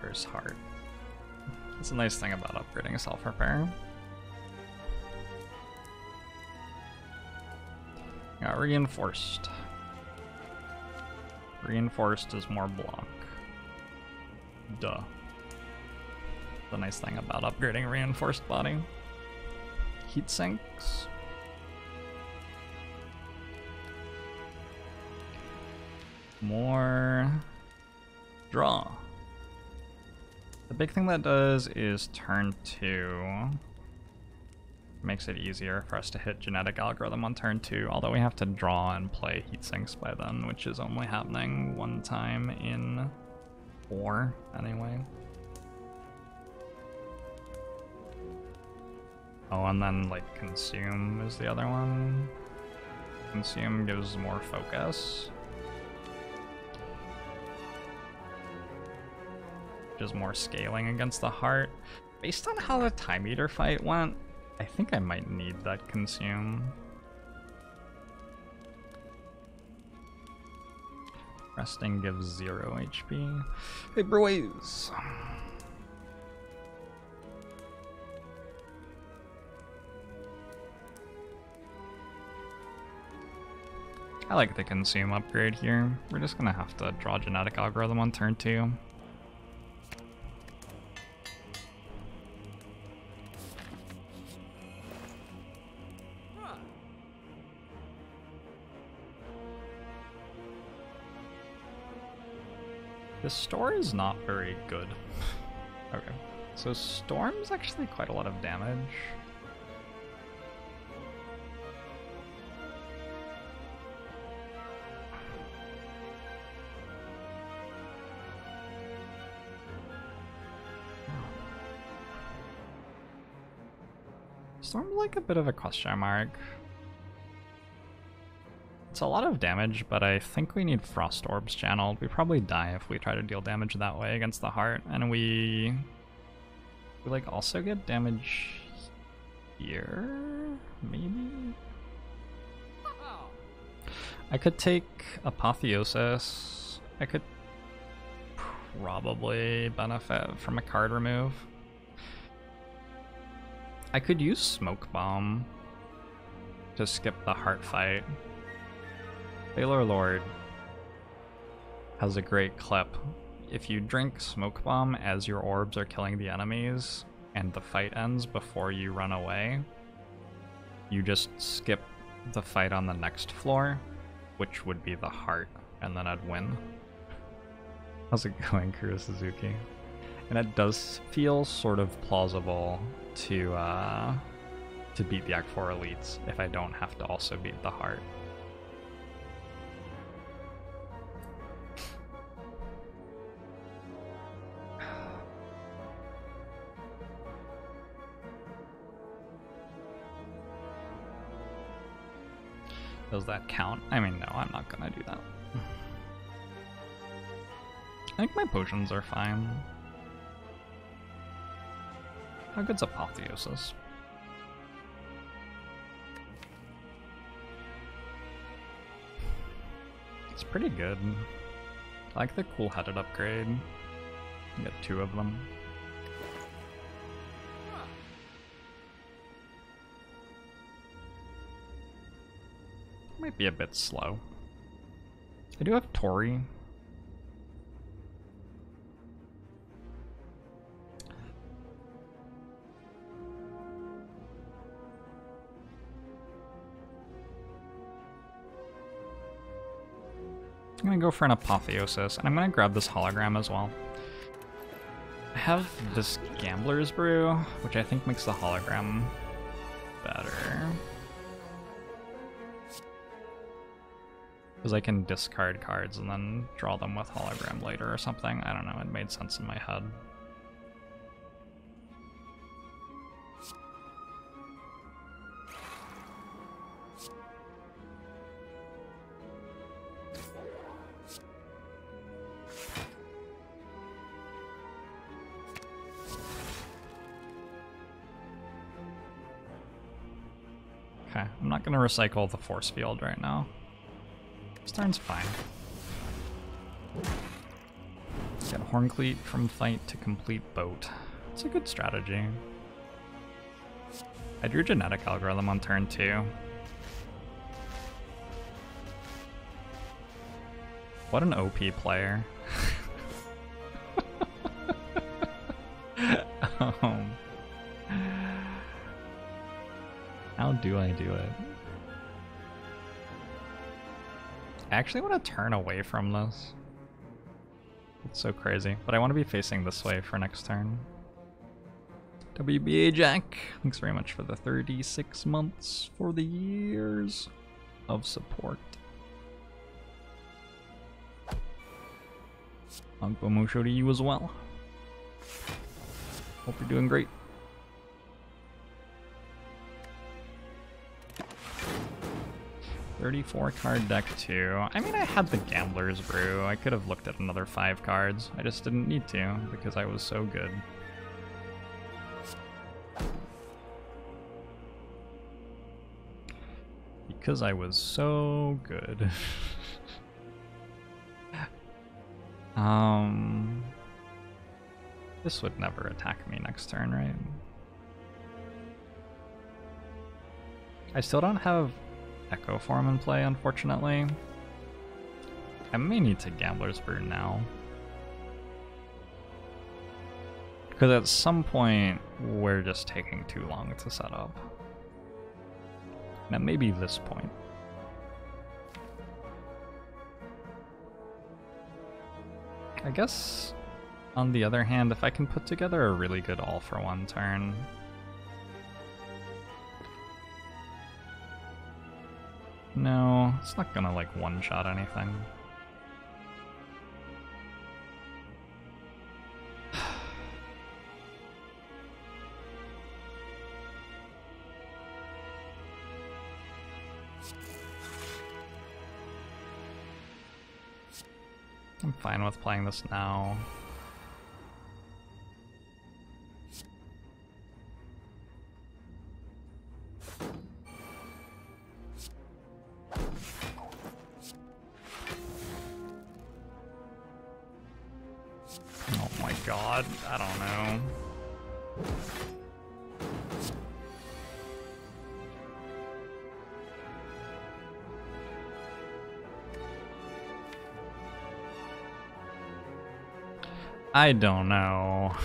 Where's heart? That's a nice thing about upgrading self-repair. Got reinforced. Reinforced is more block. Duh. The nice thing about upgrading reinforced body. Heat sinks. More draw. The big thing that does is turn two makes it easier for us to hit genetic algorithm on turn two, although we have to draw and play heat sinks by then, which is only happening one time in four anyway. Oh, and then like consume is the other one. Consume gives more focus. Just more scaling against the heart. Based on how the Time Eater fight went, I think I might need that consume. Resting gives zero HP. Hey, boys! I like the consume upgrade here. We're just gonna have to draw genetic algorithm on turn two. The store is not very good. okay. So Storm's actually quite a lot of damage. Storm's like a bit of a question mark. It's a lot of damage, but I think we need Frost Orbs channeled. We probably die if we try to deal damage that way against the heart, and we... We like also get damage here, maybe? I could take Apotheosis. I could probably benefit from a card remove. I could use Smoke Bomb to skip the heart fight. Balor Lord has a great clip. If you drink Smoke Bomb as your orbs are killing the enemies and the fight ends before you run away, you just skip the fight on the next floor, which would be the heart, and then I'd win. How's it going, Kuro Suzuki? And it does feel sort of plausible to uh, to beat the Act 4 elites if I don't have to also beat the heart. That count? I mean, no, I'm not gonna do that. I think my potions are fine. How good's Apotheosis? It's pretty good. I like the cool-headed upgrade. You get two of them. Be a bit slow. I do have Torii. I'm gonna go for an Apotheosis, and I'm gonna grab this hologram as well. I have this Gambler's Brew, which I think makes the hologram better. Because I can discard cards and then draw them with hologram later or something. I don't know, it made sense in my head. Okay, I'm not gonna recycle the force field right now. Turn's fine. Get Horn Cleat from fight to complete boat. It's a good strategy. I drew genetic algorithm on turn two. What an OP player. um, how do I do it? I actually want to turn away from this. It's so crazy. But I want to be facing this way for next turn. WBA Jack, thanks very much for the 36 months for the years of support. Uncle Musho to you as well. Hope you're doing great. Thirty-four card deck too. I mean, I had the Gambler's Brew. I could have looked at another five cards. I just didn't need to because I was so good. Because I was so good. um, this would never attack me next turn, right? I still don't have Echo Form in play, unfortunately. I may need to Gambler's Brew now. Because at some point, we're just taking too long to set up. Now maybe this point. I guess, on the other hand, if I can put together a really good all for one turn, No, it's not gonna like one-shot anything. I'm fine with playing this now. I don't know.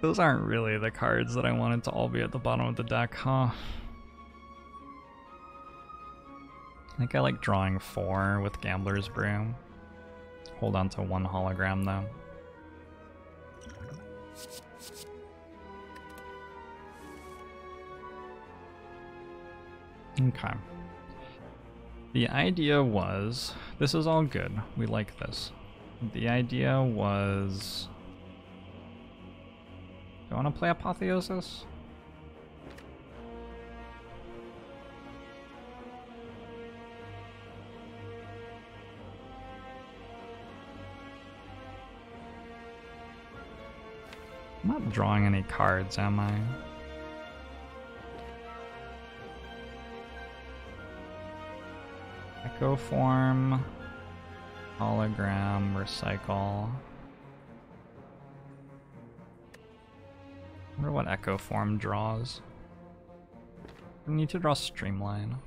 Those aren't really the cards that I wanted to all be at the bottom of the deck, huh? I think I like drawing four with Gambler's Brew. Hold on to one hologram though. Okay. The idea was, this is all good, we like this. The idea was... Do I want to play Apotheosis? I'm not drawing any cards, am I? Echo form, hologram, recycle. Wonder what echo form draws. I need to draw streamline.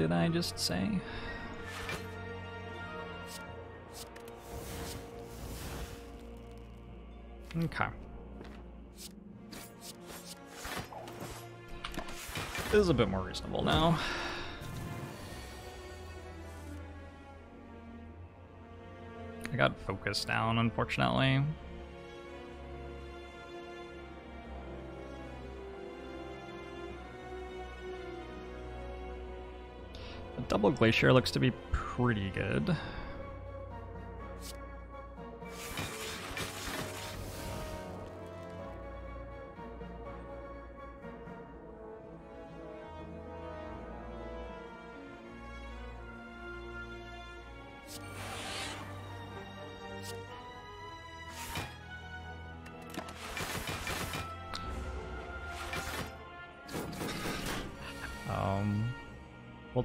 Did I just say? Okay. This is a bit more reasonable now. I got focus down, unfortunately. Double glacier looks to be pretty good.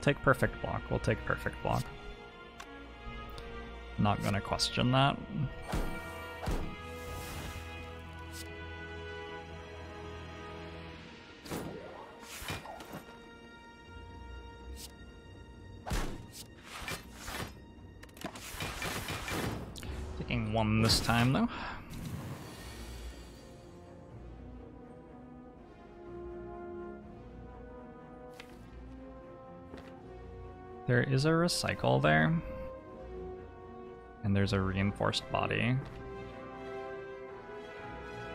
Take perfect block. We'll take perfect block. Not gonna question that. Is a recycle there. And there's a reinforced body.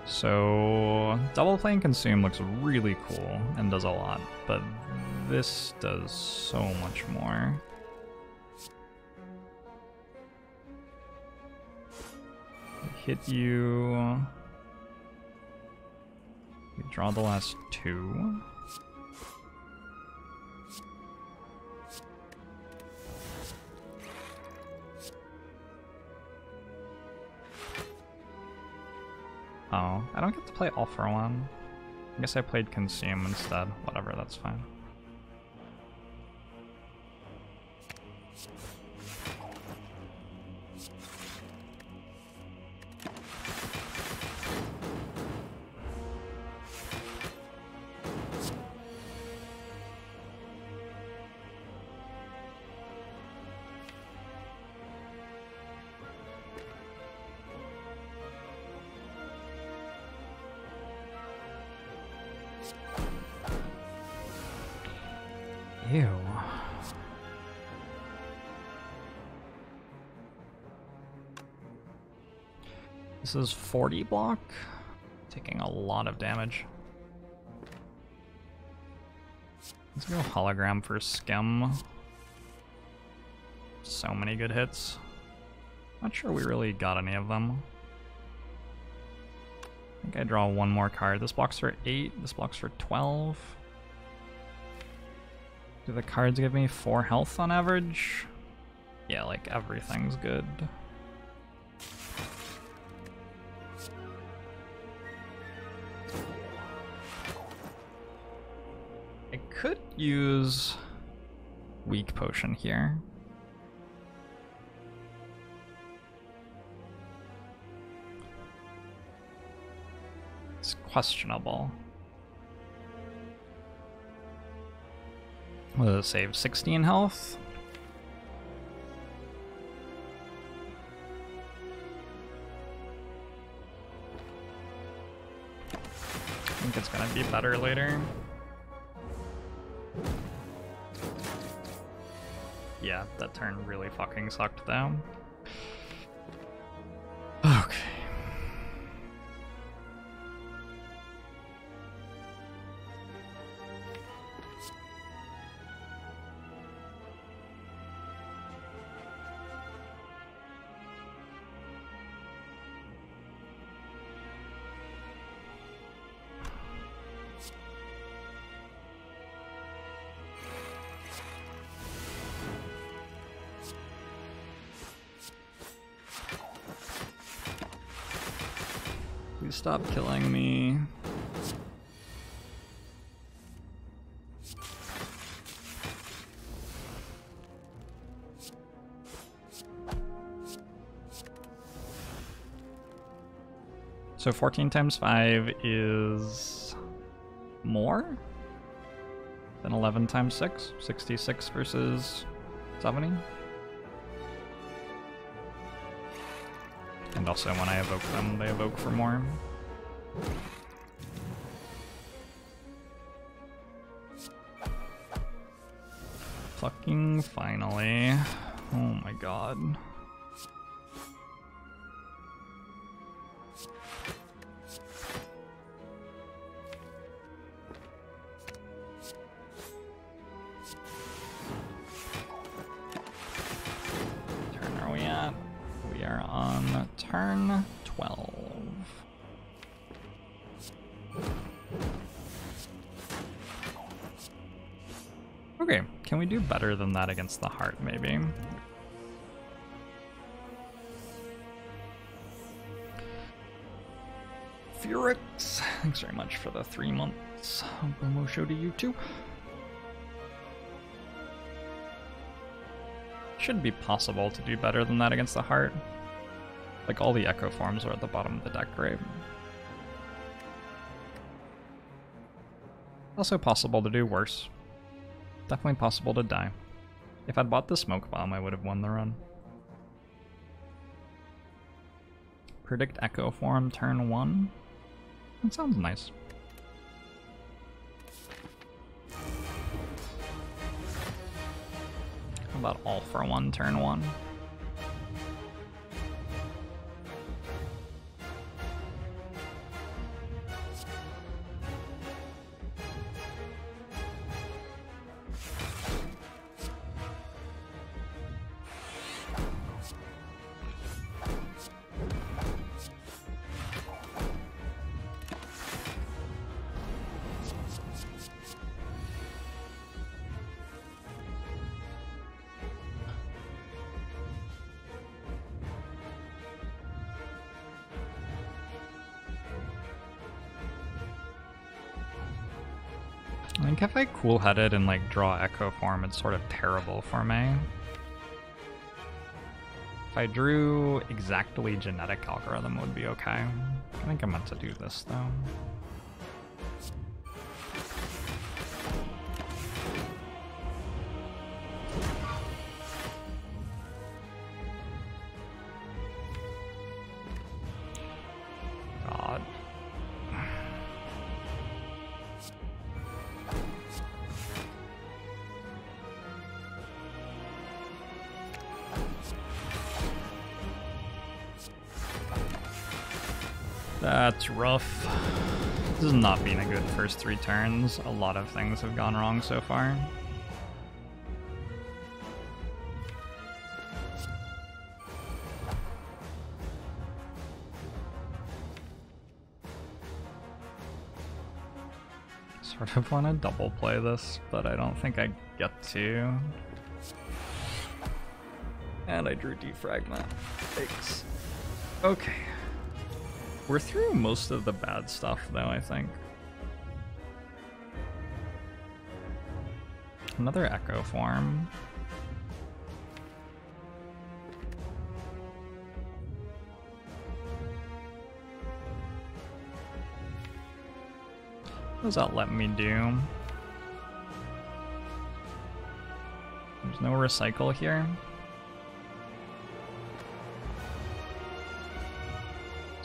So, double plane consume looks really cool and does a lot, but this does so much more. Hit you. We draw the last two. Play all for one. I guess I played consume instead. Whatever, that's fine. 40 block, taking a lot of damage. Let's go hologram for skim. So many good hits. Not sure we really got any of them. I think I draw one more card. This blocks for 8, this blocks for 12. Do the cards give me 4 health on average? Yeah, like everything's good. Use weak potion here. It's questionable. Does it save? 16 health? I think it's gonna be better later. Yeah, that turn really fucking sucked though. Stop killing me. So 14 times 5 is more than 11 times 6? 66 versus 70? And also when I evoke them, they evoke for more. Fucking finally. Oh my god. Okay, can we do better than that against the heart, maybe? Furix, thanks very much for the three months promo show to you too. Should be possible to do better than that against the heart. Like all the echo forms are at the bottom of the deck, right? Also possible to do worse. Definitely possible to die. If I'd bought the smoke bomb, I would have won the run. Predict Echo Form turn 1? That sounds nice. How about All for 1 turn 1? I cool-headed and like draw echo form, it's sort of terrible for me. If I drew exactly genetic algorithm would be okay. I think I'm meant to do this though. First three turns. A lot of things have gone wrong so far. Sort of want to double play this, but I don't think I get to. And I drew defragment. Thanks. Okay. We're through most of the bad stuff, though, I think. Another Echo form. What does that let me do? There's no recycle here.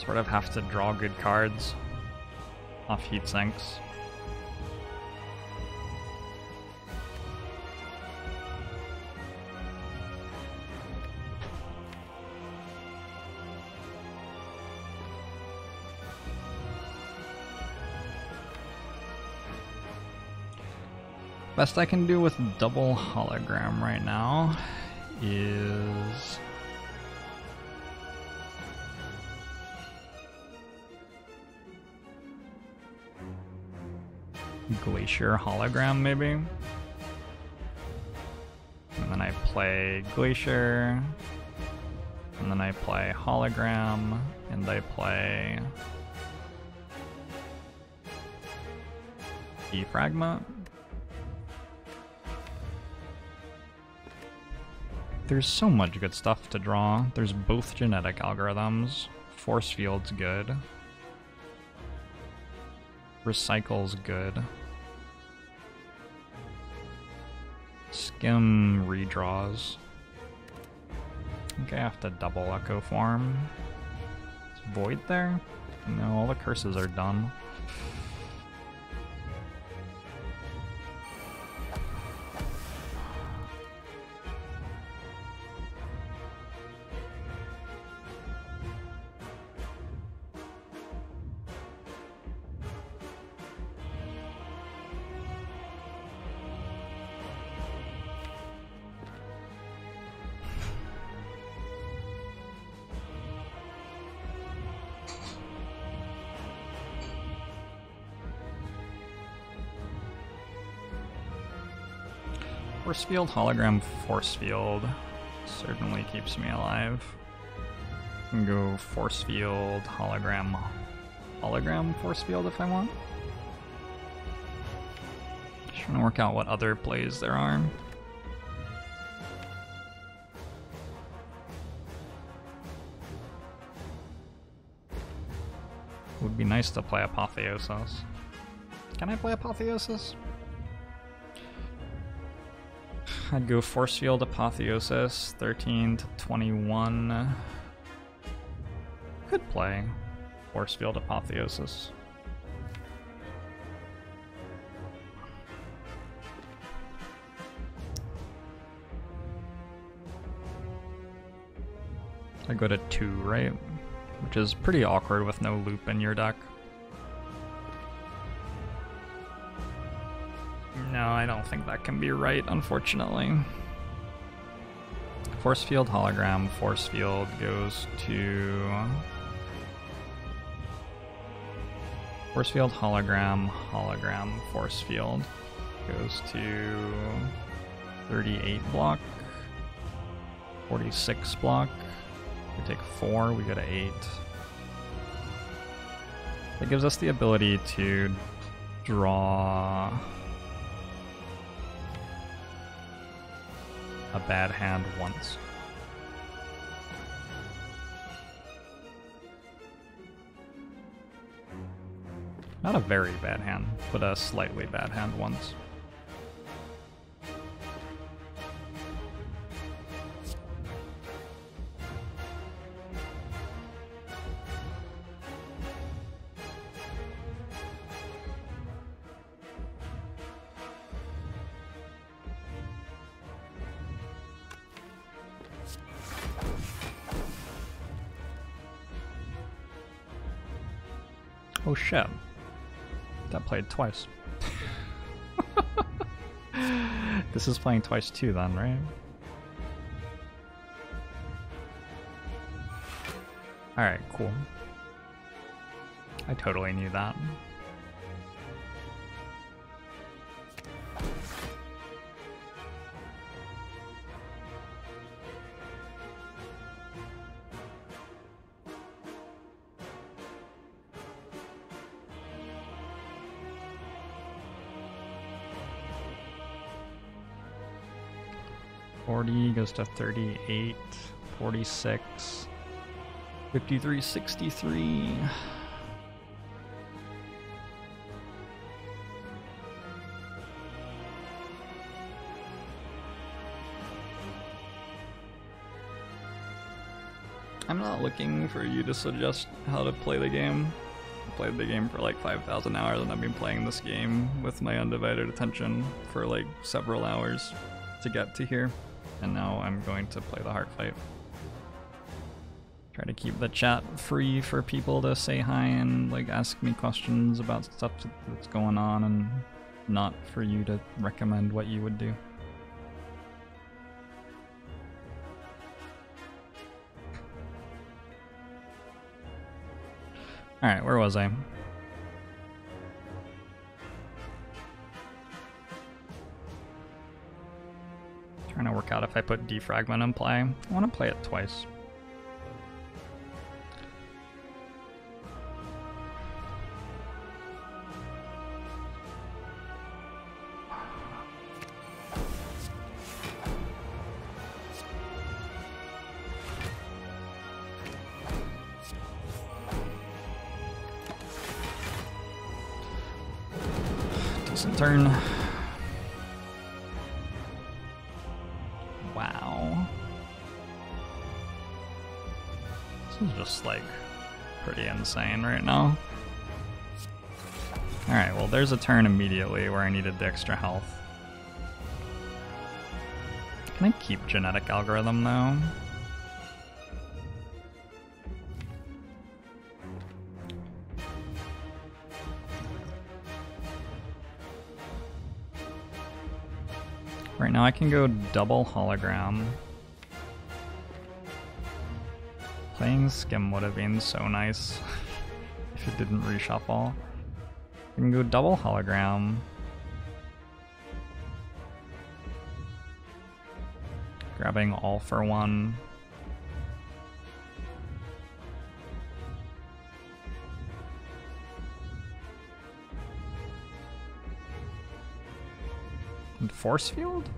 sort of have to draw good cards off heat sinks. Best I can do with double hologram right now is Glacier hologram, maybe? And then I play Glacier, and then I play hologram, and I play defragment. There's so much good stuff to draw. There's both genetic algorithms. Force field's good. Recycle's good. Skim redraws. I think I have to double echo form. Is Void there? No, all the curses are done. Field, hologram, force field. Certainly keeps me alive. can go force field, hologram, hologram, force field if I want. Just trying to work out what other plays there are. Would be nice to play Apotheosis. Can I play Apotheosis? I'd go Force Field Apotheosis, 13 to 21. Could play Force Field Apotheosis. I go to 2, right? Which is pretty awkward with no loop in your deck. Think that can be right, unfortunately. Force field hologram, force field goes to... Force field hologram, hologram, force field goes to 38 block, 46 block. We take 4, we go to 8. That gives us the ability to draw a bad hand once. Not a very bad hand, but a slightly bad hand once. Twice. this is playing twice too then, right? Alright, cool. I totally knew that. To 38, 46, 53, 63. I'm not looking for you to suggest how to play the game. I played the game for like 5,000 hours and I've been playing this game with my undivided attention for like several hours to get to here. And now I'm going to play the heart fight. Try to keep the chat free for people to say hi and like ask me questions about stuff that's going on and not for you to recommend what you would do. Alright, where was I? Work out if I put defragment in play. I want to play it twice. Right now. Alright, well there's a turn immediately where I needed the extra health. Can I keep genetic algorithm though? Right now I can go double hologram. Playing Skim would have been so nice it didn't reshuffle. I can go double hologram. Grabbing all for one. And force field?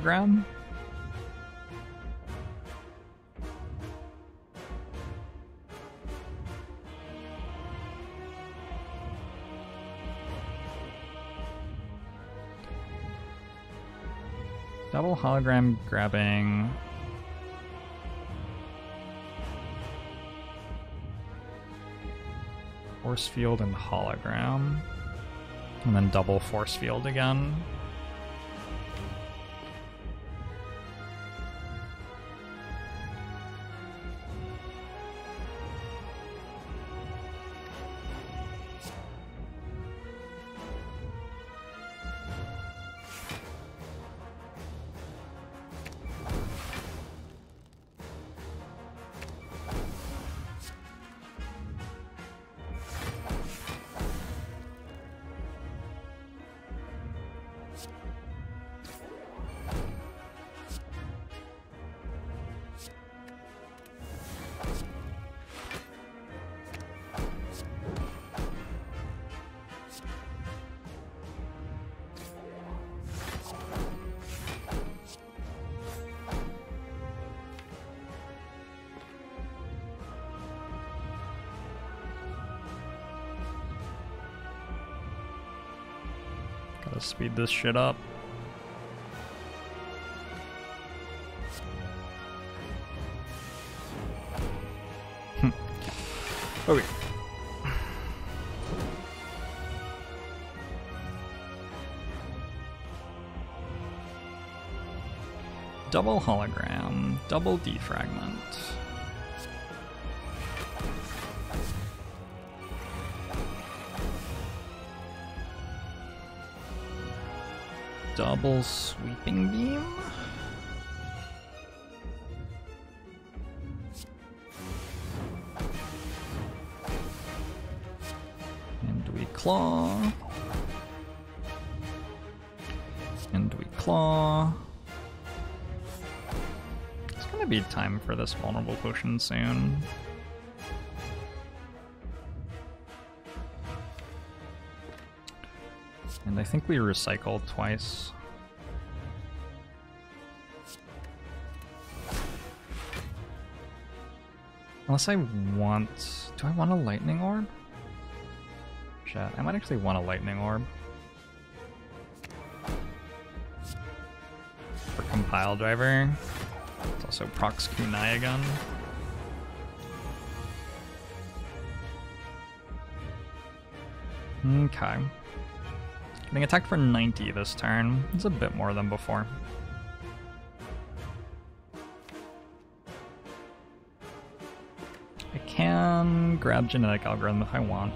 Hologram? Double hologram grabbing. Force field and hologram. And then double force field again. Speed this shit up. Hmm. okay. Double hologram, double defragment. Double sweeping beam. And we claw. And we claw. It's gonna be time for this vulnerable potion soon. Think we recycled twice. Unless I want... Do I want a lightning orb? Shit, I might actually want a lightning orb. For compile driver. It's also procs kunai again. Okay. Getting attacked for 90 this turn. It's a bit more than before. I can grab genetic algorithm if I want.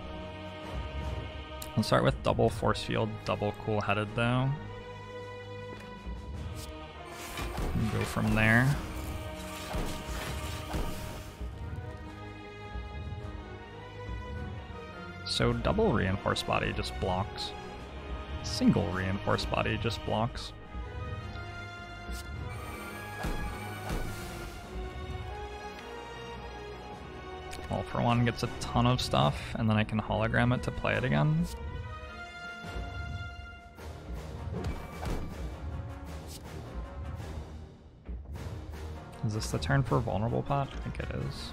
I'll start with double force field, double cool headed though. And go from there. So double reinforced body just blocks. Single reinforced body just blocks. All for one gets a ton of stuff, and then I can hologram it to play it again. Is this the turn for vulnerable pot? I think it is.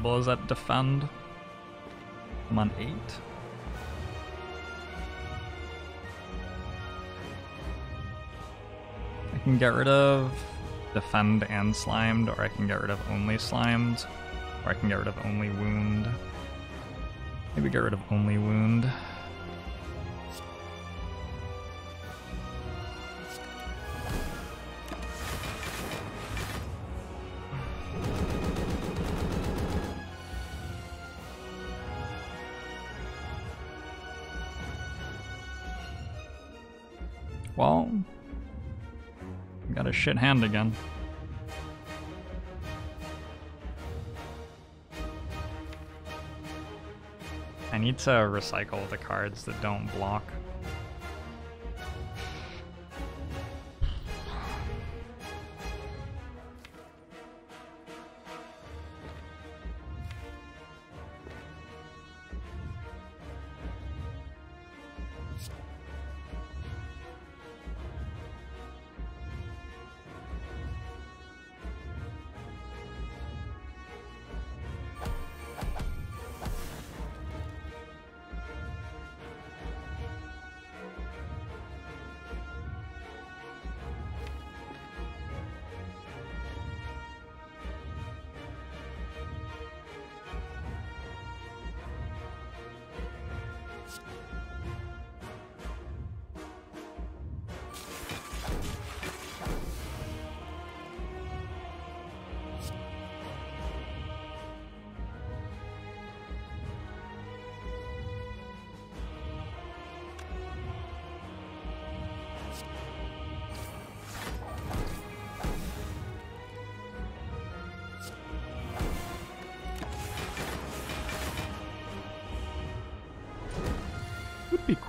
Valuable is that defend? I'm on eight. I can get rid of defend and slimed, or I can get rid of only slimed, or I can get rid of only wound. Maybe get rid of only wound. Shit hand again. I need to recycle the cards that don't block.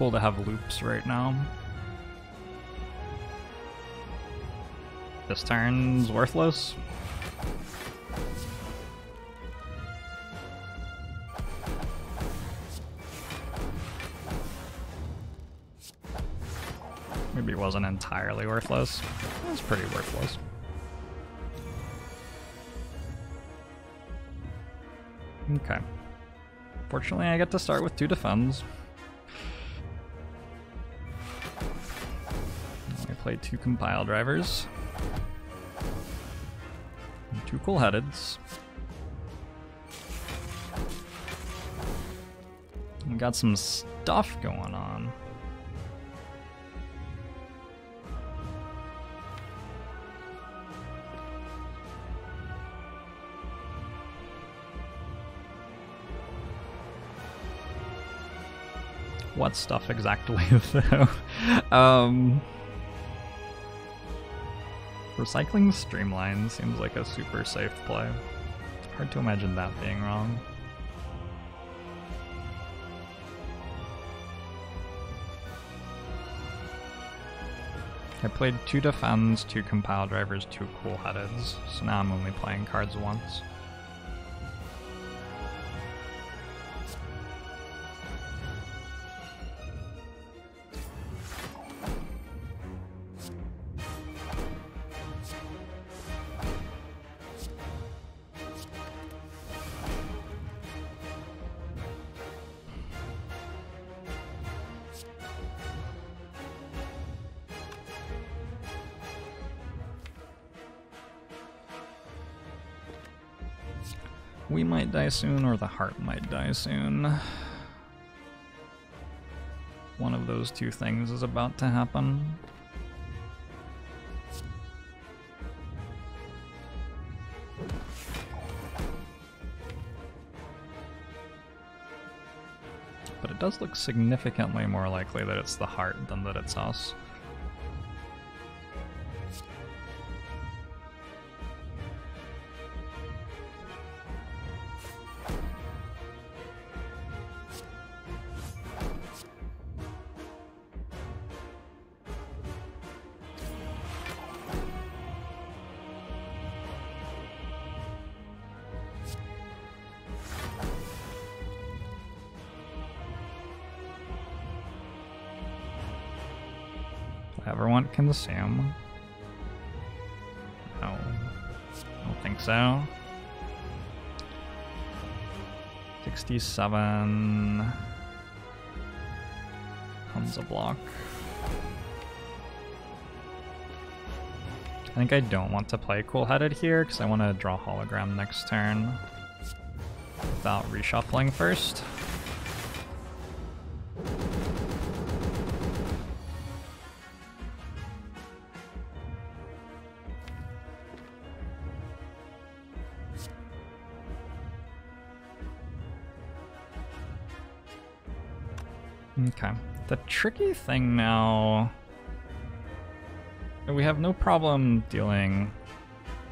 Cool to have loops right now. This turn's worthless. Maybe it wasn't entirely worthless. It was pretty worthless. Okay. Fortunately, I get to start with two defends. Two compile drivers. And two cool headeds. We got some stuff going on. What stuff exactly, though? um, recycling streamline seems like a super safe play. Hard to imagine that being wrong. I played two defends, two compile drivers, two cool headeds, so now I'm only playing cards once. Soon, or the heart might die soon. One of those two things is about to happen. But it does look significantly more likely that it's the heart than that it's us. 67 tons a block. I think I don't want to play cool-headed here because I want to draw hologram next turn without reshuffling first. Tricky thing now... We have no problem dealing,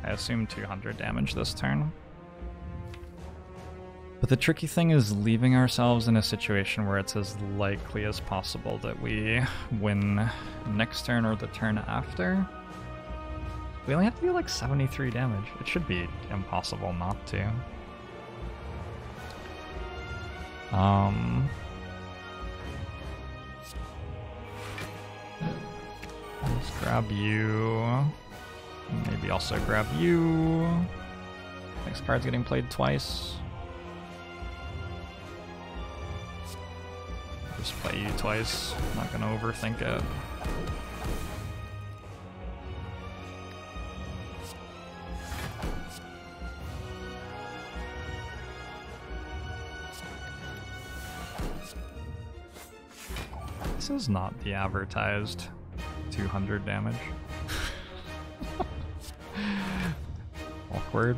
I assume, 200 damage this turn. But the tricky thing is leaving ourselves in a situation where it's as likely as possible that we win next turn or the turn after. We only have to do like 73 damage. It should be impossible not to. Um, grab you. Maybe also grab you. Next card's getting played twice. Just play you twice. I'm Not gonna overthink it. This is not the advertised 200 damage. Awkward.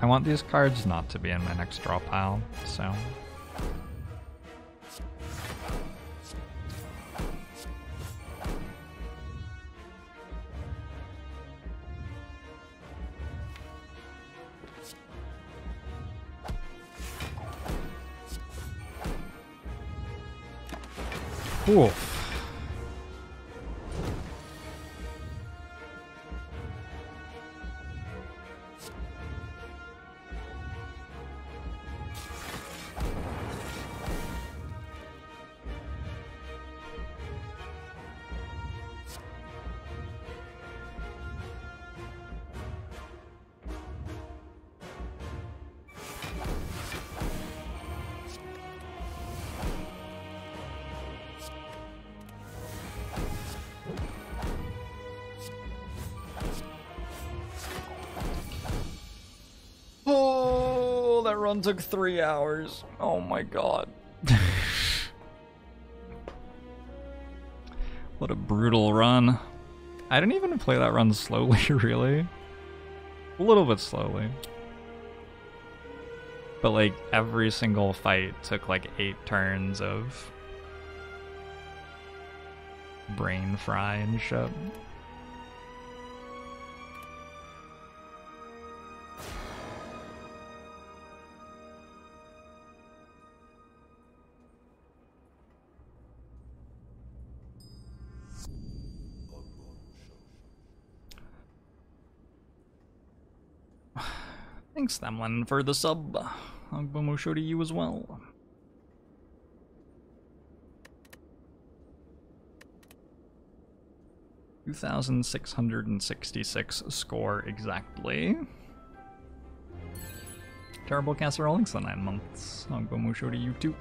I want these cards not to be in my next draw pile, so... run took three hours. Oh my god. what a brutal run. I didn't even play that run slowly, really. A little bit slowly. But like every single fight took like eight turns of brain fry and shit. Thanks, Themlin, for the sub. Uh, Agbomusho to you as well. Two thousand six hundred and sixty-six score exactly. Terrible Castle Rolling for nine months. Agbomusho to you too.